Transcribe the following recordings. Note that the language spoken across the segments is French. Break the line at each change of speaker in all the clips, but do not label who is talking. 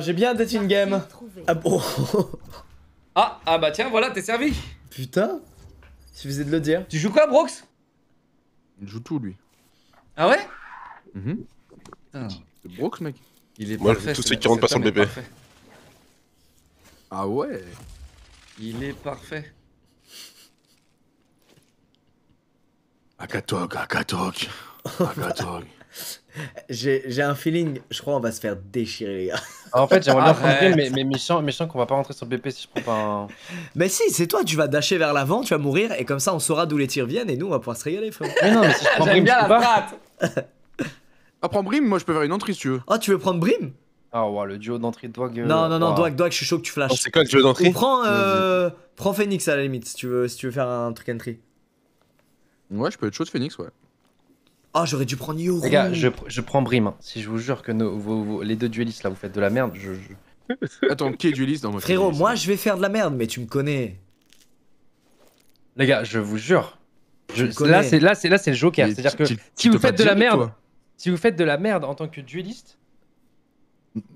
j'ai bien d'être une game. Ah bon
Ah, ah bah tiens, voilà, t'es servi.
Putain Suffisait de le dire.
Tu joues quoi, Brox
Il joue tout lui.
Ah ouais?
Mhm. C'est Brooks mec.
il est
Moi, je
parfait.
joue tous
ce-
ceux qui rentrent pas
cet
sur le
homme est
BP.
parfait.
Ah ouais.
Il est parfait.
Akatok, Akatok. Akatok.
J'ai j'ai un feeling, je crois on va se faire déchirer les gars.
Ah, En fait, j'aimerais bien. Brim, mais, mais méchant, méchant qu'on va pas rentrer sur BP si je prends pas un.
Mais si, c'est toi, tu vas dasher vers l'avant, tu vas mourir, et comme ça on saura d'où les tirs viennent, et nous on va pouvoir se régaler frérot.
Mais non, mais si je prends Brim,
bien
je
la.
Ah prends Brim, moi je peux faire une entrée si tu veux.
Oh tu veux prendre Brim?
Ah ouais, le duo d'entrée de Dwag. euh,
Non, non, non,
ouah.
Dwag, Dwag, je suis chaud que tu
Oh,
flashes.
C'est quoi le
Ou
d'entrée?
Prends, euh, prends Phoenix à la limite, si tu veux, si tu veux faire un truc entry.
Ouais, je peux être chaud de Phoenix, ouais.
Oh j'aurais dû prendre Yoru.
Les gars, je, je prends Brim. hein. Si je vous jure que nos, vos- vos- les deux duellistes là, vous faites de la merde, je. je-
Attends, qui est dueliste dans moi
Frérot, moi je vais faire de la merde, mais tu me connais.
Les gars, je vous jure. Je, là, c'est là, c'est là, c'est le Joker. C'est-à-dire que si vous faites de la merde, si vous faites de la merde en tant que dueliste,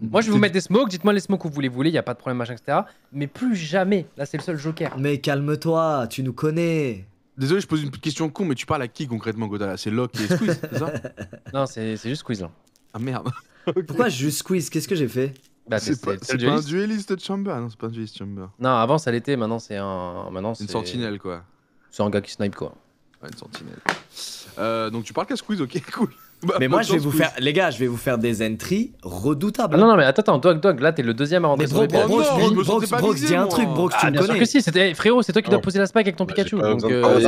moi je vais vous mettre des smokes. Dites-moi les smokes que vous voulez, vous voulez, y a pas de problème, machin, etc. Mais plus jamais. Là, c'est le seul Joker.
Mais calme-toi, tu nous connais.
Désolé, je pose une question con, mais tu parles à qui concrètement, Godala? C'est Locke et Squeeze, c'est ça?
Non, c'est c'est juste Squeeze là.
Ah merde.
Pourquoi je squeeze? Qu'est-ce que j'ai fait?
Bah,
C'est pas, un
dueliste.
de Chamber? Non, c'est pas un dueliste Chamber.
Non, avant ça l'était, maintenant c'est un. Maintenant
une sentinelle, quoi.
C'est un gars qui snipe quoi.
Ouais, une sentinelle. Euh, donc tu parles qu'à Squeeze, ok, cool. Bah,
Mais moi je vais vous faire, les gars, je vais vous faire des entries redoutables.
Ah non, non, mais attends, attends, Dog, Dog, là t'es le deuxième à rentrer
Mais
me
Brox, Brox,
visé,
dis un truc, Brox, tu
Ah,
me
bien sûr
connais.
que si, c'était frérot, c'est toi qui dois poser la spike avec ton
Bah,
Pikachu. Donc, euh,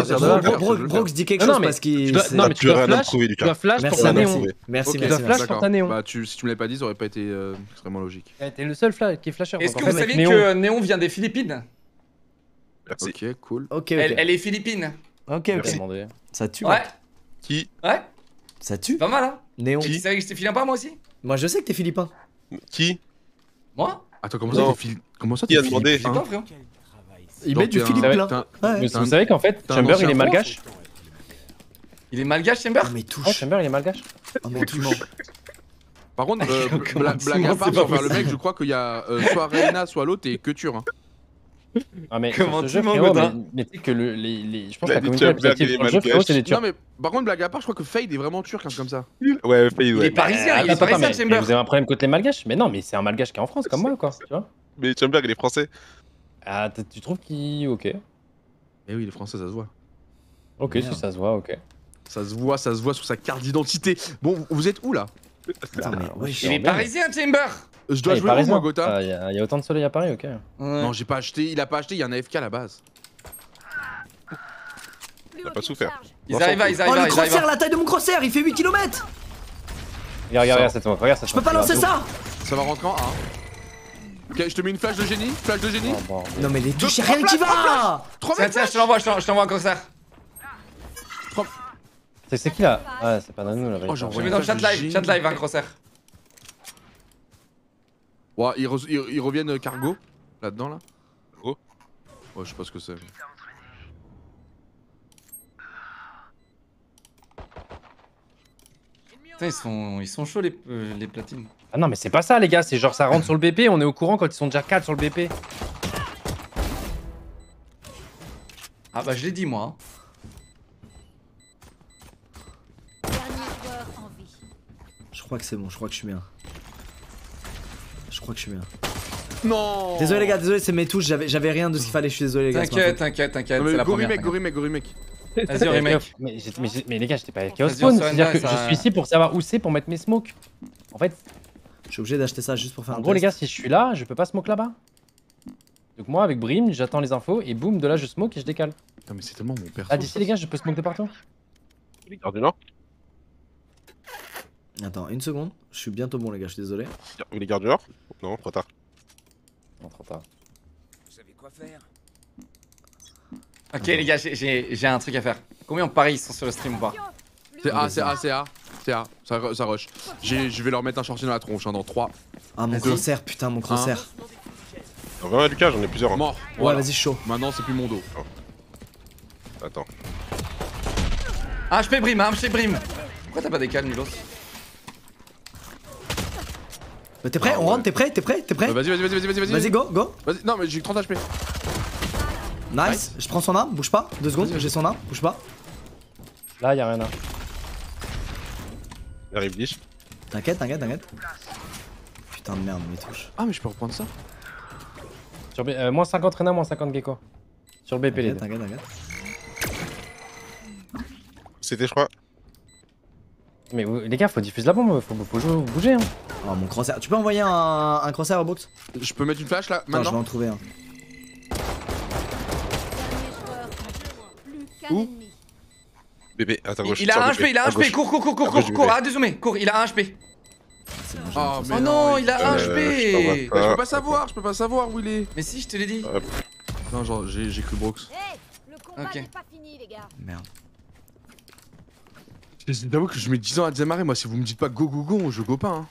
Brox dit quelque chose parce qu'il.
tu non, mais tu dois
me
flash, tu dois flash
Merci,
pour ta
me
néon.
Merci, merci,
dois flash sur ta néon.
Bah, tu, si tu me l'avais pas dit, ça aurait pas été euh, extrêmement logique.
Eh, T'es le seul qui est flasher.
Est-ce que vous saviez que Néon vient des Philippines?
Ok, cool.
Ok,
elle, est philippine.
Ok, ok. Ça tue.
Ouais,
Qui
ouais,
Ça tue.
pas mal hein.
Néon.
Tu savais que j'étais philippin moi aussi
Moi je sais que t'es philippin.
Qui
Moi
Attends, comment
Non.
ça, t'es comment ça,
Qui a
t'es
demandé
Philippin
Philippin frérot
Il
Donc,
met du Philippe
T'es
vous savez qu'en fait, Chamber il est malgache
Il est malgache Chamber
Oh mais touche.
Chamber il est malgache
Oh mais.
Par contre, euh, blague à part le mec, je crois qu'il y a euh, soit Reina, soit l'autre et que tur.
Ah, mais
Comment tu
mais, mais tu sais que le, les, les, je pense
Bah,
que la communauté
il est
sur le jeu, frérot, c'est les
Non
Turcs.
mais par contre, blague à part, je crois que Fade est vraiment turc, comme ça.
Ouais, Faye,
Il
ouais.
est parisien, il est parisien
mais, mais
Chamber
vous avez un problème contre les malgaches Mais non, mais c'est un malgache qui est en France, comme moi, quoi. Tu vois
Mais Chamber, il est français.
Ah, tu trouves qu'il. Ok.
Eh oui, il est français, ça se voit.
Ok,
Merde.
si ça se voit, ok.
Ça se voit, ça se voit sur sa carte d'identité. Bon, vous- êtes où là?
Putain, mais wesh.
Il est parisien Chamber
Je dois
Ah, il
jouer où moi, Gotha
Ah, Il y, a- il y a autant de soleil à Paris, ok.
Non, j'ai pas acheté, il a pas acheté, il y a un AFK à la base.
T'as pas souffert.
Ils arrivent ils
Oh
arrivent
le
là, ils arrivent
crosshair, la taille de mon crosshair, il fait 8 km
Regarde, regarde, regarde cette smoke, regarde cette
Je peux pas lancer ça
Ça va rentrer en A. hein. Ok, je te mets une flash de génie, flash de génie.
Non mais les touches, y'a rien qui va
Trois
Tiens,
mètres
tiens, je te l'envoie, je t'en- je t'envoie un concert.
C'est qui là? Ouais, c'est pas Nanou là.
Oh, Ouais,
mets dans le
ça,
chat live, chat live, un concert.
Ouais, ils, re- ils- ils reviennent euh, cargo là-dedans là.
Oh.
Ouais, je sais pas ce que c'est.
Putain, ils sont, ils sont chauds les, euh, les platines.
Ah non, mais c'est pas ça, les gars. C'est genre ça rentre sur le BP. On est au courant quand ils sont déjà 4 sur le BP.
Ah bah je l'ai dit moi. hein.
Je crois que c'est bon, je crois que je suis bien. Je crois que je suis bien.
Non
Désolé les gars, désolé, c'est mes touches, j'avais rien de ce qu'il fallait, je suis désolé les gars.
T'inquiète, t'inquiète, t'inquiète, c'est la première.
Gorimec,
t'inquiète.
Gorimec, Gorimec.
Vas-y, remake.
Mais, les gars, j'étais pas à Chaos Spawn. C'est-à-dire que je suis ici pour savoir où c'est pour mettre mes smokes. En fait,
Je suis obligé d'acheter ça juste pour faire
en
un
gros, les gars, si je suis là, je peux pas smoke là-bas. Donc moi, avec Brim, j'attends les infos et boum, de là, je smoke et je décale.
Putain, mais c'est tellement mon perso.
Ah, d'ici, les gars, je peux smoke de partout.
Garde du Nord
Attends, une seconde, je suis bientôt bon les gars, je suis désolé.
Vous voulez garde Nord Non, trop tard.
Non, trop tard.
Ok les gars, j'ai- un truc à faire. Combien on parie ils sont sur le stream ou pas
C'est A, c'est A, c'est A. C'est A, ça, ru- ça rush. J'ai- Je vais leur mettre un chantier dans la tronche hein, dans 3.
Ah mon
Deux.
crosshair, putain mon crosshair.
Vraiment, Lucas, j'en ai plusieurs. hein.
Mort.
Ouais,
Voilà.
vas-y, chaud.
Maintenant, c'est plus mon dos.
Attends.
Ah je fais brime, hein, je fais brime. Pourquoi t'as pas des calmes Nulos
Bah, T'es prêt On
ouais.
rentre T'es prêt T'es prêt T'es prêt
Euh, Vas-y, vas-y, vas-y, vas-y, vas-y.
Vas-y, go, go.
Vas-y, non, mais j'ai 30 HP.
Nice. Je prends son arme, bouge pas. Deux secondes, j'ai son arme, bouge pas.
Là, y'a rien là.
Il arrive 10.
T'inquiète, t'inquiète, t'inquiète. Putain de merde, mais touche.
Ah, mais je peux reprendre ça.
Sur B, euh, moins 50 Rena, moins 50 Gecko. Sur BP les
T'inquiète,
deux.
t'inquiète, t'inquiète.
C'était, je crois.
Mais les gars, faut diffuser la bombe, faut, bouger. Hein.
Oh, mon crosshair. Tu peux envoyer un, un crosshair au box?
Je peux mettre une flash là,
Attends, je vais
maintenant
en trouver un.
Où.
Bébé, ta
Il,
gauche.
il a un HP, il a un HP, cours, cours, cours, cours, cours, cours, de zoomer, cours, il a un HP.
Oh, mais
Oh non, il a un
Euh, je
HP
je peux pas savoir, je peux pas savoir où il est.
Mais si, je te l'ai dit.
Non, genre, j'ai j'ai cru Brooks.
Hey, le combat
Ok.
n'est pas fini, les gars.
Merde.
J'avoue que je mets 10 ans à démarrer, moi si vous me dites pas go go go, je go pas hein.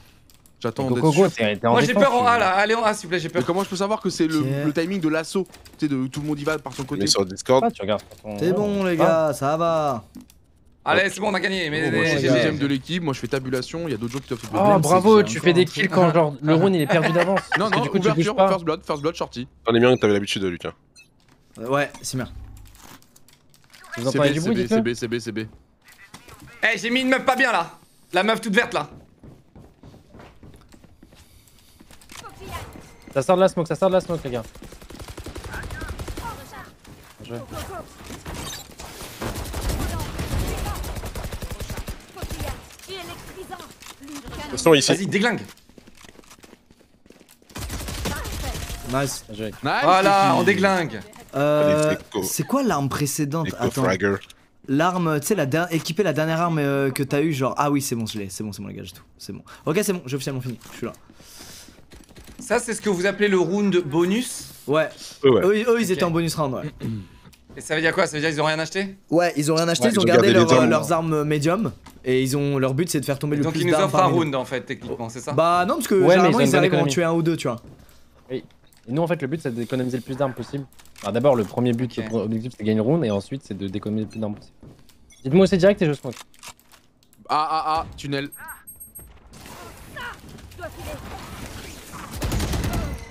J'attends d'être
go, go,
sûr.
en
Moi j'ai peur en
tu-
A là, allez en A s'il vous plaît, j'ai
Mais
peur.
comment je peux savoir que c'est le, timing de l'assaut Tu sais, de tout le monde y va par son
On
côté.
est sur Discord.
Ah, tu regardes ton-
C'est bon, les
Ah.
gars, ça va.
Allez, c'est bon, on a gagné. Mais
Bon, moi je suis deuxième de l'équipe, moi je fais tabulation, il y a d'autres gens qui doivent faire
Oh
c'est
bravo, tu fais des kills quand genre le round il est perdu d'avance.
Non, non,
du coup tu
ouverture,
pas.
first blood, first blood, sortie.
T'en es bien que t'avais l'habitude, Lucas.
Euh, Ouais, c'est bien.
Vous entendez du bruit,
CB,
dites-le
CB, CB, CB.
Eh, j'ai mis une meuf pas bien là. La meuf toute verte là.
Ça sort de la smoke, ça sort de la smoke les gars.
Façon, ici.
Vas-y, déglingue.
Nice.
Voilà, on déglingue.
Euh, c'est quoi l'arme précédente? Attends. L'arme, tu sais, la équiper la dernière arme euh, que t'as eu, genre. Ah oui, c'est bon, je l'ai. C'est bon, c'est bon, les gars, j'ai tout. C'est bon. Ok, c'est bon, j'ai officiellement fini. Je suis là.
Ça, c'est ce que vous appelez le round bonus?
Ouais. Eux, eux, ils étaient en bonus round, ouais.
Et ça veut dire quoi? Ça veut dire qu'ils ont rien acheté?
Ouais, ils ont rien acheté,
Ouais,
ils ont gardé, leur-
armes.
leurs armes médium. Et ils ont leur but, c'est de faire tomber le
Donc
plus
ils nous offrent un round en fait, techniquement, c'est ça?
Bah non, parce que
Ouais,
généralement
ils
ils arrivent à en tuer un ou deux, tu vois.
Et nous en fait le but c'est d'économiser le plus d'armes possible. Alors d'abord le premier but,
Ok.
le premier objectif c'est de gagner round et ensuite c'est de d'économiser le plus d'armes possible. Dites-moi aussi direct et je smoke.
Ah ah ah, tunnel.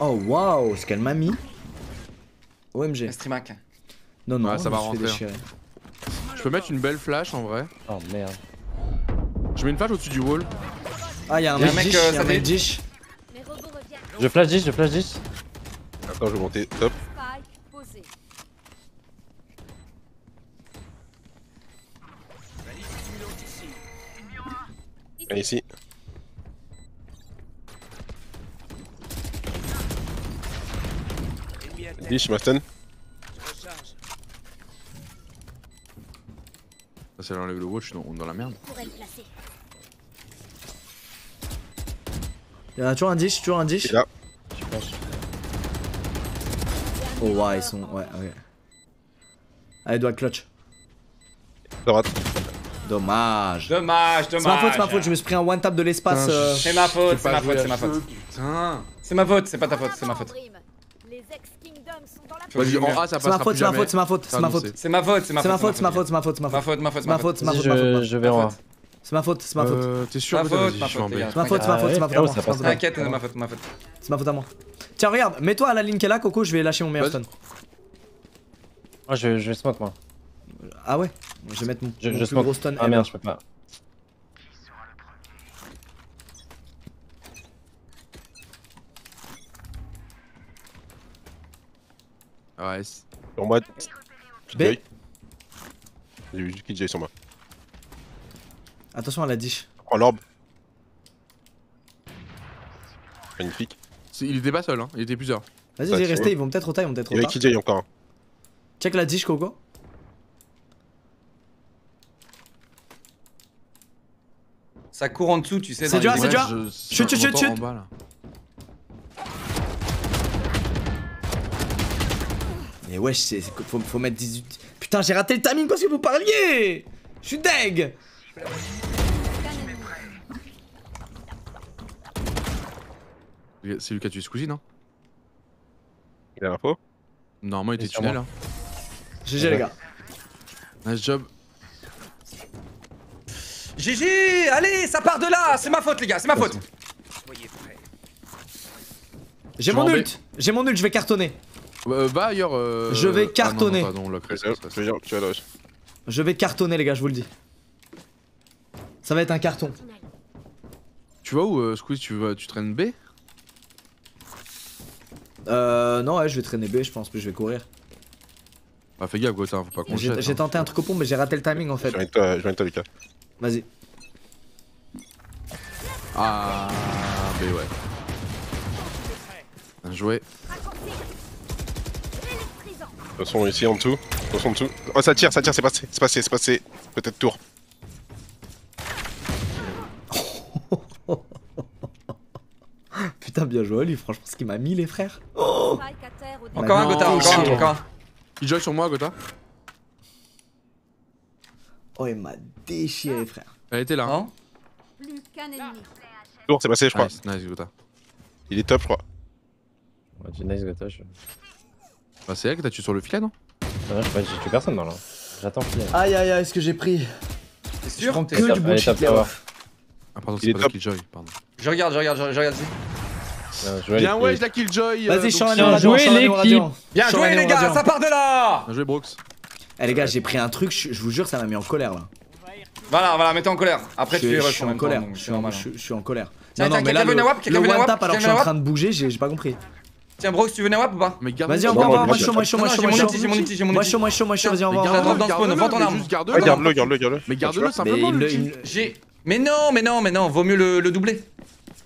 Oh waouh, ce qu'elle m'a mis. OMG.
Streamac.
Non, non,
Ouais, ça va rentrer, hein.
déchirer.
Je peux mettre une belle flash en vrai.
Oh merde.
Je mets une flash au-dessus du wall.
Ah, y'a un
Y a
mec
un mec,
dish,
euh, ça
un mec
fait-
dish.
Je flash 10, je flash 10.
Attends, je vais monter. Top. Et ici. Dish, ma stun.
Ça, c'est enlève le je dans, on est dans la merde.
Être placé.
Y'en a toujours un dish, toujours un dish.
Il est là.
Je flash.
Oh ouais, ils sont. Ouais, ok. Allez, doigt clutch.
Droite.
Dommage.
Dommage,
C'est
dommage.
ma faute, c'est ma faute, je me suis pris un one tap de l'espace. Euh,
C'est ma faute, c'est
pas
ma faute, c'est ma faute.
Putain.
C'est ma faute, c'est pas ta faute, c'est ma faute.
Les ex-kingdoms sont dans la
Faut que je
Vas-y,
merde.
en A, ça
C'est ma faute, c'est ma faute, c'est ma faute, c'est ma faute.
C'est ma faute, c'est ma
C'est ma
faute.
faute, c'est ma faute, c'est ma faute, c'est ma
Ma
faute.
faute, ma faute,
C'est ma faute, c'est ma faute, ma
je,
faute.
je vais en A.
C'est ma faute, c'est ma faute.
Euh, T'es sûr
Ma faute, ma.
C'est ma faute, c'est ma
Ah
faute,
ouais,
c'est ma faute,
frérot,
c'est
ça
ma
passe
faute.
T'inquiète, c'est ma faute, ma faute.
C'est ma faute à moi. Tiens, regarde, mets-toi à la ligne qu'elle a, Coco, je vais lâcher mon meilleur stun.
Moi je, je vais smoke moi.
Ah ouais Je vais mettre mon,
Je,
mon
je
plus gros stun.
Ah merde, je peux pas.
Ouais, c'est-
Sur moi.
B.
J'ai vu KJ sur moi.
Attention à la dish.
Prends l'orbe. Magnifique.
il était pas seul, hein. il était plusieurs.
Vas-y,
Bah,
resté,
vois.
ils vont peut-être au taille, ils vont peut-être
Il y
au taille.
KJ encore. un.
Check la dish, Coco.
Ça court en dessous, tu sais.
C'est dur, c'est dur.
je-
Chut, chut, chut, chut. Mais wesh, c'est, c'est- faut, faut mettre 18. Putain, j'ai raté le timing parce que vous parliez Je suis deg
C'est lui qui a tué Squeezie, non
Il a l'info.
Normalement, il était tunnel. Hein.
GG les gars.
Nice job.
GG Allez, ça part de là C'est ma faute, les gars, c'est ma faute
J'ai
Je
mon ult J'ai mon ult, je vais cartonner.
Euh, va ailleurs. euh,
Je vais
ah, non,
cartonner.
non, pardon,
Tu vas.
Je vais cartonner, les gars, je vous le dis. Ça va être un carton.
Tu vas où, euh, Squeeze tu, vas, tu traînes B?
Euh, non, ouais, je vais traîner B, je pense, puis je vais courir.
Bah, fais gaffe, Gotha, faut pas qu'on
J'ai
jette.
j'ai
hein.
tenté un truc au pont, mais j'ai raté le timing en
Je
fait.
viens de toi, je viens de toi, Lucas.
Vas-y.
Ah, B, ouais. Bien joué.
De toute façon, ici en dessous. En dessous. Oh, ça tire, ça tire, c'est passé, c'est passé, c'est passé. Peut-être tour.
Putain, bien joué, lui, franchement, ce qu'il m'a mis, les frères.
Au
Encore un Gotha, encore un, encore un.
Il joue sur moi, Gotha
Oh, il m'a déchiré, frère.
Elle était là.
Hein
Plus qu'un ennemi.
Tour, c'est passé, je crois.
Nice, nice, Gotha.
Il est top, je crois.
Ouais, j'ai nice Gotha. Je...
Bah, c'est elle que t'as tué sur le filet, non?
Je sais pas, j'ai tué personne dans là. J'attends ait.
Aïe, aïe, aïe, ce que j'ai pris. Je
sûr?
Prends
T'es
que du bullshit, refs.
Ah, pardon, c'est
est
pas la. Killjoy, pardon.
Je regarde, je regarde, je regarde ici.
Bien joué,
Bien, ouais, la Killjoy euh,
Vas-y, je suis
donc
en
c'est-
Néo
Bien
Radio,
joué, l'équipe.
Bien joué les gars, ça part de là
Bien joué, Brooks.
Eh les gars, j'ai pris un truc, je, vous jure, ça m'a mis en colère là.
Voilà, voilà, mets-toi en colère. Après
je,
tu
je suis
en
en
même temps,
colère,
donc
je suis en, je, je suis en colère.
Tiens,
non, non, mais là,
quelqu'un
le, le one tap alors que je suis en train de bouger, j'ai pas compris.
Tiens, Brox, tu veux Nawap ou pas
Vas-y, envoie,
moi,
moi
moi,
je suis chaud, moi je suis chaud, moi je suis
Non,
chaud, moi chaud. Moi je
ulti.
suis chaud, moi je suis chaud, moi je suis chaud, vas-y,
Mais
envoie.
garde-le,
dans spawn, vends ton arme.
garde-le.
Garde-le, garde-le.
Mais garde-le simplement.
J'ai. Mais non, mais non, mais non, vaut mieux le doubler.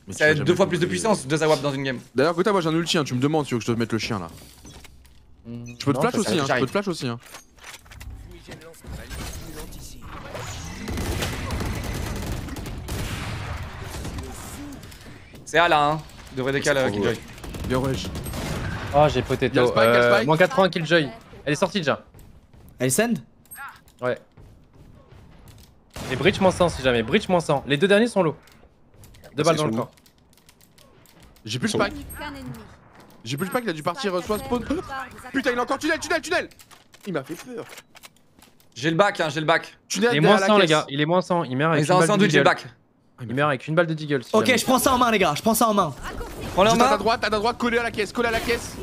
Mais
Ça
jamais
deux fois plus de puissance, deux AWAP dans une game.
D'ailleurs, Gotha, moi j'ai un ulti, hein, tu me demandes si tu veux que je te mette le chien là. Je peux te
Non,
flash aussi, hein, je peux te flash aussi. Hein.
C'est A là, hein. Il devrait décaler
trop
Killjoy.
Bien, wesh.
Oh, j'ai
le
Euh, moins 80 Killjoy. Elle est sortie déjà.
Elle send
Ouais. Et Breach moins 100 si jamais. Breach moins 100. Les deux derniers sont low. Deux balles dans le corps.
J'ai plus le pack. J'ai plus le pack, il a dû partir euh, soit spawn. Putain, il est encore tunnel, tunnel, tunnel Il m'a fait peur.
J'ai le back, hein, j'ai le back.
Tunnel
Il est moins
la
100 les gars. Il est moins 100. Il meurt avec
Ils ont un sandwich, j'ai le.
Il meurt avec une balle de deagle. si
Ok,
jamais.
je prends ça en main les gars, je prends ça en main.
Prends-le en
Juste à ta
main.
droite, à ta droite, collé à la caisse, collé à la caisse.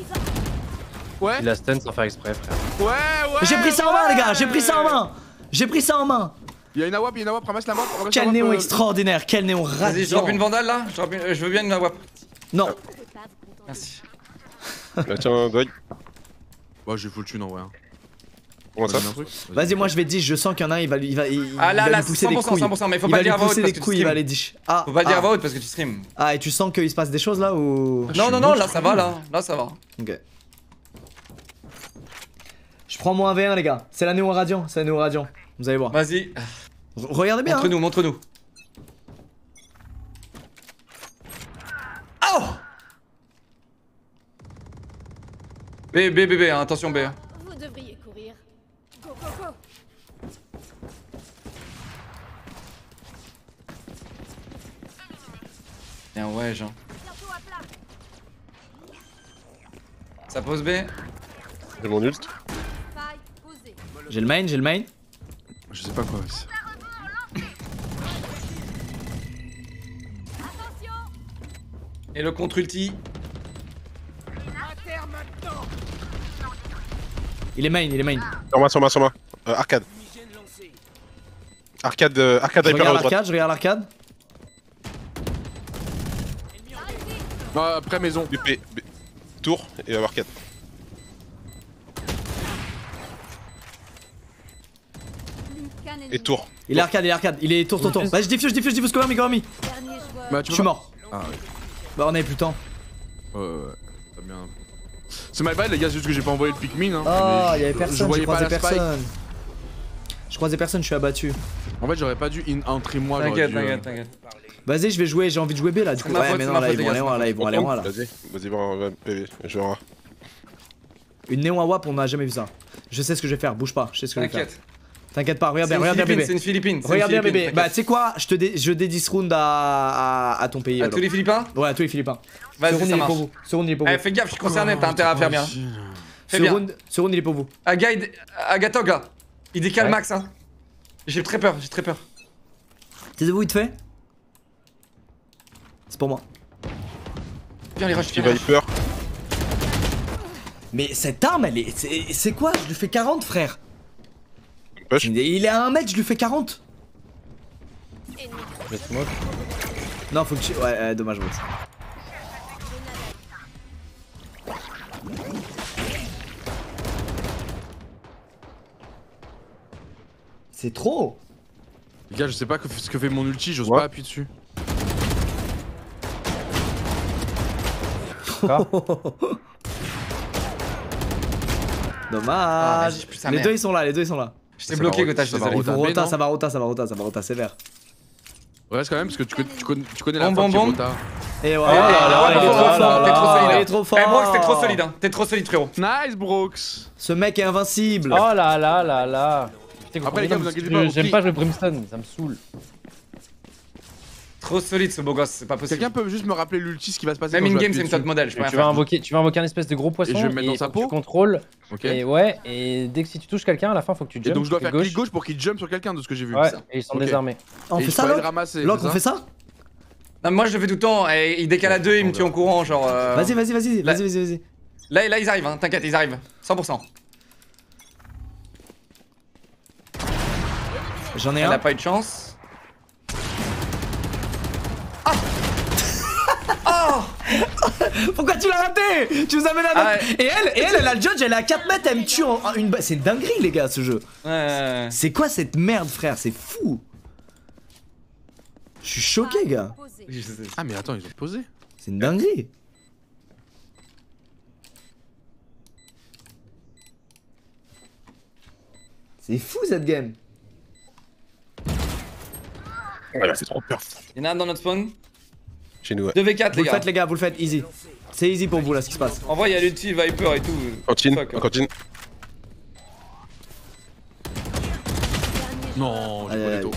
Ouais,
Il a stun sans faire exprès, frère.
ouais, ouais.
J'ai pris ça en main les gars, j'ai pris ça en main. J'ai pris ça en main.
Il y a une AWAP, il y a une AWAP, ramasse la map. ramasse la
Quel
map,
néon
euh,
extraordinaire, quel néon
Vas-y, je
radiant.
drop une vandale là. Je, drop une- je veux bien une AWAP.
Non,
Merci.
Bah, tiens, Doig.
Bah, j'ai full tune en vrai. hein.
Comment ça
Vas-y, un truc.
vas-y, moi je vais dire, je sens qu'il y en a un, il va, lui- il va, il,
Ah
il
là
va
là,
lui pousser des
100%,
couilles.
100%, mais faut
il
pas
va
le dire
lui
à voix haute
pousser des couilles, il va les dish. Ah,
Faut pas dire à voix haute parce que tu stream.
Ah, et tu sens qu'il se passe des choses là ou?
Non, non, non, là ça va là. Là ça va.
Ok. Je prends mon 1v1 les gars, c'est la néo radiant, c'est la néo radiant. Vous allez voir.
Vas-y.
Re- Regardez bien. hein.
Montre-nous, montre-nous. Oh B, B, B, B, hein, attention B. hein.
Vous devriez courir. Go, go, go.
Bien, ouais, Jean. Ça pose B?
J'ai mon ult.
J'ai le main, j'ai le main.
Je sais pas quoi.
Et le contre-ulti.
Il est main, il est main.
Sur moi, sur moi, sur moi. Euh, arcade. Arcade, euh, arcade
Je
hyper
regarde l'arcade, je regarde l'arcade.
Ah, après maison.
Tour et arcade. Et tour.
Il est arcade, il est arcade, il est tour tour tour. Vas-y, je diffuse, je diffuse, je diffuse.
Dernier joueur.
Bah,
Je suis mort.
Ah, ouais.
Bah, on avait plus le temps.
Ouais, ouais, ouais. T'as bien. C'est my bad, les gars, c'est juste que j'ai pas envoyé le Pikmin. Hein.
Oh, il y avait
je-
personne,
Je
je
voyais pas
croisais
spike.
personne. Je croisais personne, je suis abattu.
En fait, j'aurais pas dû in entrer moi.
T'inquiète,
euh,
t'inquiète, t'inquiète.
Vas-y, je vais jouer, j'ai envie de jouer B là, du coup. Ouais,
faute,
mais non, là, ils vont aller loin, là, ils vont aller loin là.
Vas-y, vas-y, voir, va, PV. Je vais voir.
Une néon à WAP, on n'a jamais vu ça. Je sais ce que je vais faire, bouge pas, je sais ce que je vais faire.
T'inquiète.
Pas, regarde
C'est
bien,
une
regarde bien bébé.
c'est une Philippine. c'est une
Regarde bien bébé. Bah, tu sais quoi, je te, dé- je dédie ce round à, à, à ton pays.
À
alors.
tous les Philippins?
Ouais, à tous les Philippins. Ce
Vas-y, ça
il est pour vous. Ce round, il est pour
Eh,
vous.
fais gaffe, je suis concerné, t'as intérêt à faire bien. Fais
Ce
bien.
round, ce round, il est pour vous.
Agaïd, Agatog là. Il décale
Ouais.
max, hein. J'ai très peur, j'ai très peur.
T'es debout, il te fait? C'est pour moi.
Viens, les rush,
Petit
viens, rush.
Viper.
Mais cette arme, elle est. c'est- C'est quoi? Je lui fais 40, frère.
Push.
Il est- il est à 1 mètre, je lui fais 40.
Je smoke.
Non, faut que tu. Ouais, euh, dommage, Brooks. C'est trop
Les gars, je sais pas que- ce que fait mon ulti, j'ose
Ouais.
pas appuyer dessus.
Dommage
Ah,
Les deux ils sont là, les deux ils sont là.
Je t'ai
Ça
bloqué, je désolé.
Ils vont
rota,
ça va rota, ça va rota, ça va rota sévère.
Reste quand même parce que tu, connais- tu connais, tu connais la
Bon, bon,
rota.
Et
Oh
il est
il est
trop fort,
t'es trop solide,
il est trop fort.
Eh, Brooks, t'es trop solide, hein. T'es trop solide, frérot.
Nice, Brooks
Ce mec est invincible.
Oh là là là là.
Après, les gars, vous inquiétez
je-
pas,
J'aime pas jouer Brimstone, ça me saoule.
Trop solide, ce beau gosse, c'est pas possible.
Quelqu'un peut juste me rappeler l'ulti, ce qui va se passer
Même in-game, c'est une top
dessus
modèle, je
Tu vas invoquer, tu vas invoquer un espèce de gros poisson.
Et je vais me mettre dans sa peau
Tu contrôles.
Ok
Et ouais, et dès que si tu touches quelqu'un, à la fin, faut que tu
Et
jumps.
donc je dois faire clic gauche pour qu'il jump sur quelqu'un de ce que j'ai vu.
Ouais, et ils sont désarmés.
On
Et
fait ça, Locke on fait ça
Non, moi je le fais tout le temps, et il décale à deux, il me tue en courant, genre. euh,
Vas-y, vas-y, vas-y, vas-y, vas-y, vas-y.
Là, là, ils arrivent, hein, t'inquiète, ils arrivent. 100%.
J'en ai
Elle a
un.
pas eu de chance.
Pourquoi tu l'as raté? Tu nous amènes à
Ah ouais.
Et elle, et elle, elle a le judge, elle est à 4 mètres, elle me tue en en une balle. C'est une dinguerie, les gars, ce jeu.
Ouais.
C'est quoi cette merde, frère? C'est fou. Je suis choqué, gars.
Je sais.
Ah, mais attends, ils ont posé.
C'est une dinguerie. C'est fou cette game.
Voilà, c'est trop peur.
Il y en a un dans notre spawn?
Chez nous, ouais.
2v4,
Vous
les
le
gars.
faites, les gars, vous le faites easy. C'est easy pour vous là, ce qui se passe.
En vrai, il y a l'ulti, Viper et tout.
Cantine,
Fuck, hein.
cantine.
Non, j'ai pas les taux.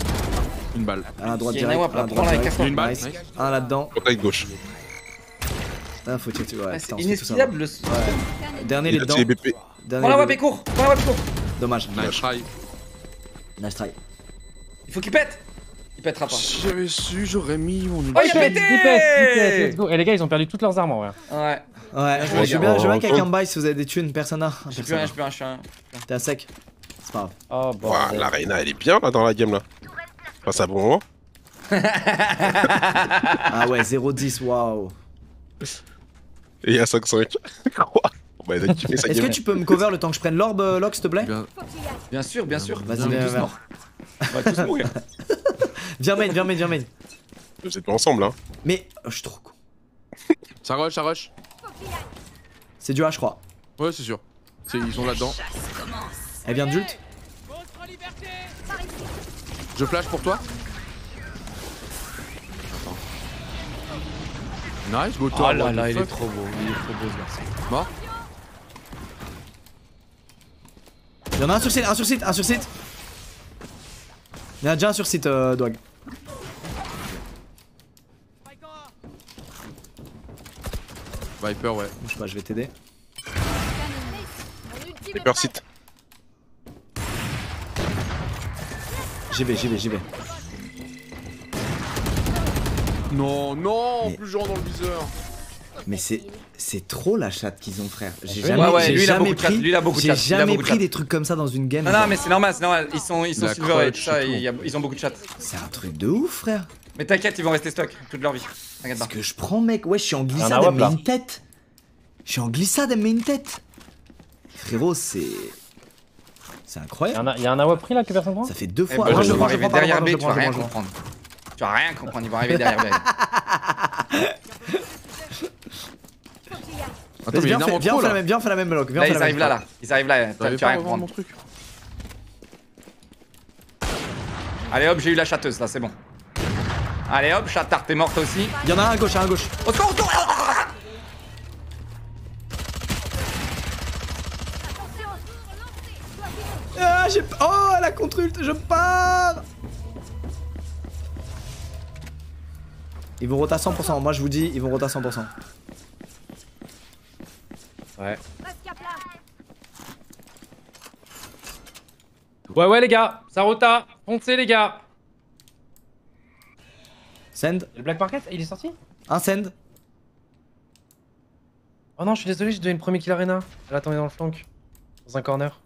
Une balle.
À la droite direct.
un,
à droite direct.
Une balle,
Nice.
nice.
Un là-dedans.
Contact gauche.
Ah, faut. Ouais,
Ah, C'est
on ça,
inesquillable le.
Ouais. Dernier,
Il
les
a
dedans.
BP.
Dernier,
Prends la
dedans.
cours. Prends la.
Dommage.
Nice try.
Nice try.
Il faut qu'il pète. Il pètera pas.
Si j'avais su, j'aurais mis mon ulti.
Oh, il a pété
go. Et les gars, ils ont perdu toutes leurs armes en vrai.
Ouais.
Ouais, je veux bien, bien quelqu'un bail si vous avez des thunes, Persona.
J'ai plus rien, j'ai plus rien, je suis un.
T'es à sec. C'est pas grave.
Oh
Ouah,
bordel.
la Reina, elle est bien là dans la game là. Passe à bon moment.
Ah ouais, 0-10, waouh.
Et il y a 5-5. Quoi Bah,
Est-ce que tu peux me cover le temps que je prenne l'orbe, euh, Locke, s'il te plaît?
Bien.
Sûr, bien sûr.
Vas-y,
On On va tous mourir.
Viens main, viens main, viens main.
Vous êtes pas ensemble hein.
Mais, oh, je suis trop con.
Ça rush, ça rush.
C'est du A, je crois.
Ouais, c'est sûr. Ils sont là-dedans.
Elle vient de Jult.
Je flash pour toi. Attends. Nice, go
Oh là là, il est trop beau. Il est trop beau ce garçon.
Mort.
Il y en a un sur site, un sur site, un sur site. Il y en a déjà un sur site, euh, Dwag.
Viper, ouais.
Je sais pas, je vais t'aider.
Viper site.
J'y vais, j'y vais, j'y vais.
Non, non, en
Mais-
plus je rentre dans le viseur.
Mais c'est c'est trop la chatte qu'ils ont, frère. J'ai jamais,
ouais, lui, il a de
pris,
lui, il a beaucoup de
j'ai
il
jamais pris des trucs comme ça dans une game.
Non, non, mais c'est normal, c'est normal. Ils sont, ils sont
La
silver et tout
crutch
ça,
et tout.
il y a- ils ont beaucoup de chat.
C'est un truc de ouf, frère.
Mais t'inquiète, ils vont rester stock toute leur vie. T'inquiète
Ce que je prends, mec, ouais, je suis en glissade,
un
elle
wap,
met une tête. Je suis en glissade, elle met une tête. Frérot, c'est. C'est
Il y,
incroyable.
a- y a un AWP pris là que personne prend
Ça fait deux
Eh
fois.
ben,
Ah,
ils
je
vont arriver derrière B, tu vas rien comprendre. Tu vas rien comprendre, ils vont arriver derrière B.
Faut qu'il y aille.
Attends, mais
viens, on fait la même, viens, on fait la même bloc. Viens,
Là, ils arrivent là, là. Ils arrivent là, tu vas rien comprendre. Allez hop, j'ai eu la chatteuse là, c'est bon. Allez hop, chatard, t'es morte aussi.
Il y en a un à gauche, un à gauche.
Au secours, au secours
Attention. Relancez.
Ah, j'ai. Oh, la contre-ult, je pars Ils vont rota 100%, moi je vous dis, ils vont rota 100%.
Ouais. Ouais, ouais, les gars, ça rota. Foncez, les gars.
Send,
Le Black Market, il est sorti?
Un send.
Oh non, je suis désolé, j'ai donné le premier kill arena. Elle attendait dans le flanc. Dans un corner.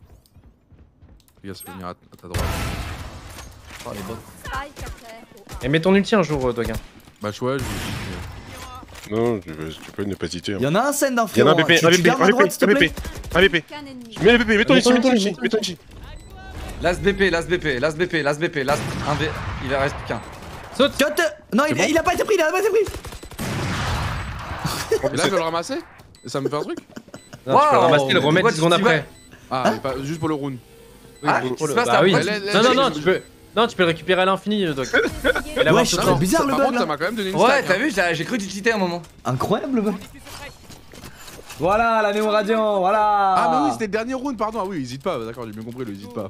Les gars, peut venir à, à ta droite.
Oh, les bots.
Et mets ton ulti un jour, euh, Doguin.
Bah, je vois, je.
Non, tu peux, tu peux ne pas hésiter. hein.
Il y en a un scène d'un
Il y en a
frérot.
un BP,
Tu-
un BP, un BP, un. BP, un BP. Mets le BP, mets ton ici, mets ton ici, mets ton ici.
Last BP, last BP, last BP, last BP, last 1V. Il en reste qu'un.
Saute
Cut Non, il,
bon
il a pas été pris, il a pas été pris
Et là, je vais le ramasser Et ça me fait un truc
Non, tu peux le
Wow.
ramasser et le remettre
What,
10 secondes après.
Ah, pas, juste pour le round.
Ah, qu'est-ce qui se passe
Non, non, non, tu peux. Non, tu peux le récupérer à l'infini. Et l'avoir
Ouais,
tout le temps.
bizarre le
par
bug
contre, ça
là.
m'a quand même donné une
Ouais,
stack.
t'as
hein.
vu, j'ai j'ai cru que tu cheatais un moment.
Incroyable le bug. Voilà la Néo Radiant, voilà
Ah, mais oui, c'était le dernier round, pardon. Ah oui, hésite pas, d'accord, j'ai bien compris, le hésite pas.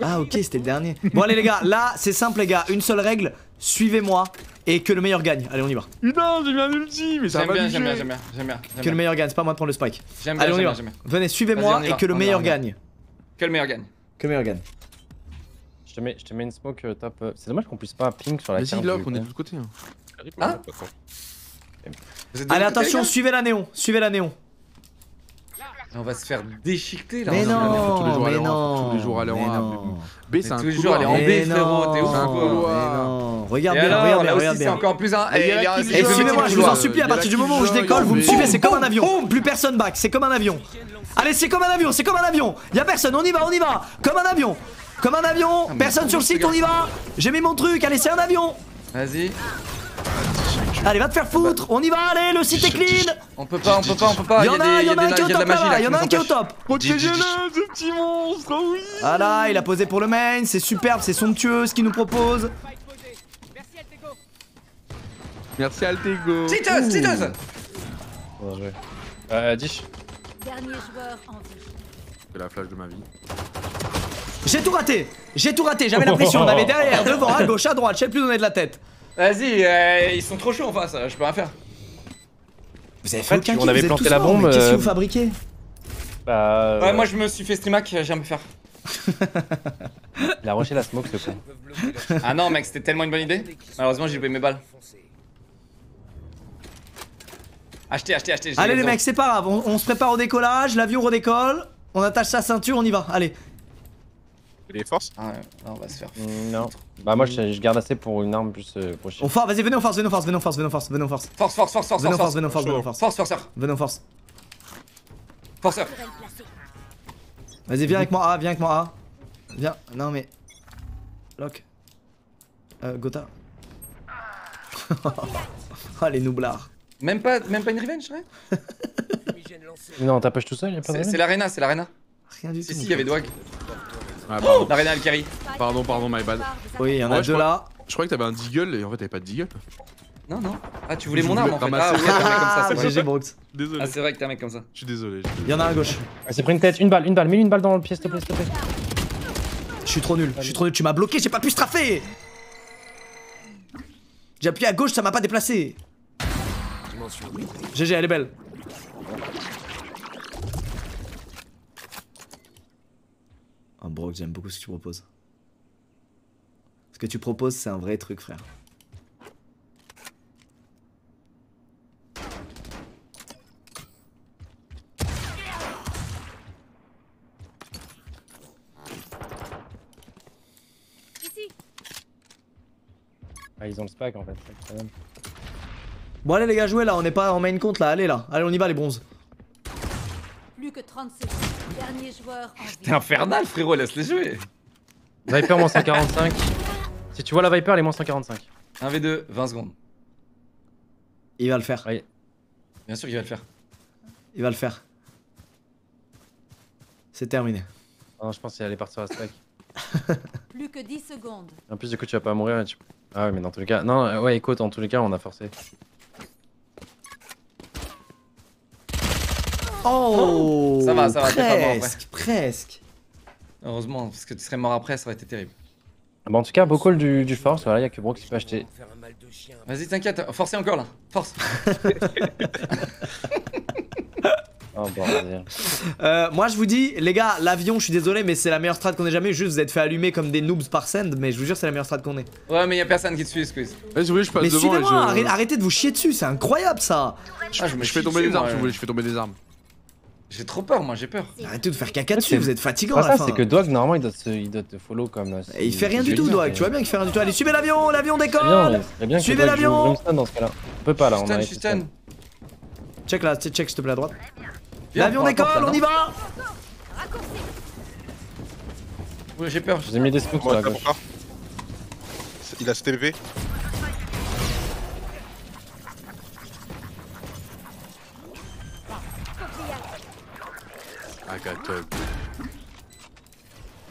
Ah ok, c'était le dernier. Bon allez les gars, là c'est simple les gars, une seule règle, suivez-moi et que le meilleur gagne. Allez on y va.
Putain, j'ai mis un ulti, mais ça
J'aime
va
bien,
pas
j'aime bien, j'aime bien, j'aime bien.
Que le meilleur gagne, c'est pas moi de prendre le spike.
J'aime bien,
Allez on y
j'aime
va.
bien, j'aime bien.
Venez,
Vas-y,
suivez-moi
on y
et que le
on y
meilleur
va, on y va.
gagne.
Que le meilleur gagne.
Que le meilleur gagne.
Je te mets, je te mets une smoke euh, top. euh, C'est dommage qu'on puisse pas ping sur la
Vas-y,
carte.
lock,
du
on est de l'autre côté. hein.
Ah Vous êtes de
Allez
l'autre côté,
attention,
les
suivez la néon, suivez la néon.
On va se faire déchiqueter là.
Mais
on est en train de-
faut tous les
non,
jours
mais
aller en A, faut
non.
tous les jours aller en
mais
A,
non.
B, c'est un
tous les jours,
couloir.
elle est en B,
Mais
frérot, t'es
non,
ouf,
C'est un
quoi.
couloir.
mais non. Regarde
Et
bien,
alors,
regarde
là
bien, regarde
aussi, c'est
bien.
encore plus un.
Et il y a
Et le
joy,
suivez-moi,
petit
je vous en
couloir.
supplie, à
Il y a
partir du moment où je décolle, vous me suivez, c'est comme un
Boum,
avion. Plus personne back, c'est comme un avion. Allez, c'est comme un avion, c'est comme un avion. Y'a personne, on y va, on y va. Comme un avion. Comme un avion,
mais
personne sur le site, on y va. J'ai mis mon truc, allez, c'est un avion.
Vas-y.
Allez, va te faire foutre, on y va, allez, le site est clean.
On peut pas, on peut pas, on peut pas.
Il y en a, il y en a un qui est au top
magie
là,
là.
il y en a un qui est au top.
Protégez-le, ce petit monstre, ah oui
Voilà, il a posé pour le main, c'est superbe, c'est somptueux ce qu'il nous propose.
Merci Altego
cheateuse
Bien joué. Euh, Dish.
Dernier joueur en vie.
C'est la flash de ma vie.
J'ai tout raté, j'ai tout raté, j'avais la pression, on avait derrière, devant, à gauche, à droite, je sais plus donner de la tête.
Vas-y, euh, ils sont trop chauds en face, je peux rien faire.
Vous avez
fait
aucun
on avait planté la bombe,
Qu'est-ce que
euh,
vous fabriquez
Bah.
Ouais, moi je me suis fait streamac, j'aime faire.
Il a rushé la smoke, ce con.
Ah non, mec, c'était tellement une bonne idée. Malheureusement, j'ai loupé mes balles. Achetez, achetez, achetez. j'ai
Allez les mecs, c'est pas grave, on, on se prépare au décollage, l'avion redécolle, on attache sa ceinture, on y va, allez.
Les forces
Ah on va se faire.
Mm, Non. Bah, moi, je, garde assez pour une arme plus euh, prochaine.
On force, vas-y, venez en force, venez en force, venez en force, venez en force, venez en force.
Force, force, force, force,
Venez en
force,
force, venez en force, venez en force.
force, forceur,
Venez en force.
forceur.
Vas-y, viens avec moi A, viens avec moi A. Viens, non mais. Lock. Euh, Gotha. oh les noublards.
Même pas, même pas une revenge, ouais
Non, t'as push tout seul, y'a pas de
C'est l'arena, c'est l'arena.
Rien du
Si,
tout.
si, il y avait Dwag.
Ah, pardon.
L'arena carry.
Pardon, pardon, my bad.
Oui, il y en a
Ouais, je
deux
crois-
là.
Je croyais que t'avais un deagle et en fait t'avais pas de deagle.
Non, non. Ah, tu voulais
Je
mon arme en fait. Ah, ok, t'es un mec comme ça, c'est vrai.
GG Brooks.
Désolé.
Ah, c'est vrai que t'es un mec comme ça.
Je suis désolé.
Il y en a un à gauche.
Ah, c'est pris une tête, une balle, une balle, mets une balle dans le pied, s'il te plaît, s'il te plaît.
Je suis trop nul, je suis trop nul, tu m'as bloqué, j'ai pas pu straffer J'ai appuyé à gauche, ça m'a pas déplacé GG, elle est belle. Brock, j'aime beaucoup ce que tu proposes. Ce que tu proposes, c'est un vrai truc, frère.
Ici.
Ah, ils ont le spag en fait.
Bon, allez, les gars, jouez là, on n'est pas en main compte là, allez là. Allez, on y va, les bronzes.
Plus que 30 secondes.
T'es infernal, frérot, laisse-les jouer.
Viper, moins 145. Si tu vois la Viper, elle est moins 145.
1v2, 20 secondes.
Il va le faire,
Oui.
Bien sûr qu'il va le faire.
il va le faire. C'est terminé.
Ah Non, je pense est partie sur la spag.
Plus que 10 secondes.
En plus, du coup, tu vas pas mourir. et tu- Ah ouais, mais dans tous les cas. Non, ouais, écoute, en tous les cas, on a forcé.
Oh
Ça va, ça va, t'es pas mort,
Presque, presque.
Heureusement, parce que tu serais mort après, ça aurait été terrible.
Bah, en tout cas, beaucoup du, du force, voilà, y'a que Brook qui peut acheter.
Vas-y, t'inquiète, forcez encore là. Force.
Oh bordel.
Euh, moi je vous dis, les gars, l'avion, je suis désolé, mais c'est la meilleure strat qu'on ait jamais. Juste vous êtes fait allumer comme des noobs par send, mais je vous jure, c'est la meilleure strat qu'on ait.
Ouais, mais y'a personne qui te suit, Squeeze.
Eh, je passe
Mais
devant et
suivez-moi,
je.
arrêtez, de vous chier dessus, c'est incroyable ça.
Ah, je
fais tomber armes
moi.
si vous voulez, je fais tomber des armes.
J'ai trop peur, moi, j'ai peur.
Arrêtez de faire caca dessus, vous êtes fatigant à la fin.
c'est que Dog, normalement, il doit, te, il doit te follow comme. euh,
Et il fait rien du tout,
mais-
tu vois bien qu'il fait rien du tout. Allez, suivez l'avion, l'avion décolle. Suivez l'avion.
Brimstone dans ce cas-là. On peut pas là, on
je suis stun.
Check là, check s'il te plaît à droite. L'avion décolle,
là,
on y va
Ouais, J'ai peur.
Je vous ai mis des sur la gauche.
pourquoi Il a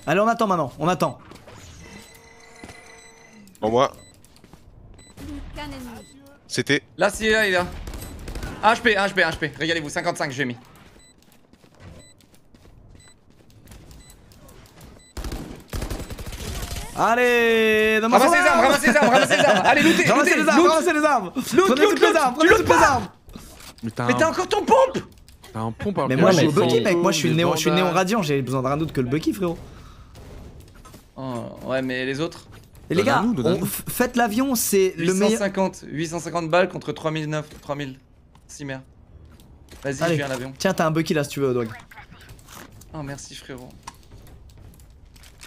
Allez, on attend maintenant, on attend.
Bon, moi, c'était.
Là, si, là, il est là. Un HP, un HP, un HP. Régalez-vous, 55, j'ai mis.
Allez, dans
Ramassez les armes, ramassez les armes, ramassez les armes. Allez, lootez,
Ramassez
lootez,
les armes,
loot.
ramassez les armes
loot,
les
loot,
armes,
loot
les armes
Mais t'as
encore ton pompe
t'as un pompe
Mais moi je suis Bucky mec, moi je suis néon, je suis néon radiant, j'ai besoin de rien d'autre que le Bucky frérot.
Oh, ouais, mais les autres
Et les gars, on- faites l'avion, c'est le meilleur.
850, 850 balles contre 3009, 3000. Si merde. Vas-y, je viens à l'avion.
Tiens, t'as un Bucky là si tu veux, Dog.
Oh, merci frérot.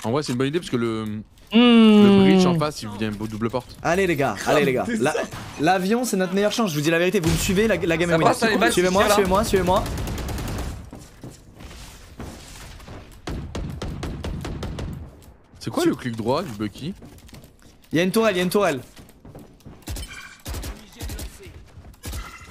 En vrai, c'est une bonne idée parce que le. Le bridge en face, il vient double porte.
Allez les gars, allez les gars. La- L'avion c'est notre meilleure chance, je vous dis la vérité, vous me suivez, la, la game
Ça
est win. Suivez-moi, suivez-moi, suivez-moi.
C'est quoi le clic droit du Bucky?
Il y a une tourelle, il y a une tourelle.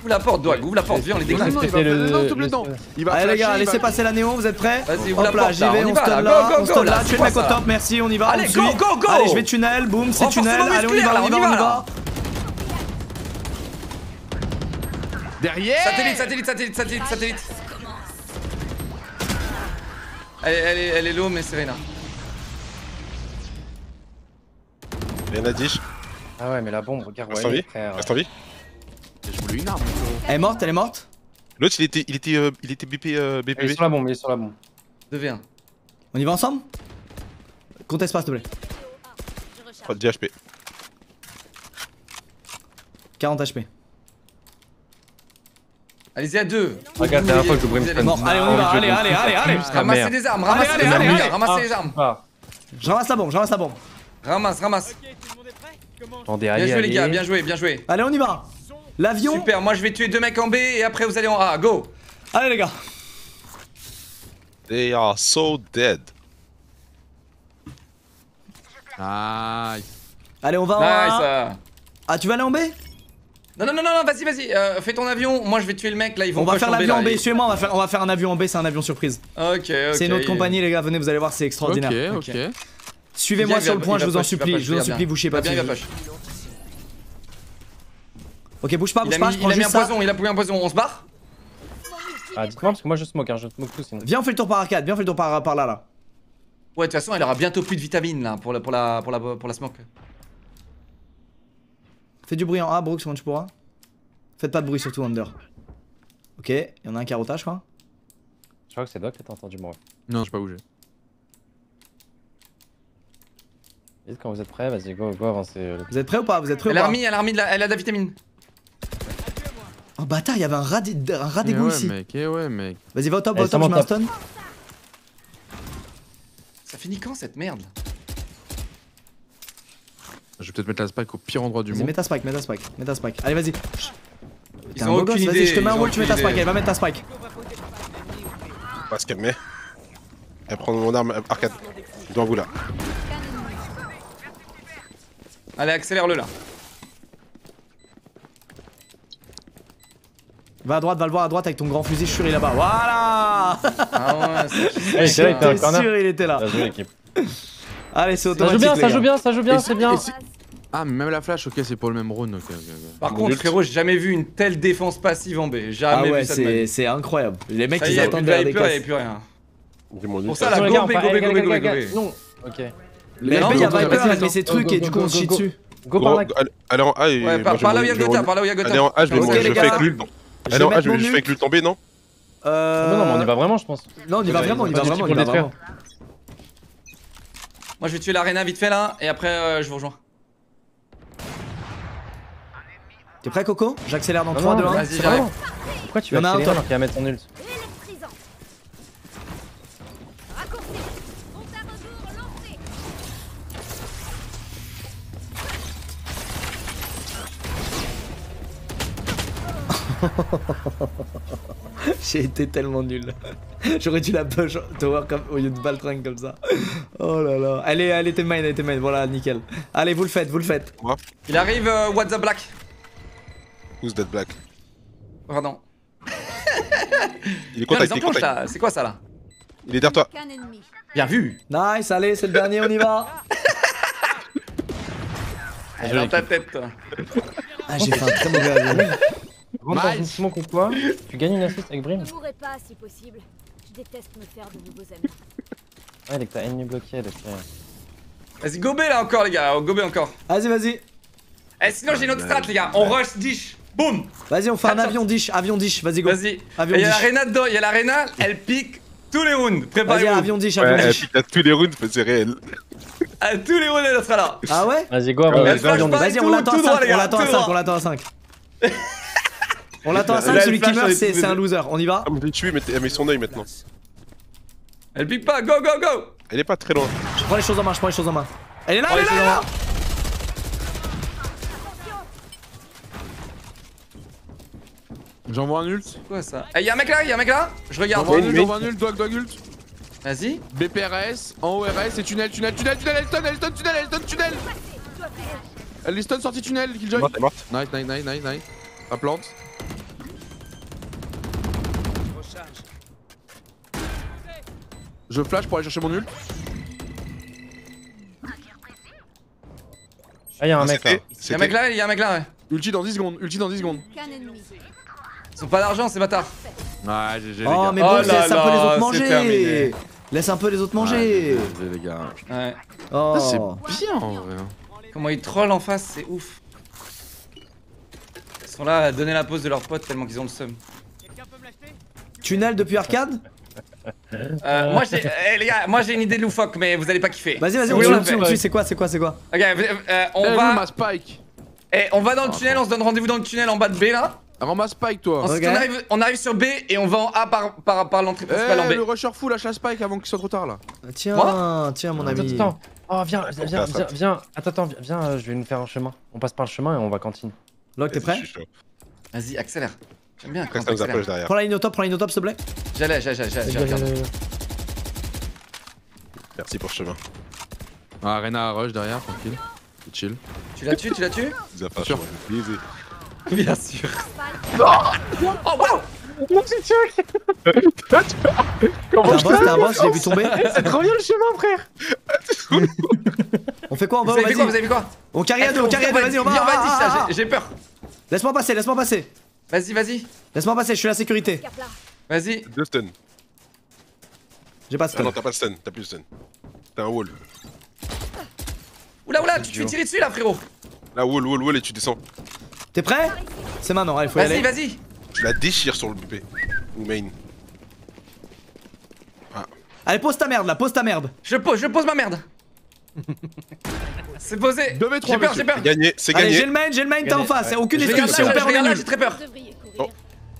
Ouvre la porte, Doig, ouvre la porte, viens, on les
Non,
déclenche.
non, il va
C'était le-.
Il va
Allez les gars, laissez passer la néon, vous êtes prêts
Vas-y, ouvre
Hop
la
là,
porte,
j'y vais,
on
stun
là.
là,
Go, go,
on stun
là, c'est
tu
quoi
le mec au top, merci, on y va,
Allez, go, go, go
Allez, je vais tunnel, boum, c'est tunnel, allez, on y va, on y va,
on y va.
Derrière
Satellite, satellite, satellite, satellite, satellite. Elle est, elle est, elle est low, mais Serena.
Rien à dire.
Ah ouais, mais la bombe, regarde,
Reste en
ouais,
vie.
frère.
Reste en vie.
Voulais une arme.
Elle est morte, elle est morte.
L'autre, il était, il était, euh, il était BP, euh,
Il est sur la bombe, il est sur la bombe.
2v1.
On y va ensemble Conteste pas s'il te plaît.
Oh, 10 HP.
40 HP.
Allez-y à deux.
Regarde, la dernière fois que je brimstone.
Mort, allez, on y va,
je
allez, allez, allez, allez.
Ramassez des armes, ramassez
Allez,
des armes,
allez,
gars,
allez.
ramassez
Ah,
les armes.
ah.
Je ramasse la bombe, je ramasse la bombe.
Ramasse, ramasse.
Attendez,
Bien
allez,
joué, les gars,
allez.
bien joué, bien joué.
Allez, on y va. L'avion.
Super, moi je vais tuer deux mecs en B et après vous allez en A. Go.
Allez les gars.
They are so dead.
Nice.
Allez, on va en. A. Ah, tu vas aller en B?
Non, non, non, non, non, vas-y, vas-y. euh, fais ton avion. Moi je vais tuer le mec là. Ils vont
On va faire
en B,
l'avion en B, suivez-moi, on va faire, on va faire un avion en B, c'est un avion surprise.
Ok, ok.
C'est une autre compagnie les gars, venez, vous allez voir, c'est
Ok,
extraordinaire.
ok.
Suivez-moi sur le point, je vous en supplie, je vous en supplie,
Il va
pas
bien, il
dessus.
va push.
Ok, bouge pas,
Il
bouge
a
pas,
mis,
je
il a mis un
ça.
poison, il a pris un poison. On se barre
Ah, dites-moi parce que moi je smoke, hein, je smoke tout sinon.
Viens, on fait le tour par arcade, viens, on fait le tour par, par là, là.
Ouais, de toute façon, elle aura bientôt plus de vitamines là pour la, pour la, pour la, pour la smoke.
Fais du bruit en A, Brooks, quand tu pourras. Faites pas de bruit, surtout under. Ok, il y en a un carottage, je crois.
Je crois que c'est Doc que t'as entendu moi.
Non, j'ai pas bougé.
Vite quand vous êtes prêts, vas-y, go, go, avancez. euh,
Vous êtes prêts ou pas? Vous êtes prêts
Elle
ou
a remis, elle a remis de la, elle a de la vitamine.
Oh bâtard, il y avait un rat d'é- un rat
Eh
d'égout
ouais,
ici.
mec, eh ouais, mec.
Vas-y, va au top, va au top, je mets un
monte
stun.
Ça finit quand cette merde? Là
Je vais peut-être mettre la spike au pire endroit du
Vas-y,
monde.
mets ta spike, mets ta spike, mets ta spike. Allez, vas-y.
Ils
T'es un
ont
beau
aucune
gosse,
idée.
vas-y, je te mets un wall, tu mets ta spike. Elle va mettre ta spike.
On va se calmer. Elle prend mon arme euh, arcade. Devant vous là.
Allez, accélère-le là.
Va à droite, va le voir à droite avec ton grand fusil, je suis sûr il est là-bas. Voilà
Ah ouais, c'est-
Hey, il corner.
sûr il était là. Allez, c'est
Ça
automatique.
joue bien,
les
ça joue bien, ça joue bien, c'est bien.
Ah, mais même la flash, ok, c'est pour le même rune, ok, ok, ok.
Par
Mon
contre, frérot, j'ai jamais vu une telle défense passive en B.
Ah
Jamais
ouais,
vu ça
c'est incroyable. Les mecs
Ça y
ils attendent
il
des
il
casses.
avait plus rien. Pour ça, la
Attention, les
go,
gars,
go,
on
go,
part-
go,
les
go,
gars,
go,
les gars,
go,
les gars,
go.
Non, ok.
Les il y a Viper
go,
avec
go,
ses
go,
trucs et du coup on se chie dessus.
Go par là.
Allez- Allez en A et.
Ouais, par là
vais
où il y a Gotha, par là où il y a Gotha.
Allez en A, je fais avec l'ult.
Je
Allez en
vais
A, je fais avec l'ult tomber, non
Euh...
Non, non, mais on y va vraiment, je pense.
Non, on y va vraiment, on y va vraiment, on y va
le
vraiment.
Moi je vais tuer l'arena vite fait là et après euh, je vous rejoins.
T'es prêt, Coco? J'accélère dans
Non,
3,
non,
2, 1.
vas-y, j'arrive.
Pourquoi tu
Y en
vas
a un,
accélérer
toi.
alors qu'il va mettre son ult
J'ai été tellement nul. J'aurais dû la push tower comme, au lieu de Baltringue comme ça. Oh là là. Allez, elle était main, elle était main. Voilà, nickel. Allez, vous le faites, vous le faites.
Il arrive euh, What's up Black.
Who's that black
Pardon.
Il est contact, il est
là, c'est quoi ça là
Il est derrière toi.
Bien vu.
Nice, allez, c'est le dernier, on y va.
Elle est dans ta tête toi.
Ah, j'ai fait un très mauvais avion.
Rentre dans une smoke ou quoi Tu gagnes une assist avec Brim
Ne mourrez pas si possible. Je déteste me faire de nouveaux amis.
Ouais, dès que t'as ennemi bloqué, elle est fait.
Vas-y, gobez là encore les gars, gobez encore.
Vas-y, vas-y.
Eh sinon j'ai une autre strat les gars, on rush dish. Boum
Vas-y, on fait un avion dish, avion dish, vas-y, go.
Vas-y.
Avion
Il y a l'arena dedans, il y a l'arena, elle pique tous les rounds.
Vas-y,
Préparez-vous.
avion dish, avion
Ouais,
dish.
puis t'as tous les rounds, mais c'est réel.
À tous les rounds elle sera là.
Ah ouais
Vas-y, go, vas-y,
elle
Vas-y, on l'attend à
droit,
5,
les
on l'attend à
tout
5,
droit.
on l'attend à 5. On l'attend à
Là,
5,
elle
celui qui meurt, c'est un loser. On y va
Ah, mais je l'ai tué, mais elle met son œil maintenant.
Elle pique pas, go go go
Elle est pas très loin.
Je prends les choses en main, je prends les choses en main. Elle est là,
Oh,
elle est là, elle est là
J'envoie un ult.
Quoi ça Eh y'a un mec là, y'a un mec là Je regarde.
J'envoie un ult, j'envoie un ult, dog, dog, ult.
Vas-y.
BPRS, en ORS et tunnel, tunnel, tunnel, tunnel, elle stun, tunnel, elle stun, tunnel Elle est stun, sortie tunnel, Killjoy. Nice, nice, nice, nice, nice. La plante. Je flash pour aller chercher mon ult.
Ah, y'a un mec là.
Y'a un mec là, y'a un mec là, ouais.
Ulti dans 10 secondes, ulti dans 10 secondes.
Ils ont pas d'argent ces bâtards.
Ouais, GG les
Oh, mais
Oh
bon,
là
laisse un peu les autres manger. Laisse un peu les autres
Ouais,
manger.
GG les gars.
Ouais.
Oh.
Ça, C'est bien en vrai. hein.
Comment ils trollent en face, c'est ouf. Ils sont là à donner la pause de leurs potes tellement qu'ils ont le seum.
Tunnel depuis arcade
Euh, moi j'ai, eh, les gars, moi j'ai une idée loufoque, mais vous allez pas kiffer.
Vas-y, vas-y, on. C'est quoi, c'est quoi, c'est quoi
Ok, euh, on
Eh,
va,
ma Spike
eh, on va dans le tunnel, on se donne rendez-vous dans le tunnel en bas de B là.
Ramasse Spike toi
Ensuite on, arrive, on arrive sur B et on va en A par, par, par l'entrée
Eh,
principale en B.
le rusher full lâche la Spike avant qu'il soit trop tard là.
Tiens,
Moi
tiens, mon ami.
attends. Oh, viens, viens, viens, viens. Attends, attends, viens, viens, euh, je vais nous faire un chemin. On passe par le chemin et on va cantine.
Locke, t'es prêt
Je.
Vas-y, accélère. J'aime bien
Après,
quand
ça nous approche
t'accélères.
derrière.
Prends la ligne au top, prends la ligne au top, s'il te plaît.
J'allais, j'allais, j'allais.
Merci pour le chemin.
Ah, Arena rush derrière, tranquille. Chill.
Tu l'as tué, tu l'as tué
Ils ont pas
Sûr.
Bien sûr. Oh wow
T'es un boss, t'es un boss, je l'ai vu tomber.
C'est trop bien le chemin, frère
On fait quoi On
Vous
va,
avez fait quoi Vous avez fait quoi
On carry à deux, on carry à deux, vas-y, on va.
Viens, vas-y, ça, j'ai- j'ai peur.
Laisse-moi passer, laisse-moi passer.
Vas-y, vas-y.
Laisse-moi passer, je suis la sécurité.
Vas-y.
Deux stun.
J'ai pas
Ah
stun.
non, t'as pas de stun, t'as plus de stun. T'as un wall.
Oula, oula, tu te fais tirer dessus là, frérot.
Là, wall, wall, wall et tu descends.
T'es prêt? C'est maintenant, allez, faut y
Vas-y,
aller.
vas-y.
Tu la déchires sur le BP. Ou main.
Allez, pose ta merde là, pose ta merde.
Je pose, je pose ma merde. C'est posé.
2v3,
J'ai peur, j'ai peur.
C'est gagné, c'est
Allez, j'ai
gagné.
le main, j'ai le main, t'es en
Gagné,
face, aucune si on perd,
j'ai très peur.
Oh.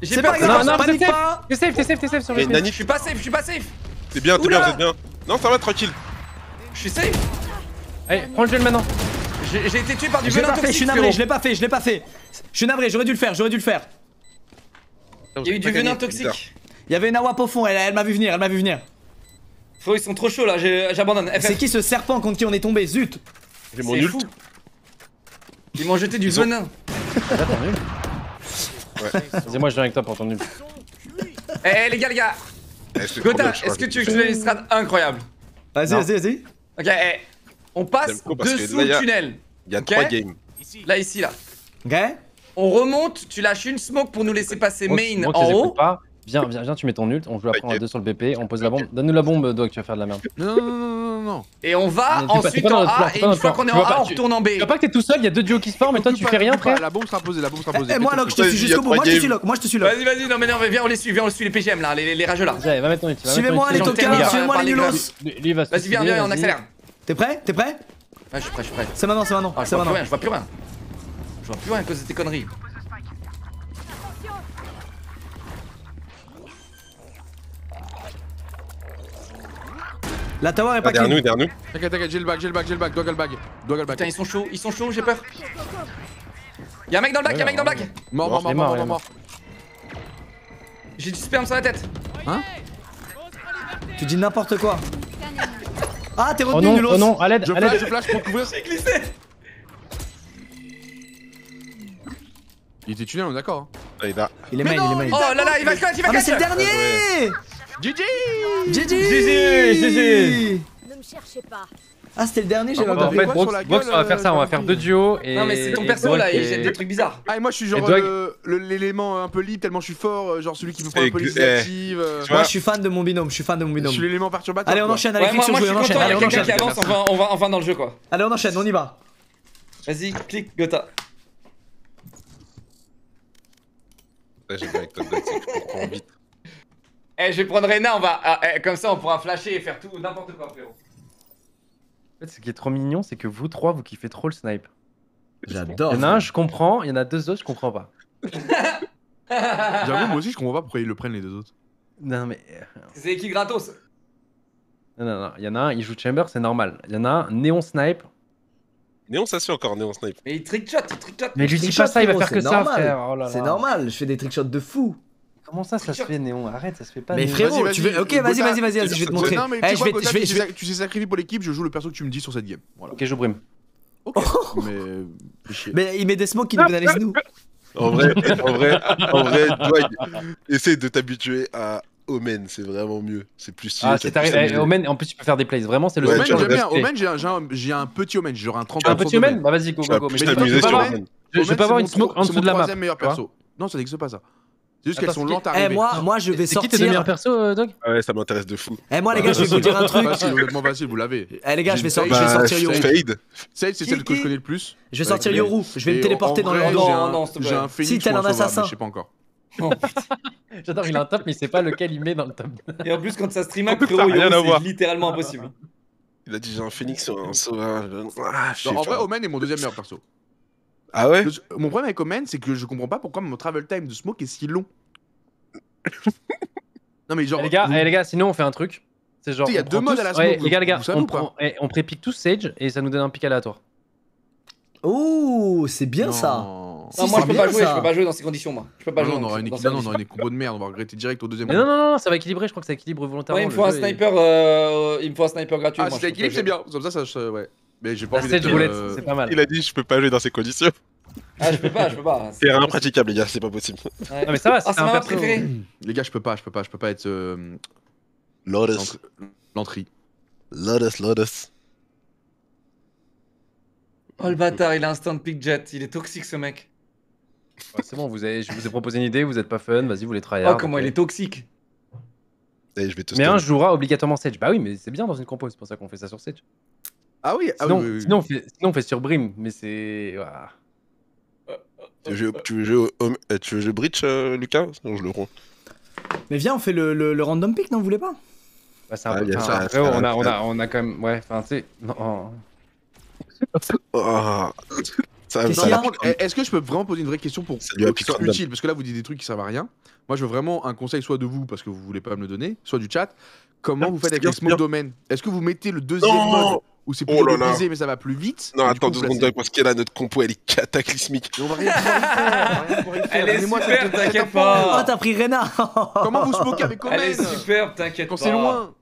J'ai peur.
Non, non,
panique pas.
T'es safe, t'es safe, t'es safe sur le
Nani,
Je suis pas safe, je suis pas safe.
c'est bien, t'es bien, vous êtes bien. Non, ça va, tranquille.
Je suis safe.
Allez, prends le gel maintenant.
J'ai été tué par du venin
pas fait, je suis
toxique,
navré, je l'ai pas fait, je l'ai pas fait. Je suis navré, j'aurais dû le faire, j'aurais dû le faire.
Il y a eu du venin toxique.
Il y avait une awap au fond, elle, elle m'a vu venir, elle m'a vu venir.
Frérot, ils sont trop chauds là, j'abandonne.
C'est qui ce serpent contre qui on est tombé? Zut
J'ai mon ult.
fou. Ils m'ont jeté du venin.
Ouais.
Vas-y, moi je viens avec toi pour ton nul.
Eh les gars, les gars.
Eh,
Gotha, est-ce que tu veux que je te donne une strat incroyable?
Vas-y, vas-y, vas-y.
Ok, eh. On passe dessous le tunnel.
Il y a trois games.
Là, ici, là.
Ok
On remonte, tu lâches une smoke pour nous laisser passer main en haut.
Pas. Viens, viens, viens, tu mets ton ult, on joue après on a
T'inquiète.
deux sur le BP, on pose la bombe. Donne-nous la bombe, Doc, tu vas faire de la merde.
Non, non, non, non, non, non.
Et on va ensuite en A, et une fois qu'on est en A, on retourne en B.
Tu vois pas que t'es tout seul, il y a deux duos qui se forment et toi tu fais rien frère
La bombe sera posée, la bombe sera posée.
Eh, moi,
Faites
alors, je te suis jusqu'au bout. Moi, je te suis lock. Moi, je te suis lock.
Vas-y, vas-y, non mais non, viens, on les suit, viens, on suit les PGM là, les, les rageux là.
Va mettre ton ton
Suivez-moi, les tocards. Suivez-moi, les
les
nulos.
Vas-y, viens, viens, on
vas-y.
accélère.
T'es prêt? T'es prêt?
Ouais, je suis prêt, je suis prêt.
C'est maintenant, c'est maintenant.
Ah, je vois plus rien. Je vois plus rien à cause de tes conneries.
La tower est pas
Derrière nous, derrière nous.
T'inquiète, t'inquiète, j'ai le bag, j'ai le bag, j'ai le bag. Doggle bag. Doggle bag.
Putain, ils sont chauds, ils sont chauds, j'ai peur. Y'a un mec dans le bac, y'a un mec dans le bac.
Mort, mort, mort,
mort,
mort.
J'ai du sperme sur la tête.
Tu dis n'importe quoi. Ah, t'es
Oh
retenu,
non,
nulos.
oh non, à l'aide,
Je
à
flash,
l'aide.
je flash pour couvrir.
J'ai glissé.
Il était tunnel, on est d'accord. hein.
Ah, il est là.
Il est main, il est main.
Oh là là, il va clutch, il va
Ah, mais c'est le
clutch.
Dernier
GG
GG
GG.
Ne me cherchez pas.
Ah, c'était le dernier, j'ai
Par
pas
contre,
En fait, Brox, on va faire ça, on va
euh,
faire deux duos et.
Non mais c'est ton perso là, il
et-
jette des trucs bizarres.
Ah, et moi je suis genre le- le- l'élément un peu libre tellement je suis fort, euh, genre celui qui peut
C'est
prendre un peu euh,
Moi, je suis fan de mon binôme. Je suis fan de mon
Je
binôme.
suis l'élément perturbateur.
Allez, on enchaîne. Allez,
Ouais,
clique
moi,
sur
moi je
jouer,
suis
on enchaîne.
il y a quelqu'un qui
enchaîne.
avance, on va, on, va, on va dans le jeu quoi.
Allez, on enchaîne, on y va.
Vas-y, clique, Gotha.
J'ai vu avec toi, c'est que je comprends vite.
Eh, je vais prendre Rena, on va. ah, eh, comme ça, on pourra flasher et faire tout, n'importe quoi, frérot.
En fait, ce qui est trop mignon, c'est que vous trois, vous kiffez trop le snipe.
J'adore.
Il y en a un, je comprends, il y en a deux autres, je comprends pas.
J'avoue, moi aussi je comprends pas pourquoi ils le prennent les deux autres.
Non, mais.
C'est qui gratos?
Non, non, non. Il y en a un, il joue Chamber, c'est normal. Il y en a un, Néon Snipe.
Néon, ça suit encore, Néon Snipe.
Mais il trickshot, il trickshot.
Mais lui dis pas ça, il va faire que
c'est
ça,
normal.
frère. Oh.
C'est normal, je fais des trickshots de fou.
Comment ça, ça se fait, Néon Arrête, ça se fait pas.
Mais frérot,
Vas-y,
tu
vas-y,
veux. Ok, vas-y, vas-y, vas-y, vas-y, je vais te montrer.
Non, mais
Eh,
tu
vais,
vois,
je vais, je vais.
tu sais sacrifier pour l'équipe, je joue le perso que tu me dis sur cette game. Voilà.
Ok, je brime.
Ok. Mais.
il met des smokes qui nous pénalisent nous.
En vrai, en vrai, en vrai, Dwag, essaye de t'habituer à Omen, c'est vraiment mieux. C'est plus stylé.
Ah, c'est arrivé.
t'amuser.
Omen, en plus, tu peux faire des plays. Vraiment, c'est le
Ouais,
Omen, j'aime bien. Omen, j'ai un, petit Omen, genre un 30
Tu as un petit Omen Bah vas-y, go, go, go. je
sur
pas avoir-
Omen.
Je je peux pas avoir une smoke en dessous de la map.
troisième meilleur
tu vois.
perso. Non, ça n'existe pas ça. C'est juste qu'elles sont lentes à
Eh,
arriver.
moi, moi, je vais
C'est qui tes meilleurs
sortir.
persos, euh, Dog
Ah ouais, ça m'intéresse de fou.
Eh, moi, les gars, je vais vous dire un truc.
Facile, honnêtement facile, vous l'avez.
Eh, les gars, je vais sortir, je vais
Bah,
sortir Yoru.
Fade.
Sage, c'est celle que je connais le plus.
Je vais sortir Yoru. Je vais me téléporter dans le hors
j'ai
Non,
un- phoenix
Si,
ou
un assassin.
mais Je sais pas encore.
Oh, putain.
J'adore, il a un top, mais il sait pas lequel il met dans le top.
Et en plus, quand ça stream frérot,
ça a rien à
Yoru,
voir.
c'est littéralement impossible.
Il a dit j'ai un phoenix ou un sauvage. Ah, je
en vrai. Omen est mon deuxième meilleur perso.
Ah ouais
Mon problème avec Omen, c'est que je comprends pas pourquoi mon travel time de smoke est si long. non, mais genre.
Eh, les gars,
vous-
eh, les gars, sinon on fait un truc. C'est genre.
Il y a deux modes
tous-
à la
ouais,
smoke,
Les gars, les gars, on, prend, eh, on prépique tous Sage et ça nous donne un pic aléatoire.
Ouh, c'est bien ça.
Non.
Si,
Non, moi, je peux pas jouer,
ça.
je peux pas jouer dans ces conditions, moi. Je peux pas
Ah
jouer
non, on aura une non, combo de merde, on va regretter direct au deuxième
Mais non, non, non, ça va équilibrer, je crois que ça équilibre volontairement.
Ouais, il me faut un
et-
sniper, euh, il me faut un sniper gratuit.
Ah,
moi,
si
peux
équilibre, c'est bien. Comme ça, ça, je- ouais. Mais j'ai pas
La
envie d'être. euh,
c'est pas mal.
Il a dit je peux pas jouer dans ces conditions.
Ah, je peux pas, je peux pas.
C'est impraticable les gars, c'est pas possible.
Ouais.
Non, mais ça va,
Ah,
c'est
c'est
un.
Les gars, je peux pas, je peux pas, je peux pas être. euh,
Lotus,
l'entrée-.
Lotus, Lotus.
Oh le bâtard, il a instant pick jet, il est toxique ce mec.
Ouais, c'est bon, vous avez, je vous ai proposé une idée, vous êtes pas fun, vas-y, vous les
Oh
tryhard.
comment
ok.
il est toxique.
Allez, je vais te
Mais un jouera obligatoirement Sage. Bah oui, mais c'est bien dans une compo, c'est pour ça qu'on fait ça sur Sage.
Ah oui, ah
Sinon,
oui, oui, oui.
sinon, on fait, sinon on fait sur Brim, mais c'est. voilà.
Tu veux jouer- tu veux jouer au- au- tu veux jouer Breach, euh, Lucas? Sinon je le rends.
Mais viens, on fait le, le, le random pick, non, vous voulez pas?
Bah, c'est un
Ah,
peu.
ça, ça,
on, a, on, a, on a quand même. Ouais, enfin, tu sais. Non.
Oh.
Est-ce que je peux vraiment poser une vraie question pour que ce soit
piqué
utile? Parce que là, vous dites des trucs qui servent à rien. Moi, je veux vraiment un conseil, soit de vous, parce que vous voulez pas me le donner, soit du chat. Comment
Non,
vous faites avec les
c'est
domaine Est-ce que vous mettez le deuxième
Non
mode? Où c'est
Oh
plus
là là.
localisé mais ça va plus vite
Non, attends deux
vous
secondes, parce qu'elle a notre compo, elle est cataclysmique.
Mais on va rien pouvoir y faire, on va rien pouvoir y faire.
Elle est
Donnez-moi
super,
cette-
t'inquiète pas.
Oh, t'as pris Rena
Comment vous smokez avec
Elle est
Omen
superbe, t'inquiète pas.
Quand c'est loin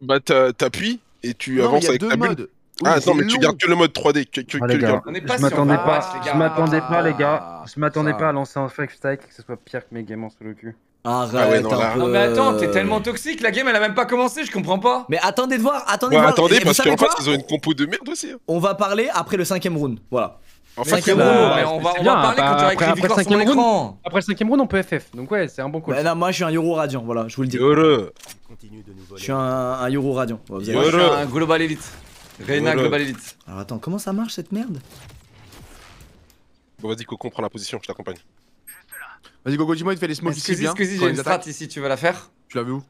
Bah t'as- t'appuies et tu avances avec ta bulle.
Oui,
Ah non, mais tu gardes que le mode 3D. Que, que,
Ah,
que le
pas
Je m'attendais pas,
les
je
gars.
m'attendais pas, les gars.
Ah,
Je m'attendais pas à lancer un five strike que ce soit pire que mes gamers sous le cul.
Arrête
Ah ouais, non,
un peu.
Non mais attends, t'es tellement toxique, la game elle a même pas commencé, je comprends pas.
Mais attendez de voir, attendez
Ouais,
de voir.
attendez, parce qu'en fait, ils ont une compo de merde aussi. hein.
On va parler après le cinquième round. Voilà.
En fait, euh,
mais on va,
c'est
on
bien,
va parler
bah,
quand tu auras
après-
écrit
après
victoire
le
sur mon
cinquième
écran.
Après le cinquième round, on peut FF. Donc ouais, c'est un bon call.
Bah non, moi je suis un Euro Radiant, voilà, je vous le dis.
heureux.
Je suis un, un Euro Radiant. Ouais, vous allez-
je suis un Global Elite. Reina
Heureux.
Global Elite.
Alors attends, comment ça marche cette merde?
Bon, vas-y, Coco, prends la position, je t'accompagne.
Vas-y, Gogo, dis-moi, il te fait les smokes ici,
Squeezie,
bien.
Squeezie,
quand
j'ai une strat ici, tu veux la faire?
Tu l'as vu où?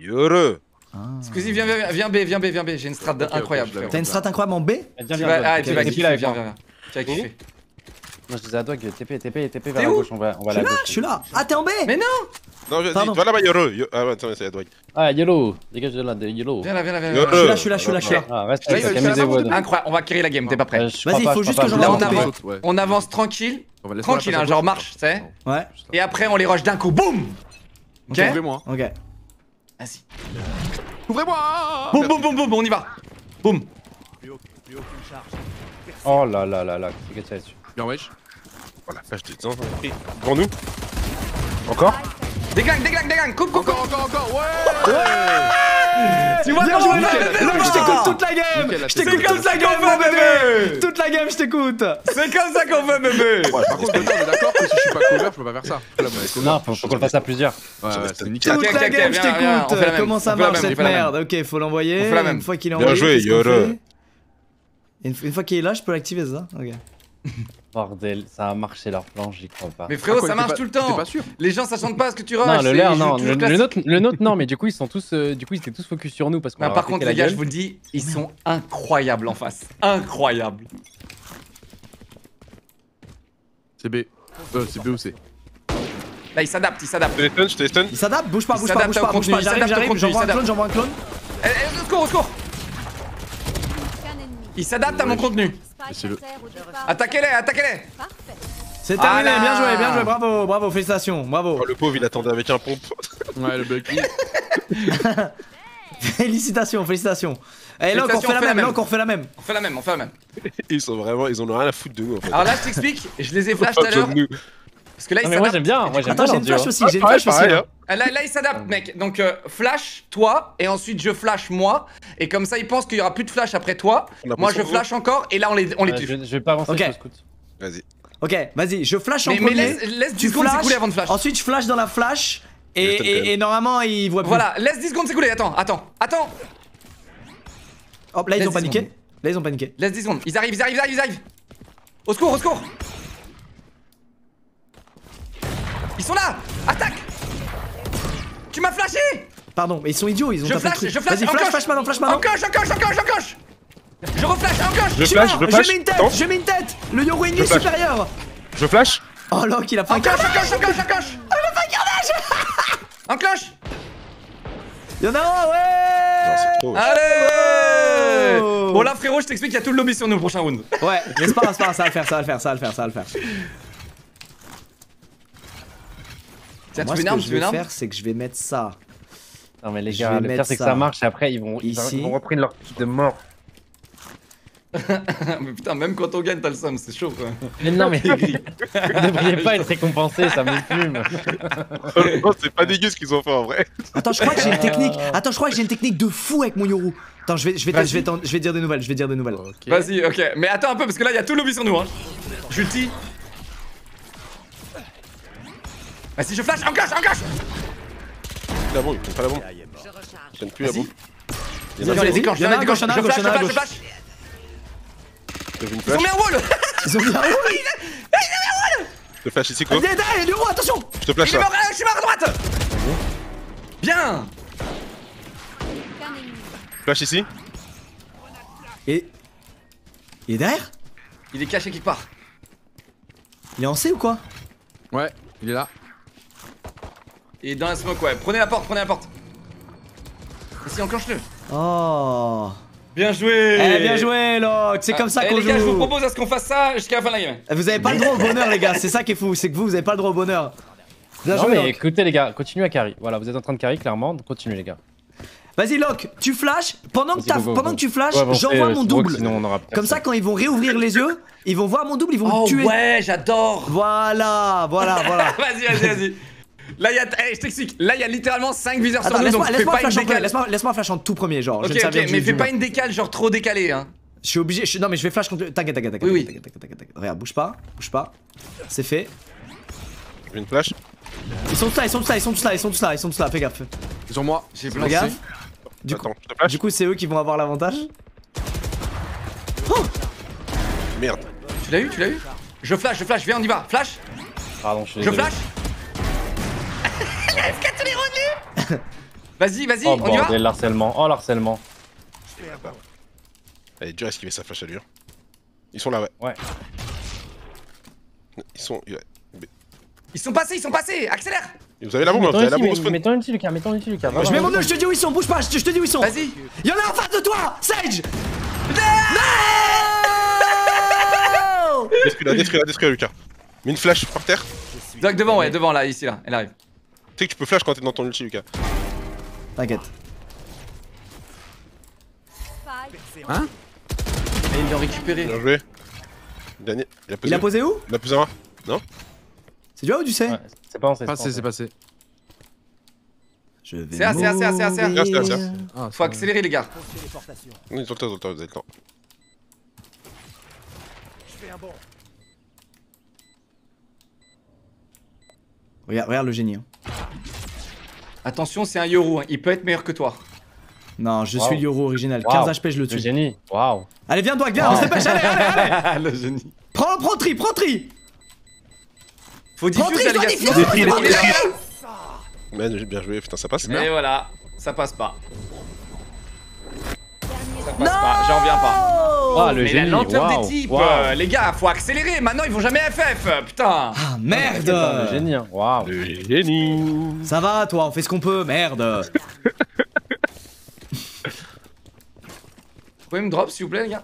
Heureux.
Ah.
Squeezie, viens, viens, viens B, viens B, viens B, j'ai une strat incroyable.
l'avais.
T'as une strat incroyable en B?
Viens, viens, viens.
ah, tu vas
TP
kiffer,
là,
viens,
viens.
viens, viens. Tu vas kiffer.
Non, je disais à Dog, TP, TP, TP
T'es
vers la
où
gauche, on va, on va à
Je
la
suis là,
gauche.
je suis là. Ah, t'es en B
Mais non
Non, vas-y,
Pardon.
toi là-bas, heureux. Yo- Ah ouais, attends, c'est Edward.
Ah, Yellow, dégage de là, de Yellow.
Viens là, viens là, viens là.
Je suis là, je suis là, je suis là, je suis là.
Ah, reste
Là, il. Incroyable, on va carrer la game, t'es pas prêt.
Je
Vas-y,
pas,
faut
je
juste que j'en
pas.
Là, on
avance.
avance.
Ouais.
On avance tranquille,
On va laisser la
tranquille, hein, genre marche, tu sais.
Ouais,
Et après, on les rush d'un coup, boum Ok
Ok, Ouvrez-moi.
ok.
Vas-y.
Ouvrez-moi
Boum, boum, boum, boum, on y va. Boum.
Oh là là là là, c'est que ça dessus.
Bien, wesh.
Voilà, flash de temps. Devant nous. Encore
Déglingue, déglingue, déglingue, coupe, coupe, coupe.
Encore, encore, encore, ouais
Tu vois
Bien joué, je t'écoute toute la game
la
Je t'écoute
C'est comme ça qu'on fait, bébé
Toute la game, je t'écoute
C'est comme ça qu'on fait, bébé
Par contre, on est d'accord que si je suis pas cover, je peux pas faire ça.
Non, faut, qu'on le fasse à plusieurs.
Ouais, c'est nickel.
Toute la game, je
la
t'écoute
même,
Comment ça
la
marche cette
la
merde? Ok, faut l'envoyer.
On fait la même.
Une fois qu'il est
Bien
envoyé,
joué,
fait? Une, une fois qu'il est là, je peux l'activer ça? Ok.
Bordel, ça a marché leur plan, j'y crois pas.
Mais frérot,
Quoi,
ça marche
pas-
tout le temps
pas sûr?
Les gens s'attendent pas à ce que tu rushes
Non, le leur,
ils
non. Le, nôtre, le nôtre, non, mais du coup, ils sont tous, euh, du coup, ils étaient tous focus sur nous parce qu'on a
par contre, les gars, je vous le dis, ils sont incroyables en face. Incroyables.
C'est B. Euh, c'est B ou C
Là, ils s'adaptent, ils s'adaptent.
Je te stun, je te stun.
Il s'adapte, bouge pas, bouge pas, bouge pas, bouge pas,
il
j'arrive, j'envoie un clone, j'envoie un clone.
Eh, eh, au secours, au secours. Ils s'adaptent à mon contenu.
Spike
C'est le-
à terre au départ.
Attaquez-les, attaquez-les.
C'est terminé,
Ah
bien joué, bien joué, bravo, bravo, félicitations, bravo.
Oh, le pauvre, il attendait avec un pompe.
Ouais, le Bucky.
Félicitations, félicitations. Et là, on
fait la
même, là, on refait la même.
On fait la même, on fait la même.
Ils sont vraiment, ils en ont rien à foutre de nous en fait.
Alors là, je t'explique, je les ai flash tout à l'heure. Parce que là, ils
Non, mais moi
s'adaptent.
j'aime bien, moi j'aime
Attends,
bien
j'ai une flash aussi, j'ai une
Pareil,
flash aussi. hein.
hein.
Là, là, ils s'adaptent, mec. Donc, euh, flash, toi, et ensuite je flash moi. Et comme ça, ils pensent qu'il y aura plus de flash après toi. Moi, je flash encore, et là, on les, on les tue.
je, je vais pas avancer
Ok.
sur le scout.
Vas-y.
Ok, vas-y, je flash en
Mais, mais
premier.
laisse, laisse 10
tu
secondes s'écouler avant de flash.
Ensuite, je flash dans la flash. Et, normalement, il voit plus.
Voilà, laisse 10 secondes s'écouler. Attends, attends, attends.
Hop, là, ils
Laisse
ont paniqué.
secondes.
Là, ils ont paniqué.
Laisse 10 secondes. Ils arrivent, ils arrivent, ils arrivent, ils arrivent. Au secours, au secours. Ils sont là. Attaque. Tu m'as flashé.
Pardon, mais ils sont idiots, ils ont
Je
tapé
flash,
le truc.
je flash,
Vas-y, flash, flash maintenant, flash maintenant.
Encoche, encoche, encoche, encoche. Je reflash, encoche.
Je
suis
flash,
mort,
je flash.
J'ai mis une tête,
Attends,
j'ai mis une tête. Le Yoru
Je flash.
supérieur.
je flash.
Oh, Locke, il a fait un
Encoche,
carnage.
encoche, encoche, encoche. Enclenche.
Il y en a un,
Non,
ouais.
c'est trop.
Allez
Oh.
Bon là frérot je t'explique il y a tout le lobby sur nous prochain round
Ouais, mais pas c'est pas grave, ça va le faire, ça va le faire, ça va le faire, ça va le faire.
Tiens
Moi,
tu
ce que je vais faire, c'est que je vais mettre ça.
Non mais les
Je
gars, le pire c'est que
ça
marche et après ils vont, ils vont-
ici.
ils vont reprendre leur kit de mort.
Mais putain même quand on gagne t'as le somme c'est chaud quoi
Mais non mais vous devriez pas être récompensé, ça me fume.
C'est pas dégueu ce qu'ils ont fait en vrai.
Attends, je crois que j'ai une technique. Attends, je crois que j'ai une technique de fou avec mon Yoru. Attends, je vais, je vais, je vais, t'en- je vais dire des nouvelles, je vais dire des nouvelles.
Vas-y ok mais attends un peu parce que là il y a tout le lobby sur nous hein J'ulti Vas-y je flash, encoche, encoche
La bombe, ils prennent pas la bombe. Ils prennent plus la bombe. Il y en a
déclenche,
Il y en a un
déclenche
il y en a un
Je flash,
gauche,
je
il y en a un à
flash, je
gauche.
flash
J'ai vu une
Ils ont mis un wall
Ils ont mis un Yoru.
Je te flash ici quoi
Derrière, derrière, Yoru, attention.
Je te flash
Il est
là.
je suis mort à droite Bien.
Flash ici.
Et. Il est derrière?
Il est caché quelque part
Il est en C ou quoi?
Ouais, il est là.
Et dans la smoke ouais, prenez la porte, prenez la porte Ici enclenche-le
Oh.
Bien joué
Eh, bien joué, Locke. C'est comme ça
Eh,
qu'on
les gars, je vous
joue.
propose à ce qu'on fasse ça jusqu'à la fin de la game.
Vous avez pas le droit au bonheur, les gars. C'est ça qui est fou. C'est que vous, vous avez pas le droit au bonheur. Bien
Non
joué,
mais
Locke.
écoutez les gars, continuez à carry. Voilà, vous êtes en train de carry clairement, donc continuez les gars.
Vas-y, Locke, tu flashes. Pendant que,
Vas-y,
t'as-
go, go,
pendant
go.
que tu flashes, j'envoie mon double.
Sinon on aura
Comme ça, quand ils vont réouvrir les yeux, ils vont voir mon double, ils vont
Oh
me tuer.
ouais, j'adore
Voilà, voilà, voilà.
Vas-y, vas-y, vas-y. Là, il y a. Eh, je t'explique. Là, il y a littéralement 5 viseurs sur nous, donc
laisse-moi
fais
laisse-moi
pas une
flash en premier,
décale.
laisse-moi laisse-moi flash en tout premier, genre.
Ok, ok, mais
du
fais pas une décale, genre trop décalée, hein.
Je suis obligé. je Non, mais je vais flash contre. T'inquiète, t'inquiète, t'inquiète.
Oui, oui.
t'inquiète, t'inquiète, t'inquiète, t'inquiète. Regarde, bouge pas, bouge pas. C'est fait.
J'ai une flash.
Ils sont tous là, ils sont tous là, ils sont tous là, ils sont tous là, ils sont tous là. Fais gaffe.
Sur moi.
J'ai
gaffe. Du coup,
Attends, je te flash.
du coup, c'est eux qui vont avoir l'avantage.
Merde.
Tu l'as eu, tu l'as eu? Je flash, je flash, viens, on y va. Flash,
Pardon, je suis
je
désolé.
L'es revenu Vas-y, vas-y,
Oh
on y va.
bordel, l'harcèlement. Oh l'harcèlement.
Elle est dur à esquiver sa flash à lui. hein. Ils sont là, ouais.
Ouais.
Ils sont. ouais.
Ils sont passés, ils sont passés. Accélère.
Vous avez la bombe, hein, vous avez la bombe au spawn.
Mets ton ulti Lucas, mets ton ulti Lucas.
Je mets mon nœud, je te dis où ils sont, bouge pas, je te, dis où ils sont.
Vas-y.
Y'en a en face de toi, Sage.
Détruis-la, détruis-la, Lucas. Mets une flash par terre.
Doc devant, ouais, devant là, ici là. Elle arrive.
Tu sais que tu peux flash quand t'es dans ton ulti, Lucas.
T'inquiète.
Spike.
Et ils l'ont récupéré.
Bien joué. Dernier. Il a posé.
Il a posé où
Il a posé un.
C'est du A ou du C
Ouais, c'est pas lancé.
Passé, c'est passé.
Je vais
C'est A, c'est A, c'est A, c'est A, c'est A.
mourir.
C'est A, c'est A, c'est
Ah,
Faut accélérer les gars.
Ils ont le temps, ils ont le temps, vous avez le temps.
Regarde, regarde le génie. hein.
Attention, c'est un Yoru, hein. il peut être meilleur que toi.
Non, je
Wow.
suis le Yoro original.
Wow.
15 HP, je le
Le
tue.
génie. Waouh.
Allez, viens, Doig, viens, on se dépêche, allez, allez, allez
Le génie.
Prends, prends tri, prends tri
Faut
Prends
diffuser
tri, je dois
sinon-
diffuser
Man, bien joué, putain, ça passe.
Et voilà, ça passe pas. Ça passe pas, j'en reviens pas.
Ah, le
Mais
génie.
la lenteur des types, euh, les gars, faut accélérer. Maintenant, ils vont jamais FF, putain.
Ah,
Putain, Le
merde
génie. hein. Waouh.
Le génie.
Ça va, toi, on fait ce qu'on peut, merde
Vous pouvez me drop, s'il vous plaît, les gars?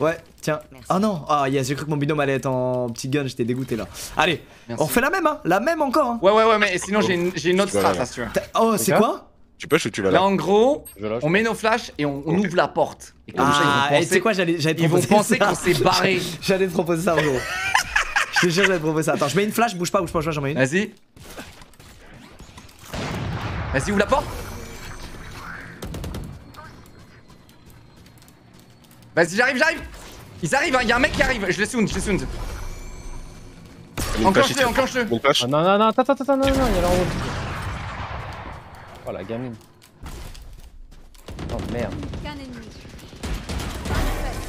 Ouais, tiens. Ah non, ah yes, j'ai cru que mon binôme allait être en petit gun, j'étais dégoûté là. Allez,
Merci.
on refait la même, hein La même encore, hein
Ouais, ouais, ouais, mais sinon, j'ai une, autre strat,
là.
si tu veux.
Oh, c'est quoi?
Tu push ou tu vas
Là,
là
en gros, on met nos flashs et on, ouvre la porte. Et comme ça,
Ah,
ils vont
et tu sais
penser,
quoi, j'allais j'allais te
ils vont penser
ça.
qu'on s'est barré.
J'allais te proposer ça, gros. Je te jure, j'allais te proposer ça. Attends, je mets une flash, bouge pas, bouge pas, j'en mets une.
Vas-y. Vas-y, ouvre la porte. Vas-y, j'arrive, j'arrive. Ils arrivent, il y a un mec qui arrive. Je les sound, je les sound. Enclenche-le, enclenche-le.
Ah, non, non, non, attends, attends, attends, non, non, il y a Oh la gamine. Oh merde.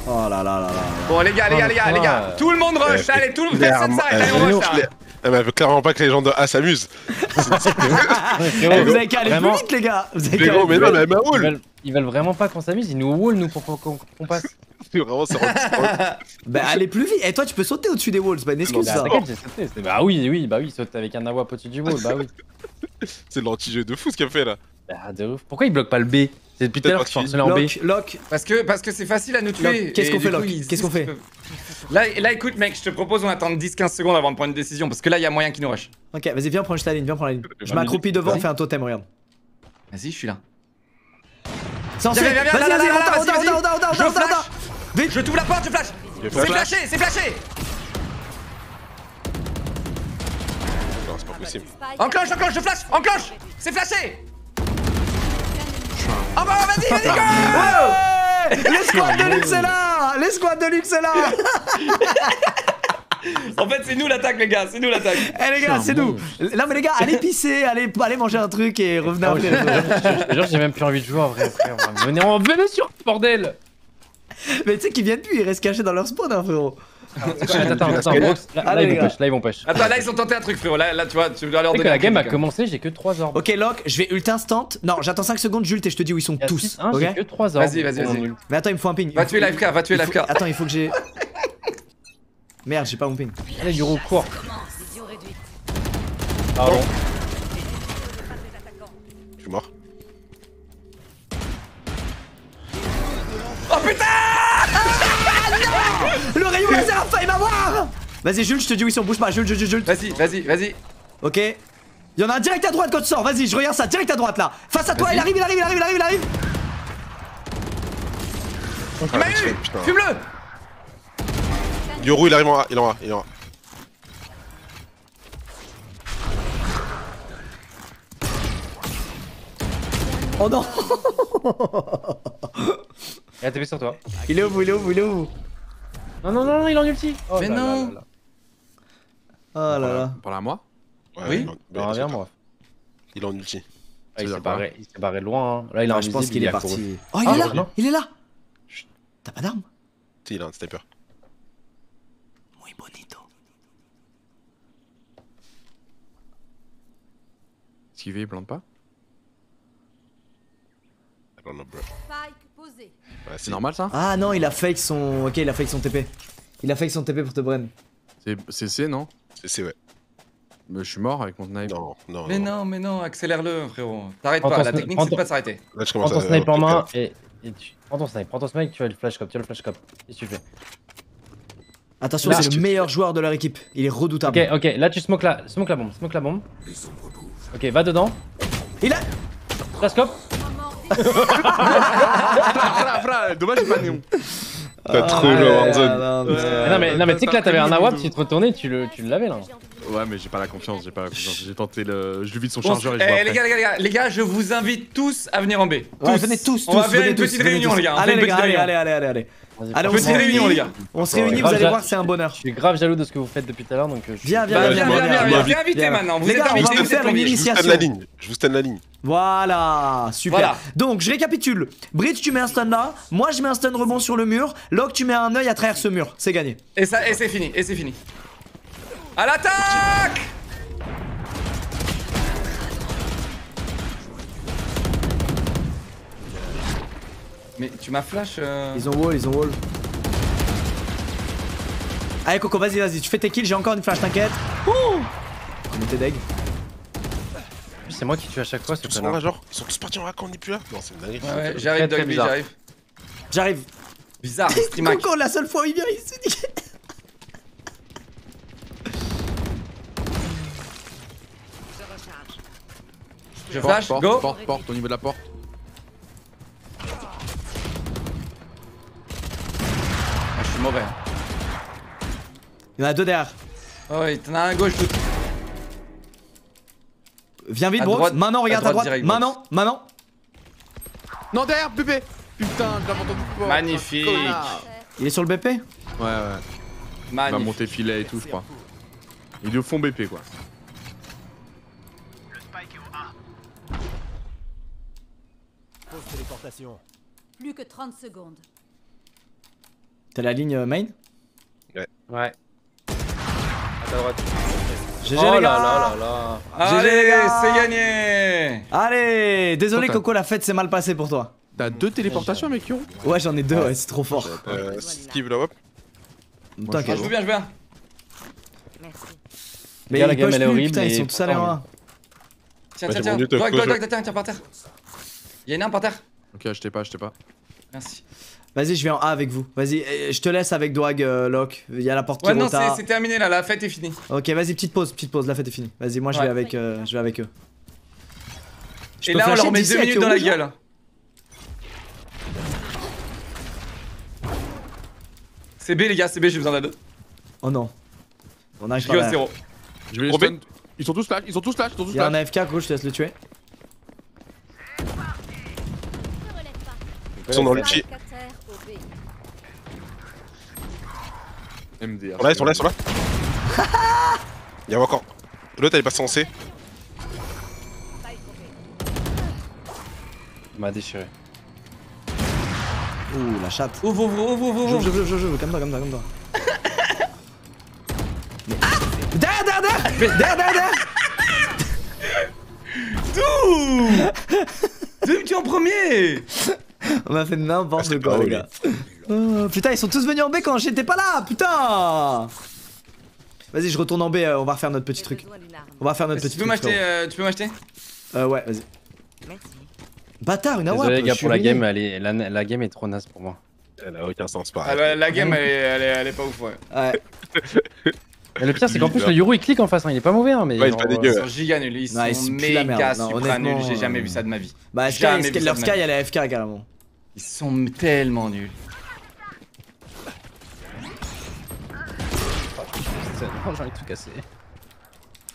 Oh là là là là.
Bon, les gars, les gars, les gars, les gars.
Ouais.
Tout le monde rush.
Euh,
Allez, tout le monde. s'arrête. Allez, on rush là.
Eh, mais elle veut clairement pas que les gens de A s'amusent.
Eh, vous avez qu'à aller
Vraiment
plus vite, les gars Vous avez
gros, mais non, mais elle m'a
Ils
wall.
veulent, ils veulent vraiment pas qu'on s'amuse, ils nous wall nous pour qu'on qu'on passe.
C'est vraiment, c'est
Bah, allez plus vite Et toi, tu peux sauter au-dessus des walls, c'est pas une excuse,
Bah,
ça
Bah oui, oui, bah oui, saute avec un awap au-dessus du wall, bah oui.
c'est l'anti-jeu de fou ce qu'elle fait là.
Bah de ouf. Pourquoi ils bloquent pas le B C'est depuis tout à l'heure en B.
Lock, lock.
Parce que parce que c'est facile à nous tuer.
Qu'est-ce qu'on fait,
coup,
Lock Qu'est-ce qu'on fait
Là, là, écoute, mec, je te propose on attend 10-15 secondes avant de prendre une décision parce que là, il y a moyen qu'ils nous rush.
Ok, vas-y, viens prendre juste la ligne, viens prendre la ligne. Je m'accroupis devant, on fait un totem, regarde.
Vas-y, je suis là.
C'est
Viens, viens, viens,
Vas-y, vas-y, on
Je flash. Je t'ouvre la porte, je flash.
Il est
C'est
flash.
flashé, c'est flashé.
Non, c'est pas possible.
Spike.
Enclenche, enclenche, je flash, enclenche. C'est flashé. Oh bah vas-y, vas-y, go
Ouais L'escouade de luxe est là L'escouade de luxe est là
En fait, c'est nous l'attaque, les gars, c'est nous l'attaque.
Eh les gars, c'est nous
bon.
Non mais les gars, allez pisser, allez, allez manger un truc et revenez
Ah,
après.
jure, j'ai même plus envie de jouer en vrai, frère. Venez, on venez sur bordel
Mais tu sais qu'ils viennent plus, ils restent cachés dans leur spawn, hein, frérot.
Attends, attends, attends, Brox, là, ils vont là ils.
Attends, là, ils ont tenté un truc, frérot. Là, là tu vois, tu dois leur donner
la game a
truc.
commencé, j'ai que 3 orbes.
Ok, Lock, je vais ult instant. Non, j'attends 5 secondes, Jules, et je te dis où ils sont tous.
hein, J'ai que 3 orbes.
Vas-y, vas-y, vas-y.
Mais attends, il me faut un ping.
Va tuer l'AFK, va tuer l'AFK.
Attends, il faut que j'ai. Merde, j'ai pas mon ping.
Allez, Euro, cours. Pardon.
Je suis mort.
Oh putain
Le rayon laser a failli m'avoir Vas-y, Jules, je te dis où ils sont, bouge pas, Jules, Jules, Jules, Jules.
Vas-y, vas-y, vas-y.
Ok. Il y en a un direct à droite quand tu sors, vas-y, je regarde ça, direct à droite là. Face à toi, il arrive, il arrive, il arrive, il arrive, il arrive.
Il m'a eu. Fume-le
Yoru il arrive en A, il en A, il en A.
Oh non
Il a TP sur toi.
Il est où, il est où, il est où
Non, non, non, non, il est en ulti. Oh
Mais
là là
non.
là là.
Oh là là.
Parle à moi
Oui.
ouais,
viens, moi.
Il est en ulti.
Ah, il s'est barré, il s'est barré de loin. Hein. Là, il est
Ouais, je pense qu'il
il
est
a
parti. Oh, il
Ah,
est là
heureusement.
Il est là T'as pas d'arme
sais, il a un sniper.
Muy bonito.
Esquiver, il plante pas?
I don't know, bro.
Spike posé.
C'est normal ça
Ah non, il a fake son. Ok, il a fake son TP. Il a fake son TP pour te brain.
C'est- C'est C, non
C'est c'est ouais.
Mais je suis mort avec mon snipe.
Non, non.
Mais non, mais non, accélère-le, frérot. T'arrêtes pas, la technique c'est
ton-
pas de s'arrêter.
Là, je
Prends ton snipe en main et, et tu... Prends ton snipe, prends ton snipe, tu as le flash cop, tu as le flash cop. Qu'est-ce que tu fais
Attention,
Là.
c'est le meilleur joueur de leur équipe. Il est redoutable.
Ok, ok, là tu smoke la, smoke la bombe, smoke la bombe. Ok, va dedans.
Il a.
Flash cop.
Dommage, j'ai pas de néon.
T'as trop
Ah,
joué à
ouais,
Warzone.
non, mais-
Mais non, tu sais que là t'avais un AWAP, tu te retournais, tu le, tu l'avais là.
Ouais, mais j'ai pas la confiance, j'ai pas la confiance. J'ai tenté le. Je lui vide son
Bon,
chargeur et je
eh,
vois
les
après.
gars, les gars, les gars, les gars, je vous invite tous à venir en B.
Ouais,
Tous.
venez tous, tous.
On va faire
venez
une
tous,
petite
venez
réunion,
tous.
les gars. On fait
Allez,
une
les
petite
gars, allez,
réunion.
allez, allez, allez, allez. Allez, on se réunit.
les gars.
On se réunit, vous allez voir, c'est un bonheur.
Je suis grave jaloux de ce que vous faites depuis tout à l'heure donc. euh, je suis-
Viens, viens, viens,
viens,
viens,
viens,
viens,
viens,
viens.
viens inviter
Viens.
maintenant. Vous êtes
va
vous
faire
êtes
une
conviés.
Je vous stand
initiation.
la ligne. Je vous stand la ligne.
Voilà, super.
Voilà.
Donc, je récapitule. Bridge, tu mets un stun là. Moi, je mets un stun rebond sur le mur. Locke, tu mets un œil à travers ce mur. C'est gagné.
Et ça, et c'est fini, et c'est fini. À l'attaque Mais tu m'as flash euh...
Ils ont wall, ils ont wall. Allez, Coco, vas-y, vas-y. Tu fais tes kills. J'ai encore une flash, t'inquiète. Ouh On était deg.
C'est moi qui tue à chaque fois ce
Ils sont
connard.
là, genre. Ils sont tous partis en rack, on n'est plus là. Non, c'est une dinguerie.
Ouais, ouais, j'arrive Dogby, j'arrive.
J'arrive.
Bizarre, Streamac.
Coco, la seule fois où il vient, il se dit.
Je
Porte,
flash,
porte,
go
Porte, porte, au niveau de la porte.
Ah, Je suis mauvais.
Il y en a deux derrière.
Oh oui, t'en as un à gauche tout.
Viens vite, Brooks.
droite.
Maintenant, regarde
À droite,
droite.
direct,
Maintenant, maintenant.
Non, derrière, bébé Putain, je l'avais entendu fort.
Magnifique.
Il est sur le BP
Ouais, ouais. Il va monter filet et tout, je crois. Il est au fond BP, quoi.
Plus que 30 secondes.
T'as la ligne euh, main
Ouais. À ta droite.
GG
oh
les
là
gars
là là là.
GG, les
Allez,
gars.
c'est gagné
Allez Désolé. Coco, la fête s'est mal passée pour toi.
T'as deux téléportations avec Yon
Ouais, j'en ai deux, ouais, c'est trop fort.
Euh, Steve, là, hop.
T'inquiète.
Je veux bien, je veux bien.
Merci.
Mais
la game, elle est horrible,
putain, ils sont tous allés en.
Tiens,
Ouais,
tiens, tiens. doig,
ouais.
doig, tiens, tiens, par terre. Y'en a un par terre.
Ok, achetez pas, achetez pas.
Merci.
Vas-y, je vais en A avec vous. Vas-y, eh, je te laisse avec Doig, euh, Locke. Il y a la porte qui
Ouais, non,
rota.
c'est c'est terminé là, la fête est finie.
Ok, vas-y, petite pause, petite pause, la fête est finie. Vas-y, moi je
Ouais.
vais avec, euh, je vais avec eux. Je
Et là, on leur met
d'ici
deux
avec
minutes
le
dans la
là
gueule. C'est B, les gars, c'est B, j'ai besoin d'aide.
Oh non. On arrive pas là.
zéro.
Je vais les. Ils sont tous flash, ils sont tous flash, ils sont tous
Il y a un. AFK, gauche, je te laisse le tuer.
Ils sont dans l'ulti.
Spike à terre au B.
MDR.
Ils sont là, ils sont là, ils sont là. Il y a encore. L'autre, elle est passée en C.
Il m'a déchiré.
Ouh, la chatte.
Ouvre, ouvre, ouvre, ouvre,
Je,
ouvre.
je, je, je, je, comme toi, comme toi, comme toi. Derrière, derrière, derrière Derrière, derrière, derrière
Deux tu es en premier?
On a fait n'importe
c'est
quoi, les gars. Oh, putain, ils sont tous venus en B quand j'étais pas là, putain Vas-y, je retourne en B, euh, on va refaire notre petit truc. On va faire notre
Tu
petit
peux
truc.
euh, Tu peux m'acheter?
Euh, ouais, vas-y.
Merci.
Bâtard, une
Désolé les gars pour la game, elle est, la, la game est trop naze pour moi.
Elle a aucun sens, pas.
Ah, la, la game, elle est, elle, est, elle est pas ouf, ouais.
Ouais.
Et le pire c'est qu'en plus le Euro il clique en face, hein. il est pas mauvais hein, mais.
Ouais, il est pas
euh,
dégueu.
Ils sont giga nuls, ils sont méga supra nuls, j'ai jamais
euh,
vu ça de ma vie.
Bah, Sky, leur Sky, elle est AFK carrément.
Ils sont tellement nuls.
Non, j'ai envie de tout casser.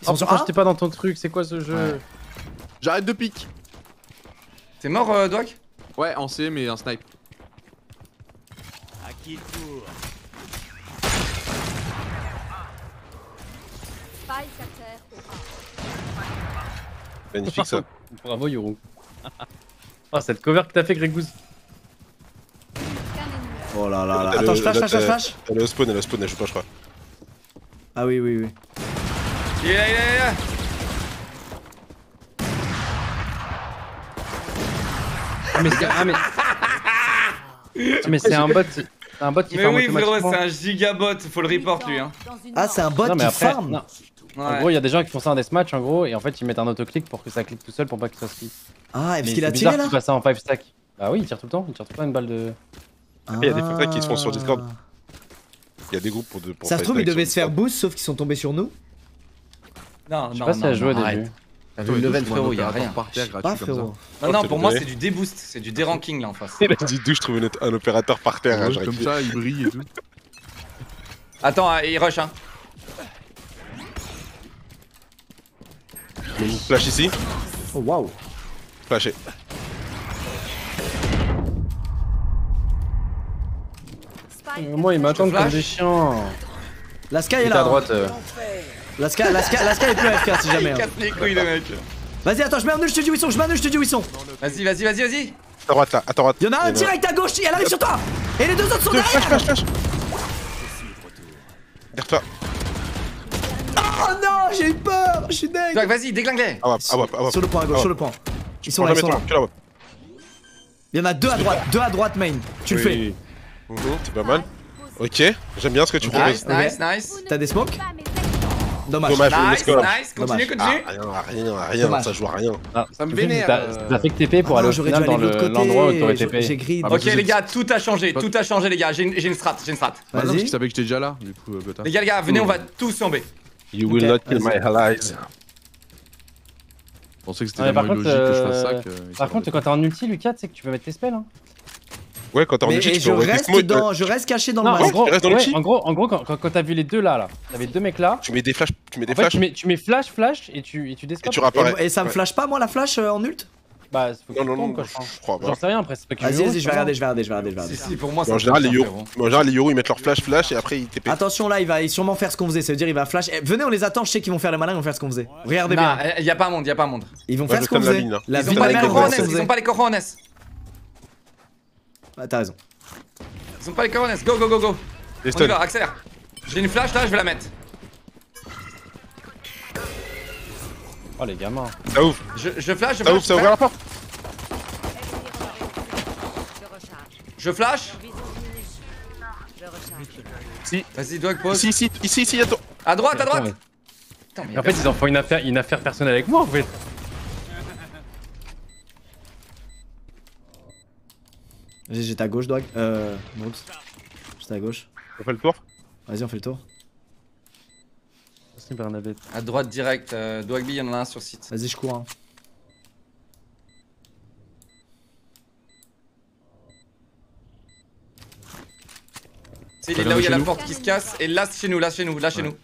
Ils sont
Oh, j'étais pas dans ton truc, c'est quoi ce jeu
Ouais.
J'arrête de pique.
T'es mort, euh, Doc?
Ouais, en C, mais un snipe.
À.
Magnifique ça.
Bravo Yoru. oh, cette cover que t'as fait, Grégouze.
Oh là là là. Attends, je flash, flash, flash.
Elle est au spawn, elle est au spawn, elle joue pas, je crois.
Ah oui, oui, oui.
Il est là, il est là, il est là.
Ah, mais c'est ah, mais... Ah, mais c'est un bot. C'est un bot qui
Mais
farm
oui, frérot, c'est un gigabot. Faut le report lui. Hein.
Ah, c'est un bot
Non, mais
qui
après,
farm.
non. En gros, il y a des gens qui font ça en deathmatch en gros, et en fait ils mettent un autoclick pour que ça clique tout seul pour pas que ça se clique.
Ah, et parce qu'il a
c'est
tiré
bizarre
là
qu'il fasse ça en 5 stack. Bah oui, il tire tout le temps, il tire tout le temps une balle de.
Il y a des frères qui se font sur Discord. Il y a des groupes pour. de- pour
Ça se trouve, ils devaient se faire boost, sauf qu'ils sont tombés sur nous.
Non,
Je sais
non,
pas si
non,
elle joué au
non,
début.
arrête. T'as vu le level, frérot, y'a rien.
Par terre,
Pas
gratuit comme
frérot.
Non, non, pour moi, c'est du déboost. C'est du déranking là en face.
D'où je trouve un opérateur par terre.
ça.
hein,
Comme ça, il brille et tout.
Attends, ah, il rush, hein.
Flash ici,
Oh waouh.
flashé.
Spike
Euh, Moi, ils m'attendent comme des chiens.
La Sky est là.
à
hein.
droite. euh.
La Sky, la Sky, la Sky est plus AFK si jamais. hein.
Casse les couilles, le mec.
Vas-y, attends, je mets un nœud, je te dis où ils sont, je mets un nœud, je te dis où ils sont.
Vas-y, vas-y, vas-y, vas-y.
À droite là, à droite.
Il y en a un
Il y
direct à gauche, elle arrive sur toi. Et les deux autres sont derrière.
Flash, flash. Derrière toi.
Oh non, j'ai eu peur, je suis deg.
vas-y, déglingue-les.
Ah ouais, ah ouais, ah ouais.
Sur le point à gauche, sur le point. Ils sont là, ils sont là. Il y en a deux à droite, deux à droite main. Tu le fais.
Mhm, C'est pas mal. Ok, j'aime bien ce que tu
Ok.
Nice,
proposes.
nice, nice.
T'as des smokes Dommage.
Dommage,
Nice, nice. Continue,
Ah,
continue.
rien, rien, rien,
Dommage.
ça joue à rien.
Ah,
Ça me
que
vénère,
T'as
euh.
t'as fait que TP pour
Ah
aller
non,
au final dans l'endroit où t'aurais
J'ai-
TP.
J'ai grid.
Ah bah,
Ok, les gars, tout a changé. Tout a changé, les gars. J'ai une, strat, j'ai une strat.
Ah non, parce savait que j'étais déjà là, du coup, euh.
Les gars, les gars, venez, on va tous en B.
You will not kill my allies.
Je pensais que c'était
contre,
illogique que je fasse
euh,
ça. que- il
Par contre, quand t'es en ulti, Lucas, tu sais que tu peux mettre tes spells. Hein.
Ouais, quand t'es en
et
tu
je
peux
reste
smokes.
dans, je reste caché dans
Non,
le
en
masque.
gros, ouais, en gros, en gros, quand, quand, quand t'as vu les deux là, là, t'avais deux mecs là.
Tu mets des flashs, tu mets des
En fait,
flashs
tu mets, tu mets flash, flash et tu, et tu
et tu réapparais.
Et, et ça me
Ouais.
flash pas moi la flash euh, en ult?
Bah, faut que
Non,
tu
non, non,
quoi, je
crois pas.
J'en sais rien après, c'est pas que
Vas-y, vas-y, je vais regarder, je vais regarder, je vais regarder, je vais
Si,
regarder.
si, pour moi,
Mais en général, les
fait
Yoru, en général, les Yoru, ils mettent leur flash, flash et après ils TP.
Attention là, il va sûrement faire ce qu'on faisait, ça veut dire il va flash. Eh, venez, on les attend, je sais qu'ils vont faire les malins, ils vont faire ce qu'on faisait. Regardez bien.
y a pas un monde, y a pas un monde.
Ils vont faire ce qu'on faisait.
Ils ont pas les
la mère,
corons
on
en
va faire ce
S,
qu'on
ils ont pas les corons en S.
Ah, T'as raison.
Ils ont pas les corons en S. Go, go, go, go.
Les
On y va, accélère. J'ai une flash là, je vais la mettre.
Oh les gamins.
Ça ouvre,
Je, je flash, je
ça ouvre, ça ouvre la porte.
Je
flash.
Je recharge.
Vas-y, Dog, pose.
Ici, ici, ici, ici, attends.
À droite, à droite. Putain, mais y
mais-
a
En fait, ils en font une affaire, une affaire personnelle avec moi en fait.
J'étais à gauche, Dog. Euh. Brooks. J'étais à gauche.
On fait le tour.
Vas-y, on fait le tour.
Merci Bernadette.
À droite direct, euh, Dwagby, il y en a un sur site.
Vas-y, je cours. Hein.
C'est il est là où il y a la porte qui se casse. Et là, c'est chez nous, là, chez nous, là, chez nous.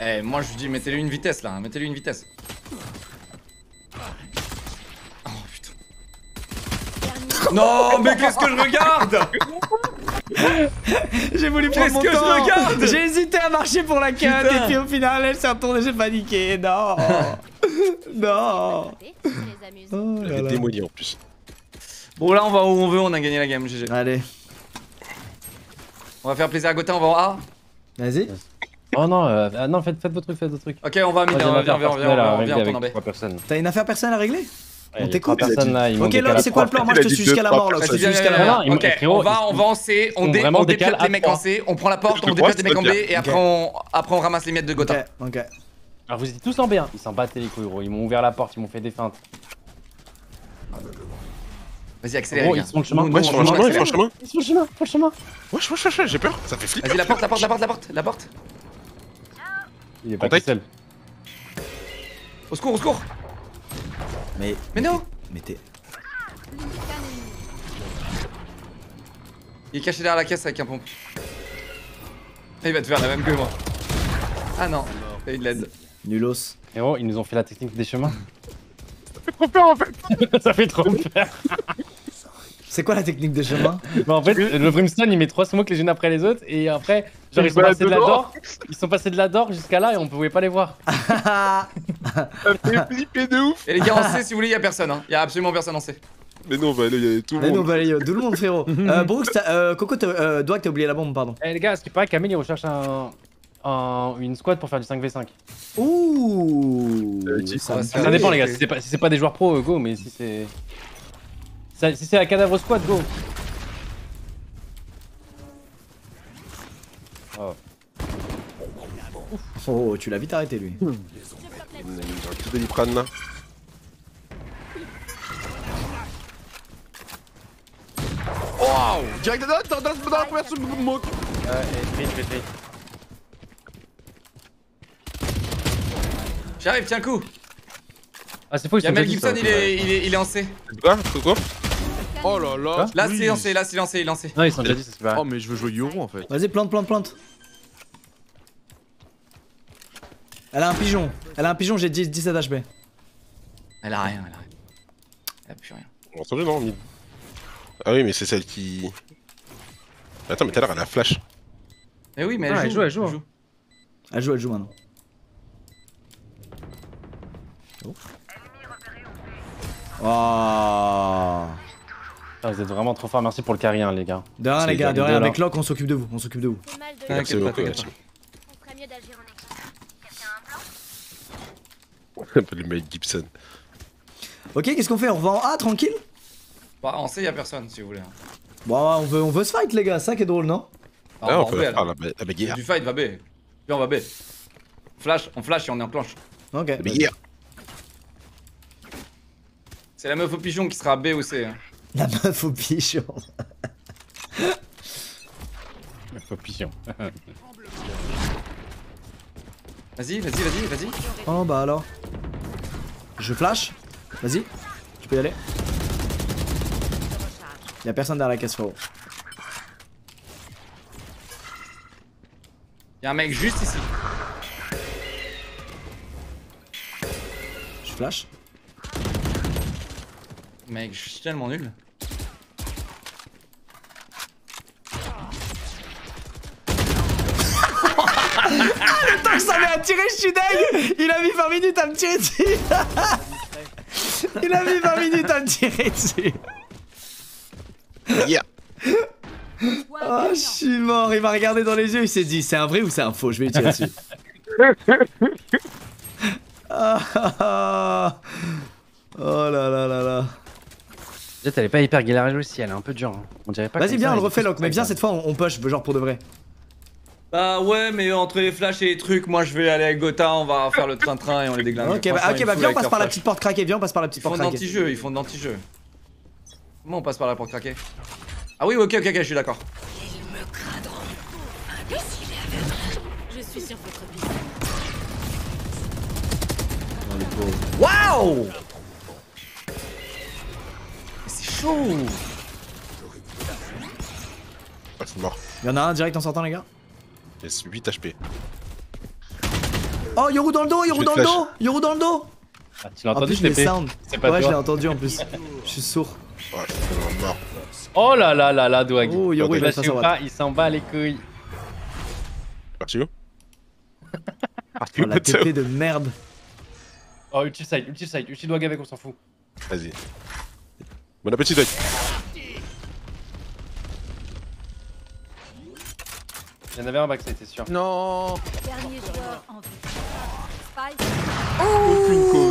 Eh, moi je dis, mettez-lui une vitesse là, mettez-lui une vitesse. Oh putain. Non, mais qu'est-ce que je regarde
J'ai voulu prendre
Qu'est-ce
mon
que je regarde
J'ai hésité à marcher pour la cut et puis au final elle s'est retournée, j'ai paniqué. Non. non. Oh là
avait
là.
démoli en plus.
Bon, là on va où on veut, on a gagné la game, GG.
Allez,
On va faire plaisir à Gotin, on va en A.
vas-y.
Oh non, euh, ah non, faites, faites vos trucs, faites vos trucs.
Ok, on va on viens,
régler
viens, on en
avec
B.
trois personnes.
T'as une affaire personnelle à régler
Ouais,
On t'écoute.
ils
Ok,
à
c'est quoi le plan Moi je te suis jusqu'à la mort là. Je te
Vas-y,
suis
viens,
jusqu'à
viens,
la
viens.
mort.
Non, ils-
Ok, on va,
ils
on va en C, on,
sont
dé,
vraiment
on dépiote
décalés à
les mecs en. C, on prend la porte, on
te crois,
dépiote les mecs en B et après on, après on ramasse les miettes de
Ok,
Gotin.
ok.
Alors vous étiez tous en B1. Ils s'en battaient les couilles, gros. Ils m'ont ouvert la porte, ils m'ont fait des feintes.
Vas-y, accélère.
Gros, ils sont le chemin.
Ouais,
on
fais un
accélère.
chemin, je fais un chemin.
Ils sont le chemin, faut le chemin.
Wesh, wesh, wesh, j'ai peur, ça fait flipper.
Vas-y, la porte, la porte, la porte, la porte, la porte.
Il est pas tout seul.
Au secours, au secours.
Mais.
Mais non
Mais t'es.
Il est caché derrière la caisse avec un pompe. Il va te faire la même que moi. Ah non, t'as eu de l'aide.
Nulos.
Frérot, ils nous ont fait la technique des chemins.
fait trop peur en fait.
ça fait trop peur.
C'est quoi la technique de chemin
Bah en fait, le Brimstone il met trois smokes les unes après les autres et après, genre ils sont passés de la d'or, ils sont passés de la d'or jusqu'à là et on pouvait pas les voir.
Ça fait flipper de ouf.
Et les gars, en C, si vous voulez, y a personne. Hein. Y a absolument personne en C.
Mais non, on va aller, il y a tout le
Mais non,
monde.
bah, allez, tout le monde, frérot. euh, Brooks, t'as- euh, Coco, euh, t'as oublié la bombe, pardon.
Eh les gars, ce qui paraît, Camille il recherche un, un- une squad pour faire du 5v5.
Ouh
Euh,
ça
on va
dépend les gars, si c'est pas, si c'est pas des joueurs pro, euh, go, mais si c'est. Ça- Si c'est la cadavre squad, go. Oh.
Oh, tu l'as vite arrêté, lui.
Un petit doliprane là.
Waouh Direct dans, dans, dans, la première smoke.
Euh, vite, vite, vite.
J'arrive, tiens le coup.
Ah, c'est faux, ils
Y a
sont
Mel Gibson, il est, il, est, il est en C.
Quoi Quoi?
Oh là là.
Là,
oui.
c'est C, là, c'est en C.
Non, ils sont déjà dit, ça c'est pas
Oh mais je veux jouer Yoro en fait.
Vas-y, plante, plante, plante. Elle a un pigeon. Elle a un pigeon, j'ai 10, 17 HP.
Elle a rien, elle a rien. Elle a plus rien.
On a entendu non mid. Ah oui, mais c'est celle qui. Attends, mais tout à l'heure elle a flash.
Mais oui, mais elle
Ah,
joue.
elle joue, elle joue.
Elle joue, elle joue maintenant. Oh. Oh.
Putain, vous êtes vraiment trop forts, merci pour le carry, hein, les gars.
De rien, les gars, de rien. Avec Locke, on s'occupe de vous. On s'occupe de vous.
Merci beaucoup, merci.
On ferait mieux d'agir en équipe.
Un peu le mec Gibson.
Ok, qu'est-ce qu'on fait? On va en A tranquille?
Bah, en C, y a personne si vous voulez.
Bon, on veut, on veut se fight, les gars. Ça qui est drôle, non?
Ah,
Ah, on peut
B,
faire la, la bagarre.
Du fight, va B. Puis on va B. Flash, on flash et on est en planche.
Ok.
C'est la meuf au pigeon qui sera B ou C. hein.
La meuf au pigeon.
Faut pigeon.
Vas-y, vas-y, vas-y, vas-y.
Oh bah alors. Je flash. Vas-y. Tu peux y aller. Y'a personne derrière la caisse, frérot.
Y'a un mec juste ici.
Je flash.
Mec, je suis tellement nul.
Tant que ça m'a tiré, je suis deg Il a mis 20 minutes à me tirer dessus. Il a mis 20 minutes à me tirer dessus.
Bagarre.
Oh, je suis mort. Il m'a regardé dans les yeux, il s'est dit c'est un vrai ou c'est un faux? Je vais lui tirer dessus. Oh là là
Peut-être elle est pas hyper galère à jouer si elle est un peu dure. hein. On dirait pas.
Vas-y
ça,
on le refait Locke, mais viens cette fois on, on push, genre pour de vrai.
Bah ouais, mais entre les flashs et les trucs, moi je vais aller avec Gotha, on va faire le train-train et on les déglingue.
Ok, bah,
ils
bah viens on passe par la petite porte craquée, viens on passe par la petite
Ils font
porte
de
craquée.
ils font de l'anti-jeu. Comment on passe par la porte craquée? Ah oui, ok, ok, ok, je suis d'accord.
Je suis sur votre piste.
Waouh chaud
Ah, c'est mort.
Y'en a un direct en sortant les gars.
Il reste 8 HP.
Oh Yoru dans le dos, Yoru dans le dos Yoru dans le dos
Ah, tu l'as
En
entendu,
plus
je l'ai
les
fait. pas
Ouais je l'ai entendu en plus. Je suis sourd.
Ouais, je mort.
Oh là là là là, Dwag.
Oh Yoru il va à
pas, il s'en bat les couilles.
Parti où
Oh, la TP de merde.
Oh, ulti side, ulti side, ulti Dwag avec, on s'en fout.
Vas-y. Bon appétit, Doc.
Il y en avait un backside, c'est sûr.
Non.
Dernier joueur en.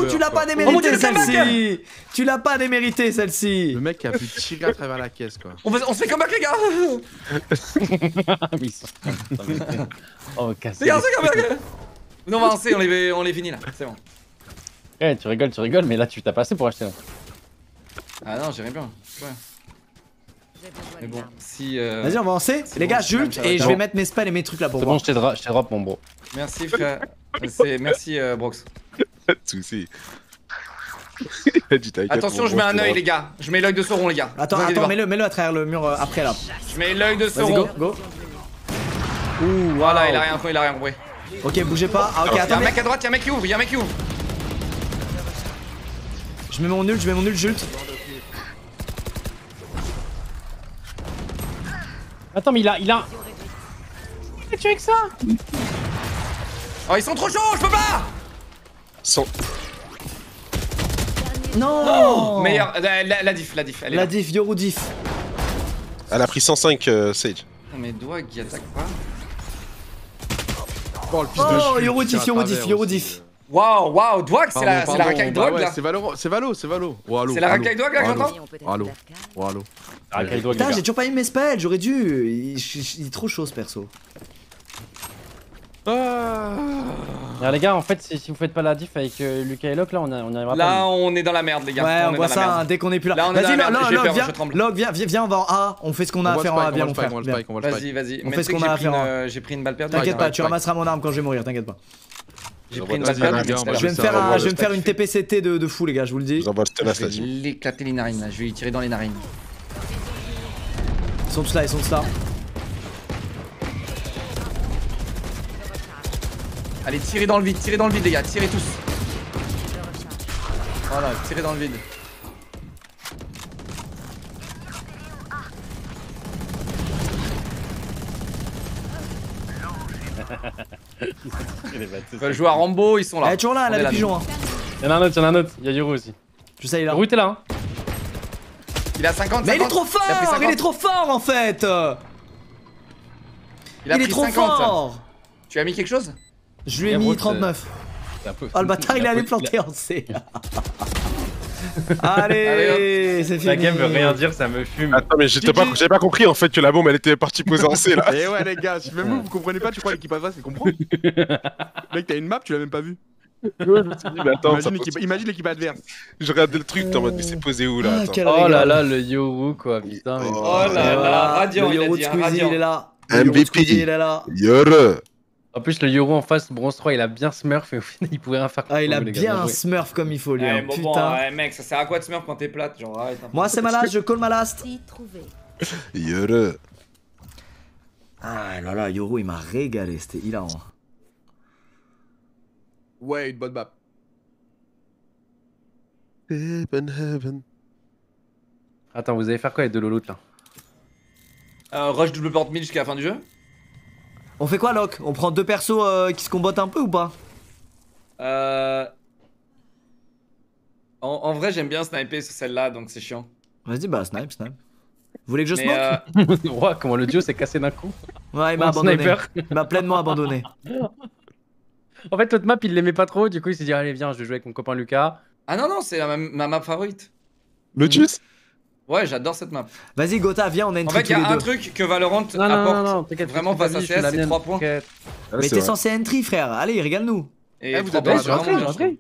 Tu l'as pas
Oh
démérité celle-ci Tu l'as pas démérité celle-ci
Le mec qui a pu tirer à travers la caisse quoi.
on, va- on se fait comeback les gars
oui, ça. Oh, casse.
Les gars, on se fait comeback Non, on va avancer, on les, on les finit là, c'est bon.
Ouais, tu rigoles, tu rigoles, mais là, tu t'as passé pour acheter. là.
Ah non, j'irai bien. Ouais. Mais bon, si. euh,
Vas-y on va avancer.
c'est
Les
bon,
gars,
c'est bon,
j'ult
ça va,
et je
va.
vais mettre mes spells et mes trucs là pour
C'est bon, je t'ai drop, mon bro.
Merci frère. C'est- Merci euh, Brox.
Pas de soucis.
Attention, je mets un
te
œil les gars. Je mets l'œil de Sauron les gars.
Attends, attends, mets-le mets-le à travers le mur euh, après là.
Je mets l'œil de
Vas-y,
Sauron.
go, go. Ouh,
Voilà, il a rien compris, il a rien compris.
Ok, bougez pas. Ah, ok,
Y'a un mec à droite, y'a un mec qui ouvre, y'a un mec qui ouvre.
Je mets mon nul, je mets mon nul, j'ult.
Attends, mais il a. Il a. Qu'est-ce que avec ça
Oh, ils sont trop chauds, je peux pas
Sans-
Non
Meilleur, la, la- la diff, la diff, elle est
La
là.
diff, Yoru diff.
Elle a pris 105 euh, Sage.
Non, mais Doig, il attaque pas.
Oh, le fils de
Oh,
chute,
Yoru diff, Yoru diff, Yoru
aussi,
diff.
Euh.
Waouh, waouh, Doig, c'est la, la racaille
bah ouais,
là
C'est Valoro, c'est Valo, c'est Valo. Oh,
C'est la racaille Doig là que j'entends.
Arrête toi,
Putain, j'ai toujours pas eu mes spells, j'aurais dû. Il, il- il est trop chaud ce perso.
Ah.
Les gars, en fait, si, si vous faites pas la diff avec euh, Lucas et Locke, là, on, a- on y arrivera
Là,
pas.
on est dans la merde, les gars.
Ouais, on,
est
voit
dans la
ça
merde.
hein, dès qu'on est plus là.
Là, on est dans
Vas-y,
la
Locke, viens. Locke, viens, viens, viens, on va en A. On fait ce qu'on a à faire en A, viens mon frère.
Vas-y, vas-y.
On fait ce qu'on a à faire,
une,
hein.
euh, J'ai pris une balle perdue.
T'inquiète
là.
pas, tu ramasseras mon arme quand je vais mourir, t'inquiète pas.
J'ai pris une balle
va
Je vais me faire,
va,
un-
ouais,
je vais me faire
ouais.
une TPCT de, de fou, les gars, je vous le dis.
Je vais l'éclater les narines là, je vais lui tirer dans les narines.
Ils sont tous là, ils sont tous là.
Allez, tirez dans le vide, tirez dans le vide, les gars, tirez tous. Voilà, tirez dans le vide. Ils veulent jouer à Rambo, ils sont là.
Elle est toujours là, elle
est
a
là,
des pigeons.
nous.
hein.
Il y en a un autre, il y en a un autre. Il y a Yoru aussi.
Je sais, il est là.
Yoru, t'es là, hein
Il a 50,
Mais il est
50.
trop
Il a pris
fort
50.
Il est trop fort en fait
Il, a
Il est
pris
trop
50.
fort
Tu as mis quelque chose?
Je lui ai mis
Roth,
39.
C'est un peu-
Oh le bâtard, il est allé planter en C. Allez,
Allez,
c'est fini.
La game veut rien dire, ça me fume.
Attends, mais j'étais pas, j'avais pas compris en fait que la bombe elle était partie poser en C là.
Eh ouais, les gars, si même vous, vous comprenez pas, tu crois l'équipe adverse, elle comprend Mec, t'as une map, tu l'as même pas vue.
Je me suis dit, mais attends,
Imagine l'équipe- adverse.
je regardais le truc, t'es en mode, mais c'est posé où là
Ah,
attends.
Oh là là, le Yoru quoi, putain. mais-
Oh.
Oh là là, radiant,
le
il
est là.
MVP.
Il est là.
Yore
En plus, le Yoru en face, Bronze 3, il a bien smurf et au final, il pouvait rien faire.
Ah, il a
contre vous, les gars,
bien un smurf comme il faut, lui.
Ouais,
hein.
bon,
Putain.
ouais, mec, ça sert à quoi de smurf quand t'es plate Genre, arrête. peu.
Moi, c'est ma last, je call ma last.
Yore
Ah là là, Yoro, il m'a régalé, c'était hilarant.
Ouais, une bonne map.
Heaven, heaven.
Attends, vous allez faire quoi avec de l'autre là?
Euh, rush double porte 1000 jusqu'à la fin du jeu?
On fait quoi, Locke? On prend deux persos euh, qui se combattent un peu ou pas?
Euh. En, en vrai, j'aime bien sniper sur celle-là, donc c'est chiant.
Vas-y, bah, snipe, snipe. Vous voulez que je
Mais
smoke?
euh,
Ouah, comment le duo s'est cassé d'un coup?
Ouais, il m'a abandonné.
sniper.
Il m'a pleinement abandonné.
En fait, l'autre map, il l'aimait pas trop, du coup, il s'est dit, allez, viens, je vais jouer avec mon copain Lucas.
Ah non, non, c'est ma, ma map favorite.
Lotus?
Ouais, j'adore cette map.
Vas-y, Gotha, viens, on a une
En fait, il y a un
deux.
truc que Valorant
Non, non, non,
apporte.
non, t'inquiète.
vraiment face à CS, c'est
mienne,
trois points.
t'inquiète.
Mais t'es censé entry, frère. Allez, régale-nous.
Et
Eh, vous êtes
rentré.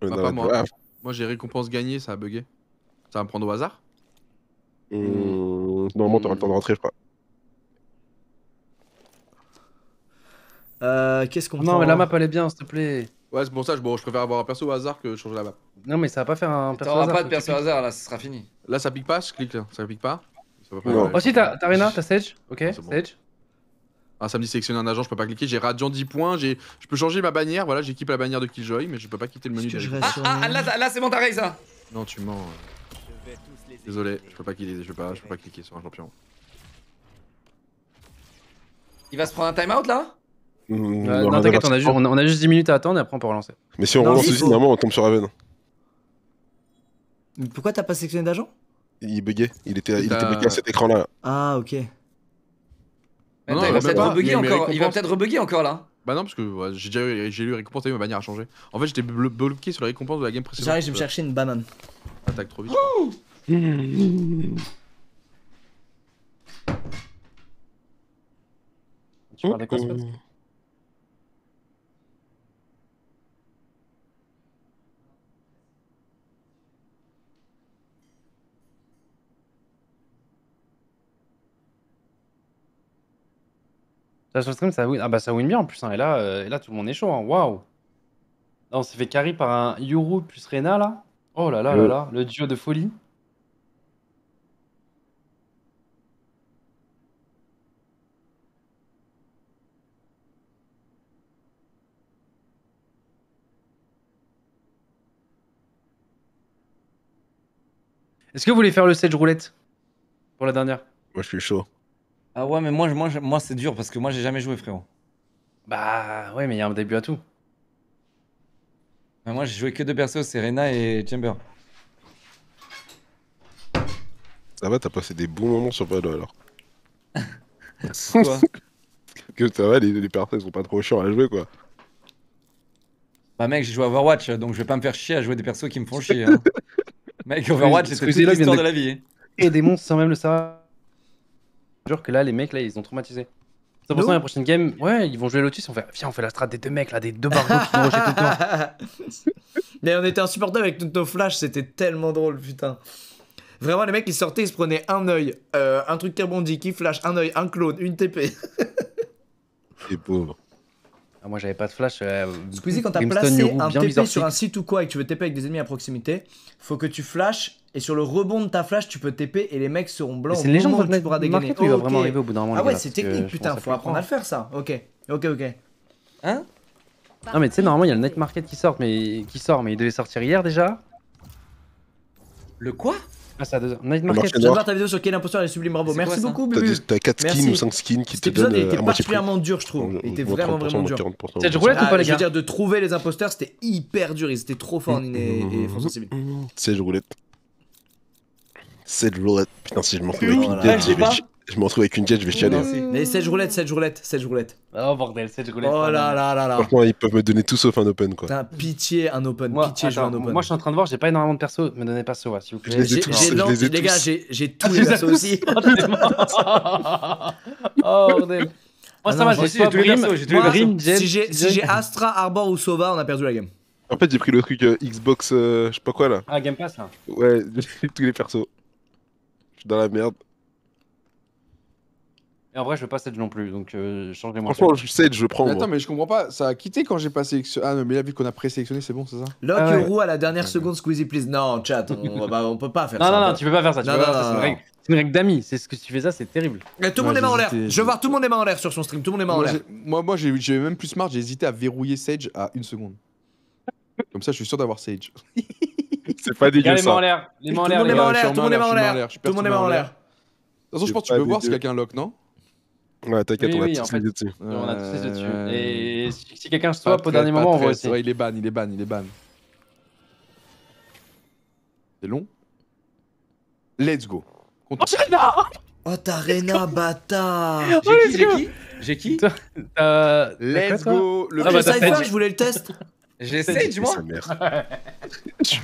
On
Bah, pas moi.
ouais.
Moi, j'ai récompense gagnée, ça a bugué. Ça va me prendre au hasard
Hum, Normalement, t'auras le temps de rentrer, je crois.
Euh, qu'est-ce qu'on
Non,
prend
mais la map, elle est bien, s'il te plaît.
Ouais, c'est pour ça, je, bon, je préfère avoir un perso au hasard que changer la map.
Non, mais ça va pas faire un perso
T'auras
hasard,
pas de perso hasard là, ce sera fini.
Là, ça pique pas, je clique là. Ça pique pas Ça va pas
Non.
ouais.
Oh si, t'as Rena, t'as Sage Ok,
bon.
Sage.
Ah, ça me dit sélectionner un agent, je peux pas cliquer. J'ai Radiant 10 points, j'ai... je peux changer ma bannière. Voilà, j'équipe la bannière de Killjoy, mais je peux pas quitter le menu.
Que je
Ah, ah, là, là c'est bon, t'as raison.
Non, tu mens. Désolé, je peux pas cliquer, je peux pas, je peux pas cliquer sur un champion.
Il va se prendre un timeout là?
Euh,
non,
t'inquiète, on, a on on juste 10 minutes à attendre et après on peut relancer.
Mais si on
Non,
relance
il
aussi, normalement, on tombe sur Raven.
Mais Pourquoi t'as pas sélectionné d'agent
Il buguait. Il était, il était bloqué à cet écran-là.
Ah, ok.
Non,
il va peut-être rebugger encore. Il va
récompenses-
peut-être rebugger encore là.
Bah non, parce que ouais, j'ai déjà eu, j'ai eu récompense, ma bannière a changé. En fait, j'étais blo- bloqué sur la récompense de la game précédente.
J'arrive, je vais me chercher une banane.
Attaque trop vite.
Tu parles de quoi, Ça sur stream, ça win. Ah bah ça win bien en plus. hein. Et, là, euh, et là, tout le monde est chaud. hein. Waouh. Là, on s'est fait carry par un Yoru plus Rena là. Oh là là là
Ouais.
là, le duo de folie. Est-ce que vous voulez faire le Sage roulette Pour la dernière?
Moi, je suis chaud.
Ah ouais, mais moi, moi, moi c'est dur parce que moi, j'ai jamais joué, frérot.
Bah ouais, mais il y a un début à tout.
Mais moi, j'ai joué que deux persos, c'est Rena et Chamber.
Ça va, t'as passé des bons moments sur Valo alors.
Quoi?
Que ça va, les, les persos ils sont pas trop chiants à jouer quoi.
Bah mec, j'ai joué à Overwatch, donc je vais pas me faire chier à jouer des persos qui me font chier. Hein. mec, Overwatch, c'était
que
toute l'histoire de
de-
la vie.
Et des monstres sans même le savoir. Jure que là, les mecs, là, ils ont traumatisé. 100%
Nous
la prochaine game, ouais, ils vont jouer Lotus, on fait, viens, on fait la strat des deux mecs, là, des deux barbeaux qui vont rusher tout le temps.
Mais on était insupportable avec toutes nos flashs, c'était tellement drôle, putain. Vraiment, les mecs, ils sortaient, ils se prenaient un œil, euh, un truc qui rebondit, qui flash, un œil, un clone, une TP.
Les pauvres.
Ah, moi, j'avais pas de flash. Euh,
Squeezie, quand t'as placé un TP sur un site ou quoi et que tu veux TP avec des ennemis à proximité, faut que tu flashes et sur le rebond de ta flash, tu peux TP et les mecs seront blancs.
C'est une légende
où tu pourras dégainer.
il va vraiment arriver au bout d'un moment.
Ah ouais, c'est technique, putain, faut apprendre à le faire ça. Ok, ok, ok.
Hein
Non, mais tu sais, normalement, il y a le night market qui sort, mais qui sort, mais il devait sortir hier déjà.
Le quoi?
Ah, ça a deux heures. Night
marché
market.
Je viens de
noir.
voir ta vidéo sur quel imposteur est sublime, bravo. Merci beaucoup,
T'as
Bubu.
T'as 4 skins
Merci.
ou 5 skins qui
Cet
te
épisode
donnent
il
euh,
était
à prix.
particulièrement dur, je trouve. Il était vraiment, vraiment dur.
Cette roulette ou
Ah,
pas, les
je veux
gars
dire, de trouver les imposteurs, c'était hyper dur. Ils étaient trop forts, Nine et, et François Civil.
16 roulettes. 7 roulettes. Putain, si je m'en
Une
avec une
jet, j'ai
je je m'en retrouve avec une jet, je vais chialer.
Merci.
Mais 7 roulettes, 7 roulettes, 7 roulettes.
Oh bordel, cette roulette.
Oh là là là là.
Franchement, ils peuvent me donner tout sauf un open quoi.
Putain, pitié, un open.
Moi,
Pitié, je veux un
attends,
open.
moi, je suis en train de voir, j'ai pas énormément de persos. Me donnez pas Sova, s'il vous
Je
plaît.
les ai
J'ai
tous,
j'ai
je
l'an-
les ai
les gars,
tous.
j'ai j'ai
Ah,
tous les persos aussi.
oh bordel. Moi,
Ah
ça
non,
va, j'ai
tous les persos, j'ai tous les
Brim, Jet,
si j'ai si
Jet.
j'ai Astra, Arbor ou Sova, on a perdu la game.
En fait, j'ai pris le truc euh, Xbox, euh, je sais pas quoi là.
Ah, Game Pass là.
Ouais, j'ai tous les persos. Je suis dans la merde.
Et en vrai, je veux pas Sedge non plus, donc euh, changez-moi.
Franchement, je sais, je prends
Mais
moi.
attends, mais je comprends pas, ça a quitté quand j'ai pas sélectionné. Ah non, mais là, vu qu'on a présélectionné, c'est bon, c'est ça
Lock
Ah ouais.
À la dernière seconde, Squeezy, please. Non, chat, on, on peut pas faire
Non,
ça.
non, non, tu peux pas faire ça. tu
Non,
peux pas
non,
faire ça,
non,
C'est une
non.
règle- d'amis. C'est ce que tu fais ça, c'est terrible.
Mais tout le monde est main en l'air.
j'ai hésité,
Je veux voir tout le monde est main en l'air sur son stream. Tout le monde est main en l'air.
Moi, moi j'ai même plus smart, j'ai hésité à verrouiller Sage à une seconde. Comme ça, je suis sûr d'avoir Sage.
C'est pas dégueu
les mains en l'air. Les mains en
Tout le
l'air,
monde est en l'air. Tout le monde est main en l'air.
je suis
Tout le monde est main en l'air.
De toute façon, je pense que tu peux voir si quelqu'un lock, non?
Ouais, t'inquiète,
Oui,
on a
oui,
tous
en fait.
les deux dessus.
On a tous les yeux dessus.
Euh,
Et si si quelqu'un se swap au dernier moment, on voit
c'est
aussi.
vrai, il est ban, il est ban, il est ban. C'est long Let's go. Content.
Oh, t'as Rena, bâtard.
J'ai qui J'ai qui J'ai qui?
Euh,
Let's go le
Ah, bah,
Cypher,
Sage.
je voulais le test?
J'ai Sage, moi.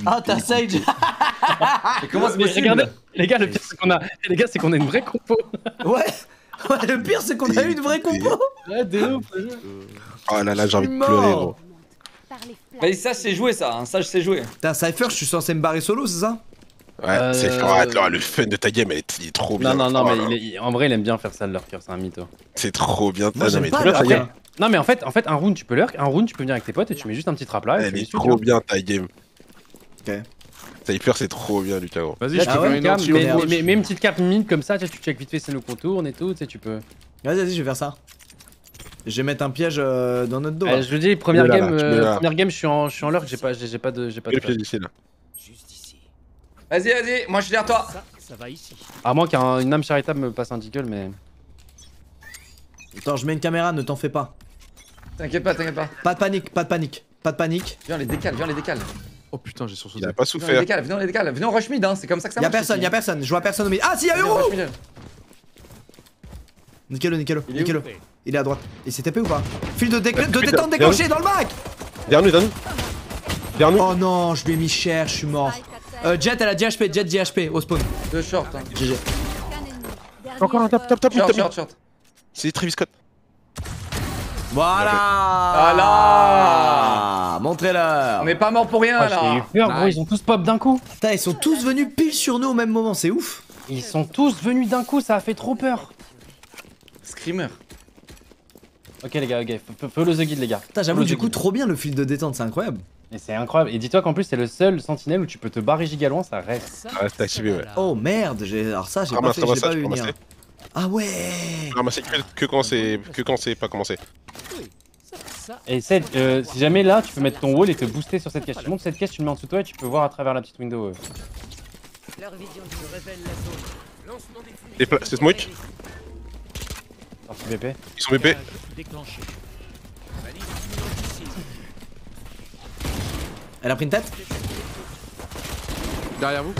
Ah, t'as Sage.
Mais comment c'est possible?
regardez, les gars, le pire c'est qu'on a, les gars, c'est qu'on a une vraie compo.
Ouais. Ouais, le pire, c'est qu'on a eu une vraie compo.
Ouais, des ouf.
Oh là là, j'ai envie de pleurer, gros.
Bah, ça, c'est joué, ça. hein. Ça, je sais jouer.
Putain, Cypher, je suis censé me barrer solo, c'est ça?
Ouais,
Euh,
c'est oh, le fun de ta game, elle est, il est trop bien.
Non, non, non,
Oh
mais il est- en vrai, il aime bien faire ça de leur cœur, c'est un mytho.
C'est trop bien.
Moi,
non,
j'aime
mais
pas
ta
le
game,
Non, mais en fait, en fait, un round, tu peux lurk, un round, tu peux venir avec tes potes et tu mets juste un petit trap là. et tu
Elle est trop bien ta game.
Ok.
Cypher, c'est trop bien, Lucas. gros.
Vas-y, je
tu
peux
ouais,
faire une anti
mais, mais- mais- mais une petite carte mine comme ça, tu sais, tu check vite fait, c'est nous qu'on tourne et tout, tu sais, tu peux.
Vas-y, vas-y, je vais faire ça. Je vais mettre un piège euh, dans notre dos.
Euh, je vous dis, première
là,
game,
là,
euh, première game, je suis en, je suis en lurk, j'ai pas, j'ai pas de, j'ai pas de.
Piège ici là
Vas-y, vas-y. Moi, je suis derrière toi.
À moins qu'une âme charitable me passe un deagle, mais.
Attends, je mets une caméra, ne t'en fais pas.
T'inquiète pas, t'inquiète pas.
Pas de panique, pas de panique, pas de panique.
Viens, on les décale, viens, on les décale.
Oh putain, j'ai sursauté.
Il a pas
Viens, on les
souffert.
décale, viens, on les décale. Viens, on rush mid, hein. C'est comme ça que ça
Y'a
marche.
personne,
ici.
y'a personne, je vois personne au milieu. Ah si, y'a Euro
rush mid.
Nickel, nickel,
Il est où
nickel. Il est à droite. Il s'est tapé ou pas Fil de, décla- de détente
bien.
déclenché dans le bac
Derrière nous, derrière nous. Derrière nous.
Oh non, je lui ai mis cher, je suis mort. Euh, Jet, elle a DHP, Jet DHP au spawn.
Deux short. Hein.
GG.
Encore un top, top, top,
Short,
top.
short, short.
C'est Travis Scott.
Voilà
Voilà
Montrez-leur
On est pas mort pour rien,
Ah, j'ai eu
là.
peur, gros, ils ont tous pop d'un coup.
Putain, ils sont tous venus pile sur nous au même moment, c'est ouf
Ils sont tous venus d'un coup, ça a fait trop peur.
Screamer.
Ok, les gars, ok, follow the guide, les gars.
Putain, j'avoue, du coup,
guide.
trop bien le fil de détente, c'est incroyable.
Et c'est incroyable. Et dis-toi qu'en plus, c'est le seul sentinelle où tu peux te barrer giga loin, ça reste.
Ah, c'est activé, ouais.
Oh merde, j'ai... alors ça, j'ai pas fait,
ça,
pas venir. Ah ouais
Ramasser que, que quand c'est que quand c'est pas commencé.
Et Seth, euh, si jamais là, tu peux mettre ton wall et te booster sur cette caisse. Tu montes cette caisse, tu le mets en dessous de toi et tu peux voir à travers la petite window. euh.
C'est smoke
Sorti BP.
Ils sont BP
Elle a pris une tête?
Derrière vous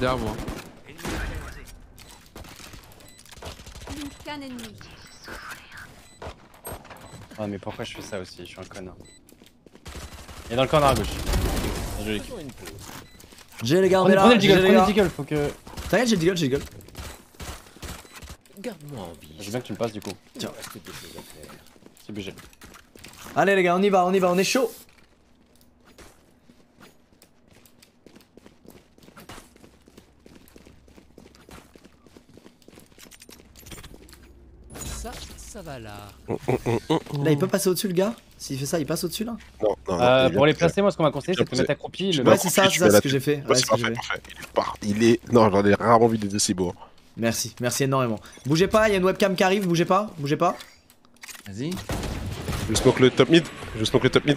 Derrière hein.
Ennemi.
Ah, mais pourquoi je fais ça aussi? Je suis un connard. Et dans le corner à gauche.
J'ai les gars, on est
Prenez,
là.
prenez le
les
prenez
gars.
le deagle, faut que.
T'inquiète, j'ai le deagle, j'ai le deagle.
Je veux bien que tu me passes du coup.
Tiens.
C'est obligé.
Allez les gars, on y va, on y va, on est chaud.
Ça, va là.
Là, il peut passer au-dessus, le gars S'il fait ça, il passe au-dessus là
Non, non, non.
Euh, pour les placer, moi ce qu'on m'a conseillé, c'est de te mettre accroupi. Le
Ouais,
Ouais, c'est ça, c'est ce que j'ai fait.
Ouais, c'est
c'est ce que j'ai
parfait,
fait.
parfait. Il est par- Il est. Non, j'en ai rarement vu des aussi beaux.
Merci, merci énormément. Bougez pas, il y a une webcam qui arrive, bougez pas, bougez pas.
Vas-y.
Je smoke le top mid. Je smoke le top mid.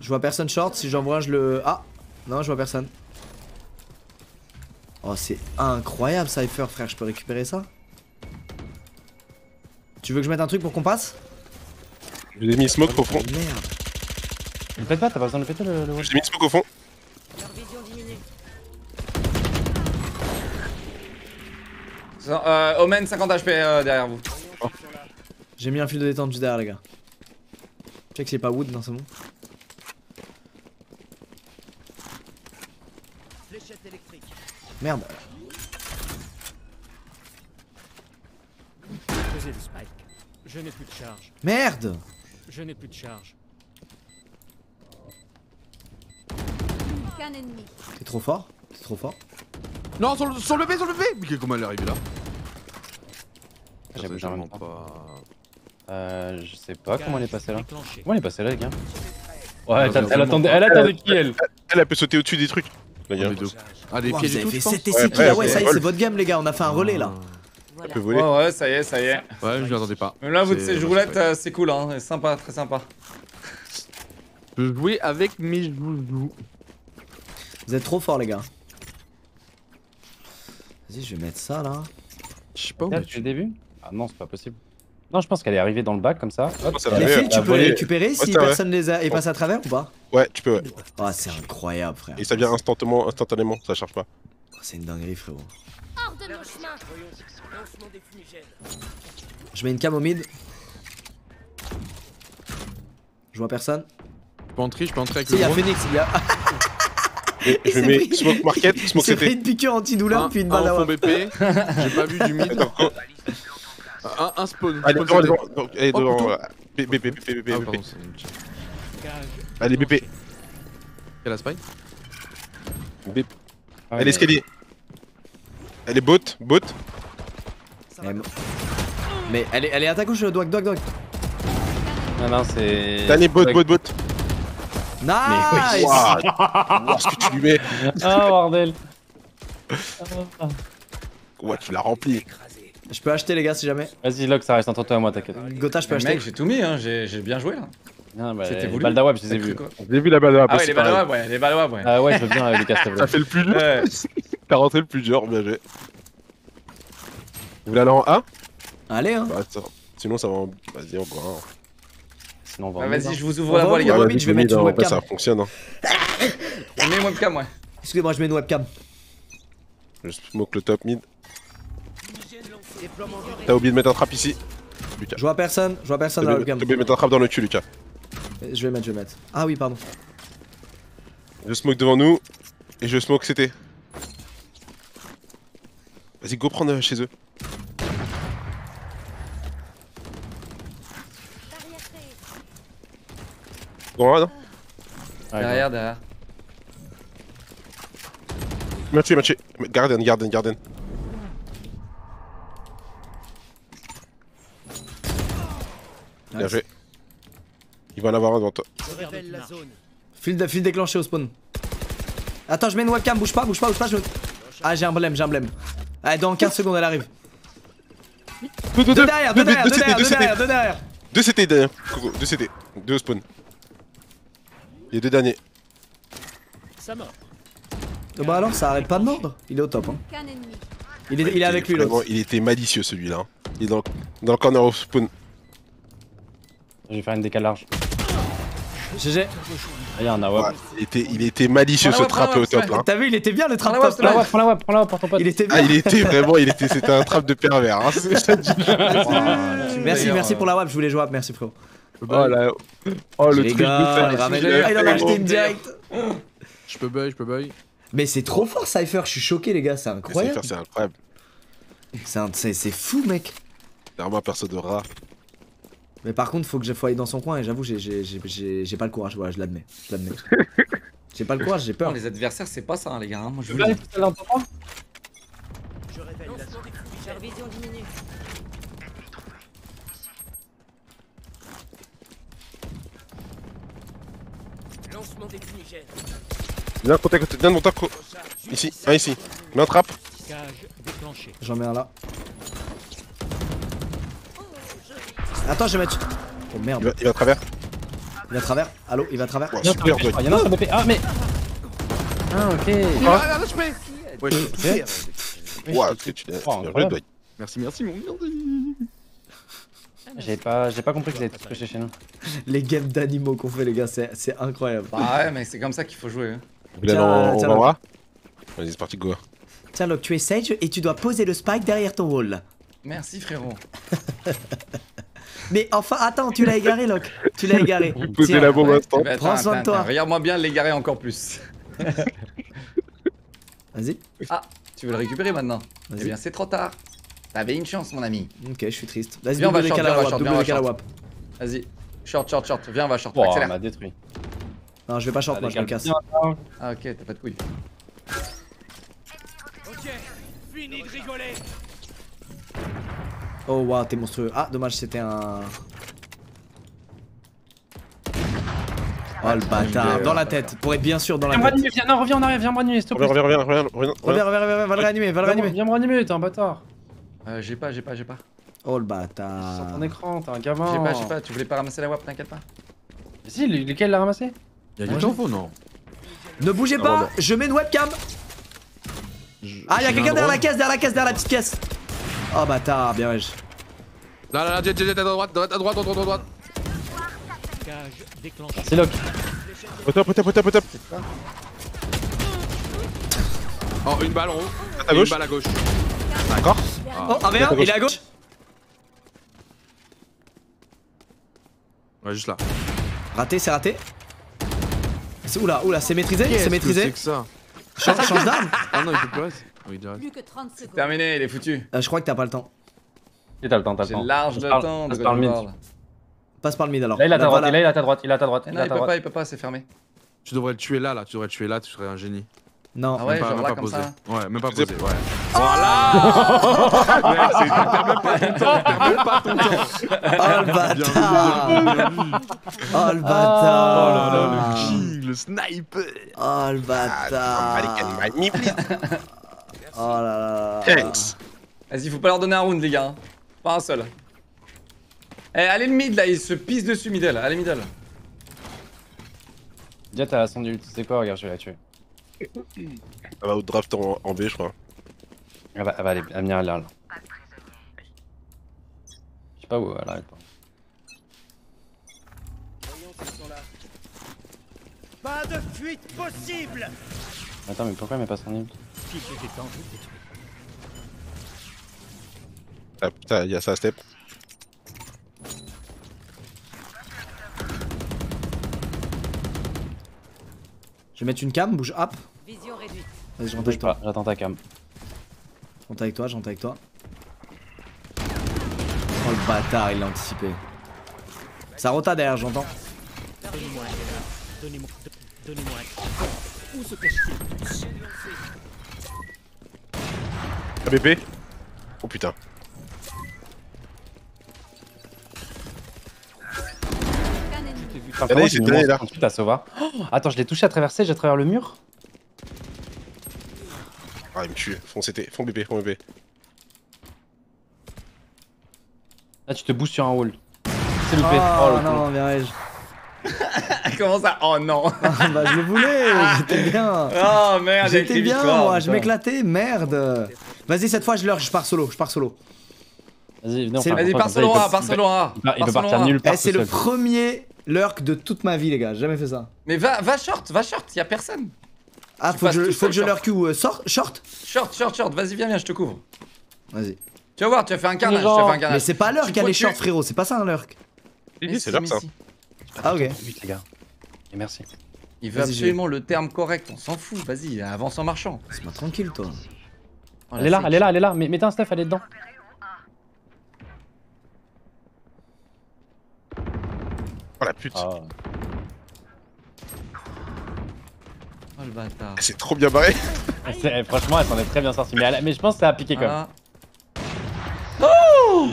Je vois personne short, si j'en vois un, je le. Ah Non, je vois personne. Oh, c'est incroyable, Cypher, frère, je peux récupérer ça? Tu veux que je mette un truc pour qu'on passe?
Je l'ai mis smoke au fond.
Merde.
Ne pète pas, t'as pas besoin de le péter le, le.
J'ai mis smoke au fond.
Euh, Omen 50 HP euh, derrière vous.
J'ai mis un fil de détente juste derrière, les gars. Check s'il est pas wood, non, c'est bon. Merde.
Posez le spike. Je n'ai plus de charge.
Merde
Je n'ai plus de charge.
Qu'un ennemi.
T'es trop fort T'es trop fort
Non, sur le, sur le B, sur le B Mais comment elle est arrivée là
même
tellement
temps.
pas.
Euh, je sais pas comment elle est passée là. Comment elle est passée là, les gars Ouais,
Ah,
elle, attendait, elle attendait qui elle
Elle, elle peut sauter au-dessus des trucs. La gars.
Ah, des et
avez
tout,
fait
je pense
7 et
Ouais,
6 kills,
ouais,
ah ouais, ça y est,
ouais.
c'est votre game, les gars, on a fait un relais là.
Peut
Ouais,
voler.
ouais, ça y est, ça y est.
Ouais, je l'attendais pas.
Même là, vous
C'est-
ces roulette,
je
euh, c'est cool, hein. C'est sympa, très sympa.
peux jouer avec mes joujoux.
Vous êtes trop forts, les gars. Vas-y, je vais mettre ça là.
Je sais pas où tu
le début Ah non, c'est pas possible. Non, je pense qu'elle est arrivée dans le bac comme ça. Hop.
Ça va,
Les fils, tu peux les récupérer si personne les a... est passé à travers ou pas
Ouais, tu peux, ouais.
Ah, c'est incroyable, frère.
Et ça vient instantanément, instantanément, ça charge pas.
Oh, C'est une dinguerie, frérot.
Hors de nos chemins.
Je mets une cam au mid. Je vois personne.
Je peux entrer, je peux entrer avec
Si, il y a
le.
Phoenix, il y a.
Je mets
pris-
smoke market, smoke CT.
une piqûre antidouleur
Un,
puis une
un
balle à
fond. BP, j'ai pas vu du mid. Un, un spawn.
Allez,
spawn
devant, devant. Donc, Allez,
Oh,
devant. B,
Ah,
B.
pardon, c'est une-
Allez, BP.
Quelle a spike
B.
Ouais,
Elle
mais-
est escalier. Elle est bot, bot.
Mais, mais elle est, elle est à ta gauche, doig, doig, doig.
Non, non, c'est.
Dernier bot, bot, bot.
Nice
Waouh, Wow, ce que tu lui mets.
Ah, bordel
Ouais, tu l'as rempli.
Je peux acheter, les gars, si jamais.
Vas-y, Locke, ça reste entre toi et moi, t'inquiète.
Gotha, je peux
Mais
acheter.
mec, j'ai tout mis, hein. J'ai j'ai bien joué.
Non, bah,
C'était
les
voulu.
balles d'Awab, je les ai
T'as quoi
J'ai vu la balle
Ah ouais, les balles web, ouais, les balles web, ouais.
Ah ouais, je veux bien, euh, Lucas,
Ça fait le plus dur.
Ouais.
T'as rentré le plus dur, bien joué. Vous voulez aller en A
Allez, hein.
Bah attends. Sinon ça va en. Vas-y, on va en
Sinon, on va
Ah, Vas-y, je vous
On
ouvre la voie, les gars.
je vais mettre une
hein,
webcam.
Ça fonctionne. Hein.
On met une webcam, ouais.
Excusez-moi, je mets une webcam.
Je smoke le top mid. T'as oublié de mettre un trap ici. Lucas.
Je vois personne, je vois personne dans la webcam.
t'as oublié de mettre un trap dans le cul, Lucas.
Je vais mettre, je vais mettre. Ah oui, pardon.
Je smoke devant nous. Et je smoke CT. Vas-y, go prendre euh, chez eux. Bon, non
Ouais,
Derrière, derrière.
Il m'a tué, il m'a tué. Garden, garden, garden. Bien
Nice.
joué. Il va en avoir un devant toi.
Fil, de, fil déclenché au spawn. Attends, je mets une webcam, bouge pas, bouge pas, bouge pas. Je... Ah, j'ai un blême, j'ai un blême. Allez, dans 15 secondes, elle arrive.
Deux, deux,
Deux derrière, deux derrière, deux derrière,
deux
derrière, deux derrière.
Deux CT derrière. Coco, deux CT. Deux au spawn. Les deux derniers.
Ça mord.
Oh bah alors, ça arrête pas de mordre. Il est au top. Hein.
Qu'un ennemi.
Il, est, il est avec lui l'autre.
Il était malicieux celui-là. hein. Il est dans, dans le corner of spawn.
Je vais faire une décale large.
GG.
Ah, il y a un AWP.
Ouais, il, était, il était malicieux
Prends
ce
web,
trap au
web,
top là.
T'as vu, il était bien le trap
Prends la
top
web,
Prends la. WAP, prends la WAP, prends la WAP pour ton pote.
Il était
Ah,
bien.
il était vraiment, il était, c'était un trap de pervers. Hein.
Merci, merci pour la WAP, je voulais jouer merci frérot.
Oh là, oh le
les
truc
gars,
de faire.
Ah, il en a acheté une direct.
Je peux buy, je peux buy.
Mais c'est trop fort Cypher, je suis choqué les gars, c'est incroyable.
C'est incroyable.
C'est fou mec.
C'est vraiment un perso de rat.
Mais par contre, faut que je faut aller dans son coin et j'avoue, j'ai- j'ai- j'ai j'ai- j'ai pas le courage, voilà, je l'admets. Je l'admets. J'ai pas le courage, j'ai
Non,
peur.
les adversaires, c'est pas ça, hein, les gars. hein. Moi, je vous
veux
le dis.
Leur vision diminue.
Lancement des fumigènes.
Viens, côté, côté, viens de monter. co- Ici, un ici. Mets un trap.
J'en mets un là. Attends, je vais mettre. Oh
Il
merde,
va, il va à travers.
il va à travers. Allô, il va à travers.
Ouais,
Il y en a
super,
un
Dwight.
il y en a un sur BP. Ah, mais. Ah, ok.
Ah, là, je fais Ouais,
Ouah, tu tu- tu-
Oh.
Merci, merci, mon merde.
J'ai pas, j'ai pas compris qu'ils avaient tous pêché chez nous.
Les games d'animaux qu'on fait, les gars, c'est c'est incroyable.
Bah ouais, mais c'est comme ça qu'il faut jouer. hein.
Tiens,
Vas-y, c'est parti, go.
Tiens, Locke, tu es sage et tu dois poser le spike derrière ton wall.
Merci, frérot.
Mais enfin, attends, tu l'as égaré, Locke. Tu l'as égaré.
Posez la bombe
Ouais.
instant.
Eh ben,
Prends soin de toi.
Regarde-moi bien l'égarer encore plus.
Vas-y.
Ah, tu veux le récupérer maintenant? Eh
Vas-y.
bien, c'est trop tard. T'avais une chance, mon ami.
Ok, je suis triste. Vas-y,
Viens, on va short, viens, on va
WAP,
short,
double
viens, on va short. Vas-y. Short, short, short. Viens, on va short.
Oh, on
Accélère.
m'a détruit.
Non, je vais pas short, moi, je me casse.
Ah, ok, t'as pas de couilles.
Ok, fini de rigoler.
Oh, waouh, t'es monstrueux. Ah, dommage, c'était un. Oh le bâtard, dans la tête, pour être bien sûr dans la tête.
viens, non, reviens en arrière, viens me ranimer, s'il te plaît.
Reviens, reviens, reviens, reviens, reviens.
Reviens, reviens, reviens, va le réanimer, va le
Viens,
réanimer.
viens me ranimer, t'es un bâtard.
Euh, j'ai pas, j'ai pas, j'ai pas.
Oh le
Sur
bâtard.
ton écran, t'es un gamin.
J'ai pas, j'ai pas. Tu voulais pas ramasser la WAP, t'inquiète pas.
Si, le- lequel l'a ramassé
Y'a au fond, non
Ne bougez
Ah,
pas,
bon,
je mets une webcam. Ah, y'a quelqu'un derrière la caisse, derrière la caisse, derrière la petite caisse. Oh bâtard, bien wesh.
Là, là, là, Jet, Jet, Jet, à droite, à droite, à droite, à droite,
put up, put up, put up.
Oh, une balle en haut.
À
et
gauche.
Une balle à gauche.
D'accord
Oh, un V1, il est à gauche.
Ouais, juste là.
Raté, c'est raté. Oula, oula, c'est maîtrisé, c'est maîtrisé.
que ça.
Change, change d'arme.
Ah non, il peut plus rester. Oui, direct.
Plus que 30 secondes.
Terminé, il est foutu.
Euh, je crois que t'as pas le temps.
Et t'as le temps, t'as le
J'ai
temps.
large
par-
temps de
passe par le mid.
Passe par le mid alors.
Là, il a ta droite,
voilà.
là, il a ta droite, il a ta droite, il
non, il
ta
peut
droite.
pas, il peut pas, c'est fermé.
Tu devrais le tuer là, là. Tu devrais le tuer là, tu serais un génie.
Non.
Ah ouais,
même pas,
genre
même
là,
pas
comme
posé.
ça.
Ouais, même pas posé, ouais. Voilà Merci, perds même pas ton temps, perds même pas ton temps.
Oh le bâtard. Oh le
Oh
bâtard.
là là, le king, le sniper
Oh le bâtard.
Allez, me, please.
Oh là là.
Thanks.
Vas-y, faut pas leur donner un round, les gars. hein. Pas un seul. Eh, allez le mid là, il se pisse dessus, middle. Allez, middle.
Déjà, t'as son ult, c'est quoi Regarde, je vais la tuer.
Ça va au draft en, en B, je crois.
Elle va, elle va aller, elle va venir là, là. Je sais pas où elle arrive.
Pas de fuite possible.
Attends, mais pourquoi elle met pas son ult.
Ah putain, il y a ça, step.
Je vais mettre une cam, bouge hop.
Vision réduite.
Vas-y, je rentre avec toi.
j'attends ta cam.
Je rentre avec toi, je rentre avec toi. Oh le bâtard, il l'a anticipé. Ça rota derrière, j'entends.
Donnez-moi. Donnez-moi donnez-moi un. Où se cache-t-il
ABP Oh putain. Allez,
j'ai
donné, là.
Sova Oh, Attends, je l'ai touché à traverser, j'ai à travers le mur
Ah, il me tue. Fond CT, fond BP, fond BP.
Là, tu te bouges sur un wall. C'est loupé.
Oh,
Oh, le
non, bien ouais.
Comment ça? Oh non
Ah, bah, je le voulais, j'étais bien.
Oh merde,
J'étais bien,
victoires,
moi, je m'éclatais, merde. Vas-y, cette fois, je leur, je pars solo, je pars solo.
Vas-y, venez, on
Vas-y,
contrat, comme ça, il
Barcelone
peut-
A, A.
Il peut, partir
A.
nulle part.
Eh, c'est le premier lurk de toute ma vie, les gars. J'ai jamais fait ça.
Mais va, va short, va short, y a personne.
Ah,
Tu
faut que je, faut que je
short.
lurk euh, sort, Short?
Short, short, short, vas-y, viens, viens, je te couvre.
Vas-y.
Tu vas voir, tu as fait un carnage, tu
gens.
as fait un
Mais c'est pas
Tu
lurk, elle
peux
est
tuer.
short, frérot. C'est pas ça un lurk.
C'est
mais
ça.
Ah, ok.
Vite, les gars. Et merci.
Il veut absolument le terme correct, on s'en fout, vas-y, avance en marchant.
Laisse-moi tranquille, toi.
Oh,
Elle est là, elle est là, elle est là. Mais mettez un stuff, elle est dedans.
Oh la pute.
Ah.
Oh le bâtard.
C'est trop bien barré.
Franchement, elle s'en est très bien sortie. Mais, elle- mais je pense que ça a piqué quand même.
Ah. Oh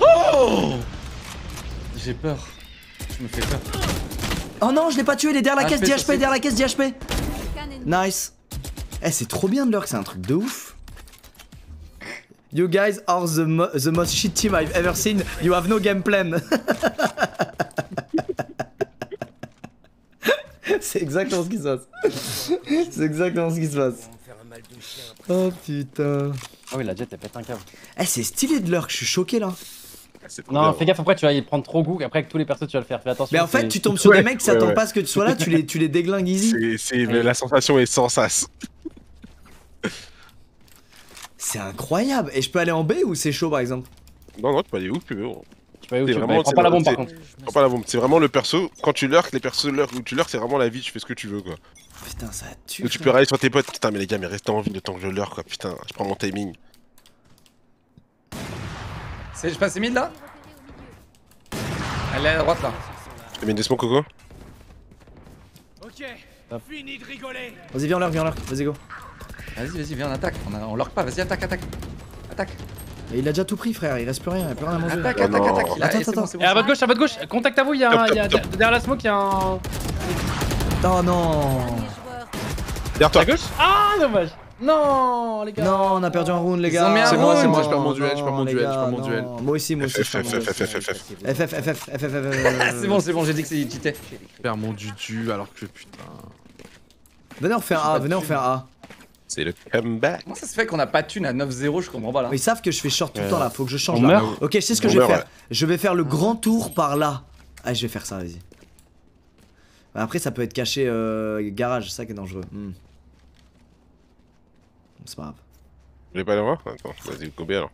Oh J'ai peur. Je me fais peur.
Oh non, je l'ai pas tué, il est derrière la
Ah,
caisse d'IHP,
c'est-
derrière la caisse d'IHP.
Ennemi.
Nice. Eh, c'est trop bien de lurk, c'est un truc de ouf. You guys are the, mo- the most shit team I've ever seen. You have no game plan. c'est exactement ce qui se passe. c'est exactement ce qui se passe. Oh putain.
Ah oui, la jet, elle pète un câble.
Eh, c'est stylé de lurk, je suis choqué là.
Trop
Non, fais gaffe, après, tu vas y prendre trop goût. Après, avec tous les persos, tu vas le faire. Fais attention.
Mais en fait, tu tombes sur des mecs s'attendent
ouais.
pas à ce que tu sois là, tu les, tu les déglingues easy.
C'est- C'est la sensation est sans sas.
C'est incroyable. Et je peux aller en B ou c'est chaud par exemple?
Non, non, tu peux aller où tu veux. Gros.
Tu vas où tu veux. Prends pas la bombe par
c'est-
contre.
Prends pas la bombe. C'est vraiment le perso. Quand tu lurk, les persos lurk où tu lurk, c'est vraiment la vie. Tu fais ce que tu veux quoi.
Putain, ça tue.
Donc tu peux aller sur tes potes. Putain, mais les gars, mais restez en vie le temps que je lurk quoi. Putain, je prends mon timing.
C'est, je passe mid là Elle est à droite là.
Tu mets des smokes coco
Ok, fini de rigoler.
Vas-y, viens en lurk, viens en lurk. Vas-y, go.
Vas-y, vas-y, viens, on attaque. On, a, on lurk pas, vas-y, attaque, attaque. Attaque,
Et il a déjà tout pris, frère. Il reste plus rien, il a plus rien à manger.
attaque,
Oh
attaque,
non.
attaque. Il a-
Attends,
eh,
attends,
bon, c'est bon,
Et à votre gauche, à votre gauche, contact à vous, il y a, un-
Top,
il y a
top,
derrière la smoke, il y a un.
Oh non.
Joueur.
Derrière toi.
À gauche Ah, dommage Non, les gars
Non, on a perdu un round, les gars.
C'est moi, c'est moi, je perds mon
Non,
duel, je perds mon duel, je perds mon
non.
duel.
Moi aussi, moi aussi,
FF. FF, FF.
FF, FF, FF.
C'est bon, c'est bon, j'ai dit que c'est cheaté.
Je perds mon dudu alors que putain.
Venez, on fait un A, venez, on fait un A.
C'est le comeback.
Comment ça se fait qu'on a pas de thune à 9-0 Je comprends pas là.
Ils savent que je fais short tout le temps là, faut que je change
On
là.
meurt
Ok, je sais ce que
On
je vais
meurt,
faire.
ouais.
Je vais faire le grand tour par là. Ah, je vais faire ça, vas-y. Après, ça peut être caché euh, garage, c'est ça qui est dangereux. Hmm. C'est pas grave.
Vous voulez pas aller voir Attends, vas-y, B alors.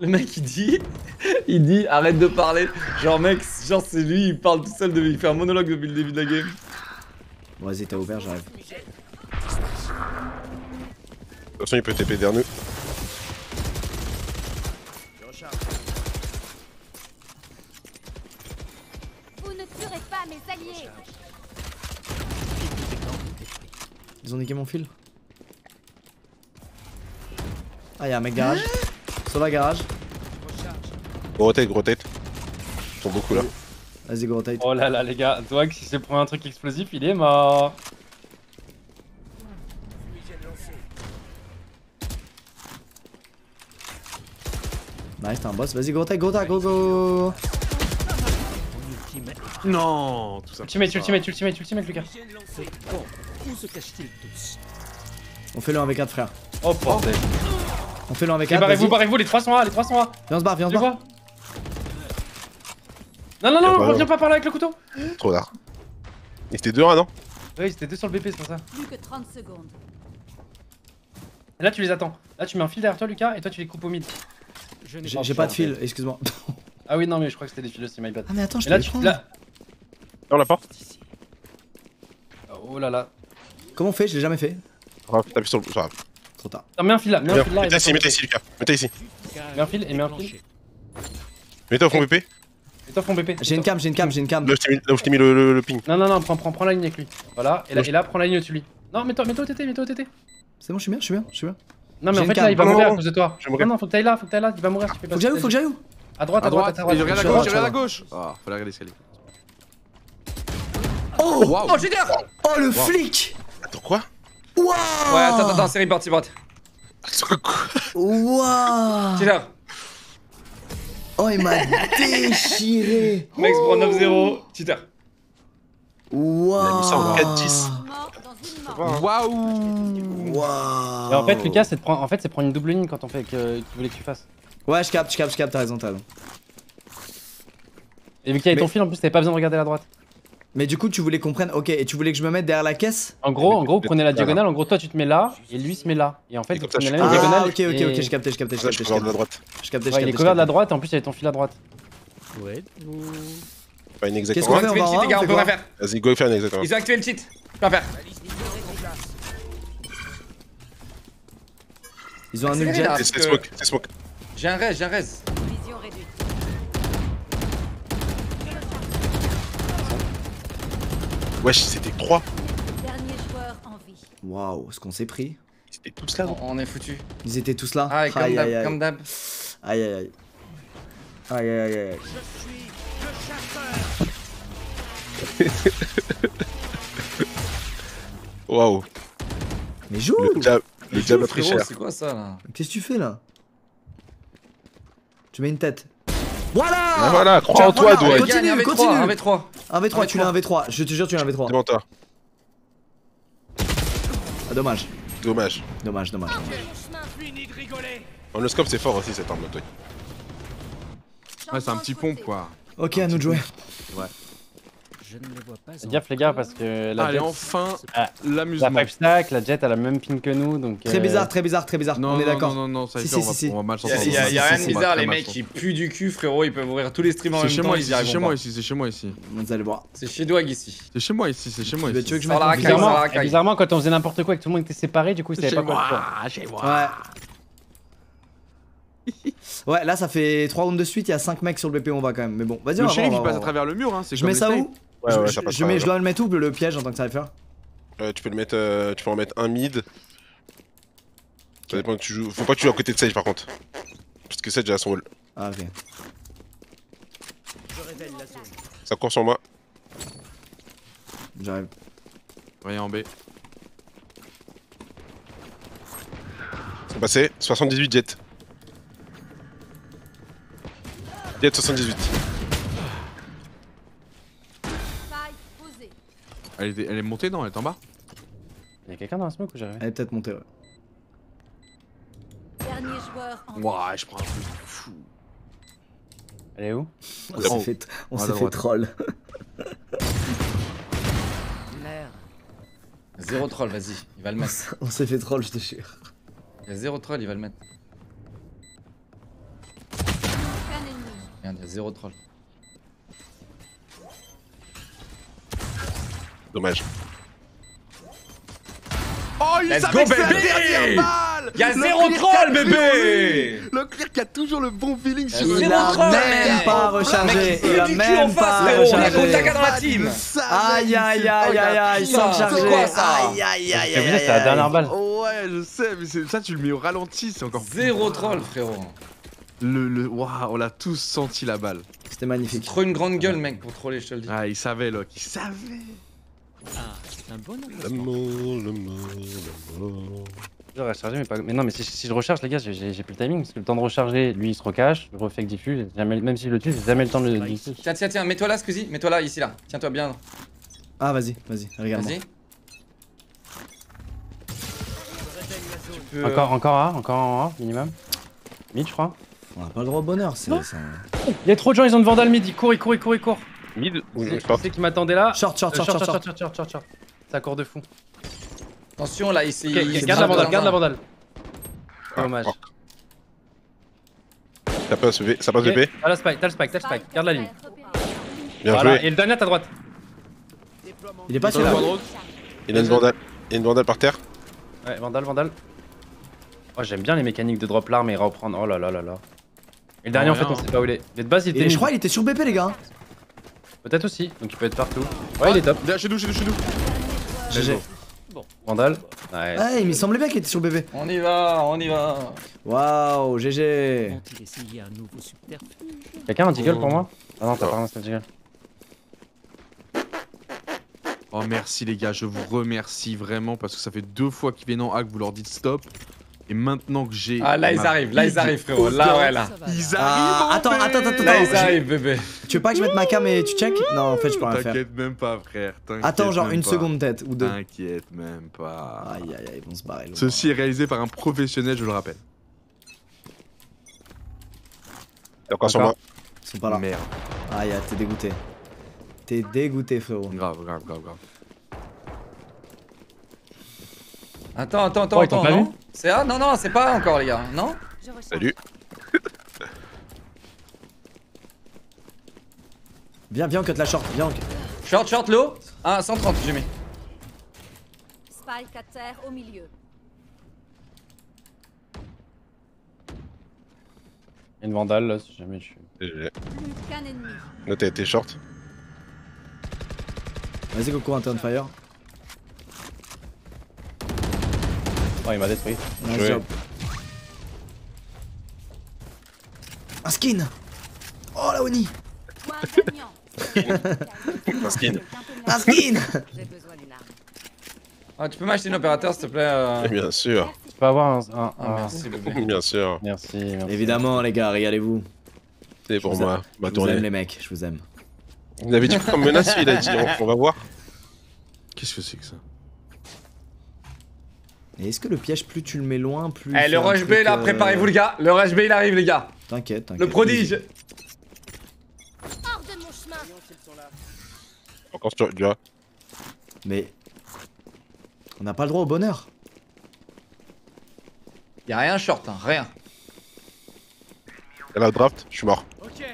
Le mec il dit, il dit arrête de parler. Genre mec, genre c'est lui, il parle tout seul, de... il fait un monologue depuis le début de la game.
Bon, vas-y, t'as ouvert, j'arrive.
Attention, il peut TP derrière nous.
Vous ne tuerez pas mes alliés.
Ils ont niqué mon fil. Ah, y'a un mec garage. Sova garage.
Gros tête, gros tête. Ils sont beaucoup là.
Vas-y, go rotate.
Oh là là, les gars, Dwag, si c'est pour un truc explosif, il est mort
Nice, t'as un boss. Vas-y, go rotate, go rotate, go go.
Non, tout ça.
Ultimate, ultimate, ultimate, ultimate, Lucas
où se cachent-ils tous
On fait le 1 avec 4 frère.
Oh bordel
On fait le 1 avec
Et
4.
barrez-vous, barrez-vous, les 3 sont A, les 3 sont A
Viens, on se barre, viens, on se barre.
Non, non, non, reviens pas par là avec le couteau
Trop tard. Il était deux, non?
Oui, c'était deux sur le BP, c'est pour ça.
Plus que 30 secondes.
Et là, tu les attends. Là, tu mets un fil derrière toi, Lucas, et toi, tu les coupes au mid.
Je n'ai
J'ai pas de fil, excuse-moi.
Ah oui, non, mais je crois que c'était des fils aussi, my bad.
Ah, mais attends, je
là, tu. Là...
Non, la porte.
Oh là là.
Comment on fait? Je l'ai jamais fait.
Ah, T'appuies sur le.
Trop tard.
Non, mets un fil là, mets un fil là. et
Mettez ici,
mets
ici, Lucas. Mettez ici.
Mets un fil et mets un fil.
Mettez au fond BP.
Et toi, fond BP.
J'ai une cam, j'ai une cam, j'ai une cam.
Là où je t'ai mis, je le, le, le ping.
Non, non, non, prends, prends, prends la ligne avec lui. Voilà, et là, et là prends la ligne au-dessus de lui. Non, mets-toi mets au TT, mets-toi au TT.
C'est bon, je suis bien, je suis bien, je suis bien.
Non, mais en fait, là, il va mourir à cause de toi.
je.
Non, non, faut que t'ailles là, faut que t'ailles là, il va mourir si tu fais pas
Faut que j'aille où Faut que j'aille où
À droite, à droite, à droite.
il regarde à
Je
gauche,
droite,
il regarde à
je
gauche. Ah, faut regarder l'escalier.
Oh
Oh,
Oh le flic
Attends, quoi?
Waouh
Ouais, attends, attends, c'est c'est report.
Attends, quoi?
Waouh. Oh, il m'a déchiré.
Max prend 9-0. Cheater.
Waouh.
Il a mis ça en 4-10.
Mort dans une mort.
Waouh.
Et en fait, Lucas, c'est de prendre, en fait, c'est prendre une double ligne quand on fait que qu'il voulait que tu fasses.
Ouais, je capte, je capte, je capte, t'as raison, t'as raison.
Et vu qu'il y avait ton fil, en plus, t'avais pas besoin de regarder la droite.
Mais du coup, tu voulais qu'on prenne. Ok, et tu voulais que je me mette derrière la caisse?
En gros, en gros, prenez la diagonale. En gros, toi, tu te mets là et lui se met là. Et en fait,
Et
vous prenez
je
la même diagonale.
Ah, ok, ok,
et-
ok, je captais, je captais, je captais, je
la
captais.
droite.
Je captais, je
Ouais, il est
captais,
couvert de la
je
droite. En plus, il y avait ton fil à droite.
Ouais.
Pas une
Qu'est-ce
exactement.
qu'on
On
fait,
va activer
on
le cheat, les gars, on
on
peut rien faire.
Vas-y, go faire une exactement.
Ils ont activé le cheat. Rien faire.
Ils ont un nul jet.
C'est c'est smoke, c'est smoke.
J'ai un res, j'ai un res.
Vision réduite.
Wesh, c'était 3.
Dernier joueur en vie.
Waouh, ce qu'on s'est pris?
C'était tous là.
On on est foutu.
Ils étaient tous là?
Ah, comme
Aïe, aïe,
d'hab,
aïe.
comme d'hab.
Aïe, aïe, aïe. Aïe, aïe, aïe, aïe.
Waouh.
Mais joue
Le jab, le jab a pris
Frérot,
cher.
C'est quoi ça là?
Qu'est-ce que tu fais là? Tu mets une tête. Voilà
Ah, voilà, crois en toi,
voilà,
Dwight.
Continue,
Gagne, un V3,
continue.
un V3.
Un V3, tu l'as un V3. Je te jure, tu l'as un V3.
Devant toi.
Ah, dommage.
Dommage.
Dommage, dommage.
En le scope, c'est fort aussi cette arme, toi.
Ouais, c'est un petit pompe quoi.
Ok, à nous de jouer.
Je ne les vois pas.
Gaffe, les gars, parce que la
Allez,
jet,
enfin,
Ah, la. 5 stack, la jet, elle a le même pin que nous. Donc,
Très
euh,
bizarre, très bizarre, très bizarre.
Non,
on est d'accord.
Non, non, non, ça
Si,
y est, on,
si,
va,
si, si.
on va mal
Y'a
s'entendre.
y a- y a rien de bizarre, les mecs qui puent du cul, frérot. Ils peuvent ouvrir tous les streams en
C'est
même
chez
temps.
moi
Ils
ici,
y
c'est chez moi ici, c'est chez moi ici.
Vous allez voir.
C'est chez Dwag ici.
C'est chez moi ici, c'est chez moi ici.
tu veux que je mette
la la
Bizarrement, quand on faisait n'importe quoi et que tout le monde était séparé, du coup, ils savaient pas quoi faire.
chez moi.
Ouais. Ouais, là ça fait 3 rounds de suite, il y a 5 mecs sur le BP, on va quand même. Mais bon, vas-y, on
Le
va
shérif, il
va
passe à travers le mur, hein. c'est
Je mets ça où?
Ouais,
je,
ouais,
je-
ça passe
je
pas,
mets,
ouais.
je dois le mettre où le piège en tant que ça va faire
Euh, tu peux le mettre, euh, tu peux en mettre un mid. Ça dépend que tu joues. Faut pas que tu joues à côté de Sage par contre. Parce que Sage a son wall.
Ah, ok.
Je révèle la zone.
Ça court sur moi.
J'arrive.
Rien en B.
C'est passé. 78 jet. Jet 78.
Elle, était- elle est montée, non Elle est en bas
Il y a quelqu'un dans la smoke ou j'arrive
Elle est peut-être montée, ouais.
Dernier joueur en vie.
Ouah, je prends un truc fou.
Elle est où
On s'est fait, on s'est fait troll.
Zéro troll, vas-y. Il va le mettre.
On s'est fait troll, je te jure.
Il y a zéro troll, il va le mettre.
Aucun ennemi.
Regarde, il y a zéro troll.
Dommage.
Oh, il
Let's go,
que c'est la
baby
dernière balle
Y'a
Le
zéro
clear
troll,
a
bébé
Le clear qui a toujours le bon feeling sur
Zéro
le
Il a
troll,
même pas rechargé.
il
Il a même
en face,
pas rechargé.
la team.
Aïe aïe aïe aïe aïe, sans charger. Aïe aïe aïe aïe
c'est la dernière balle.
Ouais, je sais, mais c'est- ça, tu le mets au ralenti, c'est encore plus
Zéro troll, frérot.
Le, le, waouh, on l'a tous senti la balle.
C'était magnifique.
trop une grande gueule, mec, pour troller, je te le dis.
Ah, il savait, Locke, il savait.
Ah, c'est un bon.
L'amour, l'amour, l'amour.
Je vais recharger, mais pas. Mais non, mais si, si je recharge, les gars, j'ai plus le timing. Parce que le temps de recharger, lui, il se recache. Je refais que diffuse. Jamais, même si je le tue, j'ai jamais le temps de le.
Tiens, tiens, tiens, mets-toi là, Scusi. Mets-toi là, ici, là. Tiens-toi bien.
Ah, vas-y, vas-y, regarde-moi.
Vas-y. Peux,
Encore, encore A, encore en A, minimum. Mid, je crois.
On a pas le droit au bonheur, c'est ça.
Il y a trop de gens, ils ont de Vandal mid. Ils courent, ils courent, ils courent, ils courent.
Mid ou
C'est
short
c'est qui m'attendait là.
Short, short,
Euh,
short, short, short.
short, short, short, short. Ça court de fou.
Attention, là, ici.
Ok,
il-
garde la
il-
Vandal, garde la Vandal.
Ah,
Dommage.
oh. Ça passe V, ça passe VP.
T'as le spike, t'as le spike, t'as le spike. Garde la ligne.
Bien
Voilà,
joué.
et le dernier à ta droite.
Il est pas
Sur quadrone.
Il a une bandale. Il y a une bandale par terre.
Ouais, Vandal, Vandal. Oh, j'aime bien les mécaniques de drop l'arme et reprendre. Oh là là là là. Et le dernier,
Oh,
en fait, on sait pas où il est. Mais de base, il était.
Et je crois qu'il était sur BP, les gars.
Peut-être aussi, donc il peut être partout. Ouais, il est top.
Il est Chez nous, chez nous, chez nous.
GG.
Vandal. Ouais.
Ouais, il me semblait bien qu'il était sur BP.
On y va, on y va.
Waouh, GG.
Quelqu'un a un deagle pour moi? Ah non, t'as pas un deagle.
Oh, merci les gars, je vous remercie vraiment parce que ça fait deux fois qu'ils viennent en hack, vous leur dites stop. Et maintenant que j'ai.
Ah là ils arrivent, là ils arrivent frérot, là ouais là.
Ils
Ah,
arrivent
attends, attends, attends,
Là
attends.
ils arrivent bébé.
Tu veux pas que je mette ma cam et tu check? Non, en fait, je peux rien faire.
T'inquiète même pas, frère.
Attends, genre une seconde peut-être, ou deux.
T'inquiète même pas.
Aïe, aïe, aïe, ils vont se barrer.
Ceci est réalisé par un professionnel, je le rappelle.
T'es encore sur moi.
Ils sont pas là.
Merde.
Aïe, aïe, t'es dégoûté. T'es dégoûté, frérot.
Grave, grave, grave, grave.
Attends, attends, attends, attends, C'est ah non non c'est pas encore les gars, non.
Salut.
Viens, viens, on cut la short. Viens, on cut.
Short short low, ah 130 j'ai mis.
Spike à terre au milieu.
Il y a une vandale là, si jamais je suis.
GG. Été short.
Vas-y, Coco, un turn fire.
Oh, il m'a détruit.
Nice
Ouais.
job. Un skin Oh la Oni.
Un skin.
Un skin.
Ah tu peux m'acheter une opérateur s'il te plaît euh...
Bien sûr.
Tu peux avoir un. un-
Ah
un-
merci bébé.
Bien sûr.
Merci, merci.
Évidemment, les gars, régalez-vous.
C'est pour moi. Ma
Je vous aime, les mecs, je vous aime.
Il avait dit comme menace Il a dit on, on va voir.
Qu'est-ce que c'est que ça?
Et est-ce que le piège, plus tu le mets loin, plus.
Eh le rush B là,
euh,
préparez-vous les gars, le rush B il arrive les gars.
T'inquiète, t'inquiète.
Le prodige.
Hors de mon chemin.
Encore sur lui.
Mais. On n'a pas le droit au bonheur.
Y'a rien short, hein, rien.
Elle a draft, je suis mort.
Ok,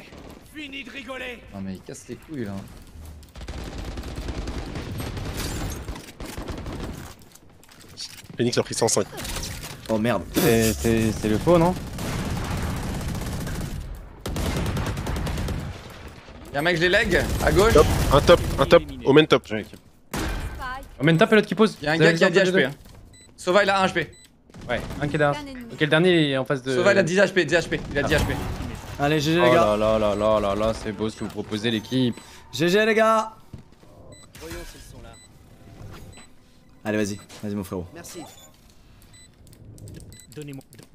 fini de rigoler
Non mais il casse les couilles là.
Phoenix a pris 105.
Oh merde.
C'est- le faux, non
Y'a un mec, je les leg à gauche.
Top, un top, un top, Omen top.
Spike.
Oh, mais une tape et l'autre qui pose.
Y'a un gars qui a
besoin
10
de-
HP. Hein. Sova il a 1 HP.
Ouais, un qui est derrière. Ok, le dernier est en face de.
Sova il a 10 HP, 10 HP. Il a 10 HP.
Allez, GG,
Oh
les
là
gars.
là là là là là, c'est beau ce que vous proposez, l'équipe.
GG, les gars.
Voyons s'ils sont là.
Allez, vas-y. Vas-y, mon frérot.
Merci.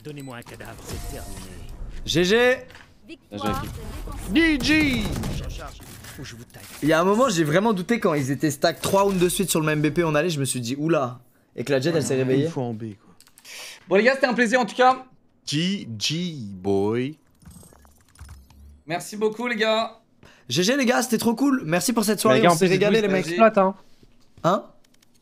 Donnez-moi un cadavre, c'est terminé.
GG.
GG.
Il y a un moment, j'ai vraiment douté quand ils étaient stack 3 rounds de suite sur le même BP. On allait, je me suis dit, oula. Et que la Jet, elle s'est réveillée.
Une fois en B, quoi.
Bon les gars, c'était un plaisir en tout cas.
GG, boy.
Merci beaucoup les gars.
GG, les gars, c'était trop cool. Merci pour cette
Les
soirée.
gars,
On s'est régalé, les mecs.
Hein.
Hein?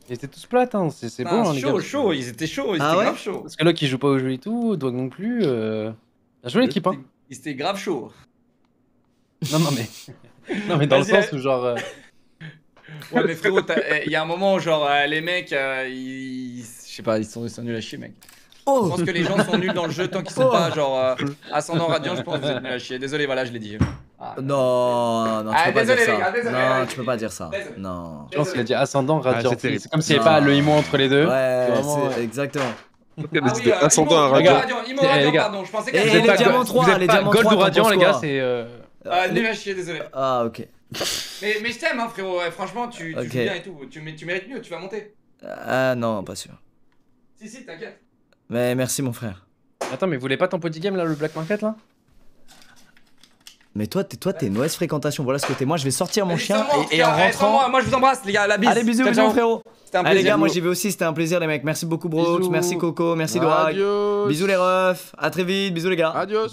Ils étaient tous plates, hein. C'est c'est
Ah,
bon, hein, les
chaud,
gars.
chaud, ils étaient chauds, ils
Ah
étaient
ouais
grave chauds.
Parce que là, qui joue pas au jeu et tout, Dog non plus. Euh... Bien joué, l'équipe, hein.
Ils étaient grave chauds.
Non, non, mais. non, mais dans le sens où, genre. euh,
Ouais mais frérot, il y a un moment où genre euh, les mecs, euh, ils... Je sais pas, ils sont, ils sont nuls à chier mec. Je
Oh
pense que les gens sont nuls dans le jeu tant qu'ils sont pas genre euh, ascendant radiant, je pense que vous êtes nuls à chier. Désolé, voilà, je l'ai dit. Ah,
Non, non, tu
Ah,
peux pas dire
gars,
ça.
désolé,
Non, tu peux pas dire ça.
désolé.
Non.
Je pense qu'il a dit ascendant, radiant.
c'est
comme s'il n'y avait pas le IMO entre les deux.
Ouais,
vraiment, euh,
exactement.
Ah oui, euh,
ascendant.
Regarde.
Radiant,
Eh,
Radiant,
les gars.
pardon, je pensais
Et
qu'elle
Vous
les diamants
go-
3,
vous êtes
les diamants
Gold
3,
ou radiant, les gars, c'est. euh,
Ah, nul à chier, désolé.
Ah, ok.
Mais, mais je t'aime, hein, frérot. ouais, franchement, tu, tu joues bien et tout. Tu, mé- tu mérites mieux, tu vas monter.
Ah, non, pas sûr.
Si, si, t'inquiète.
Mais merci, mon frère.
Attends, mais vous voulez pas ton petit game là, le Black Market là?
Mais toi, t'es toi, t'es une mauvaise fréquentation. Voilà ce que t'es. Moi, je vais sortir mon chien et, et en rentrant.
Moi, moi, je vous embrasse, les gars. La bise.
Allez, bisous, bisous,
ciao.
frérot.
C'était un
Allez, les gars, moi j'y vais aussi. C'était un plaisir, les mecs. Merci beaucoup, Brooks.
Bisous.
Merci, Coco. Merci.
Adios
Bisous, les refs. À très vite. Bisous, les gars.
Adios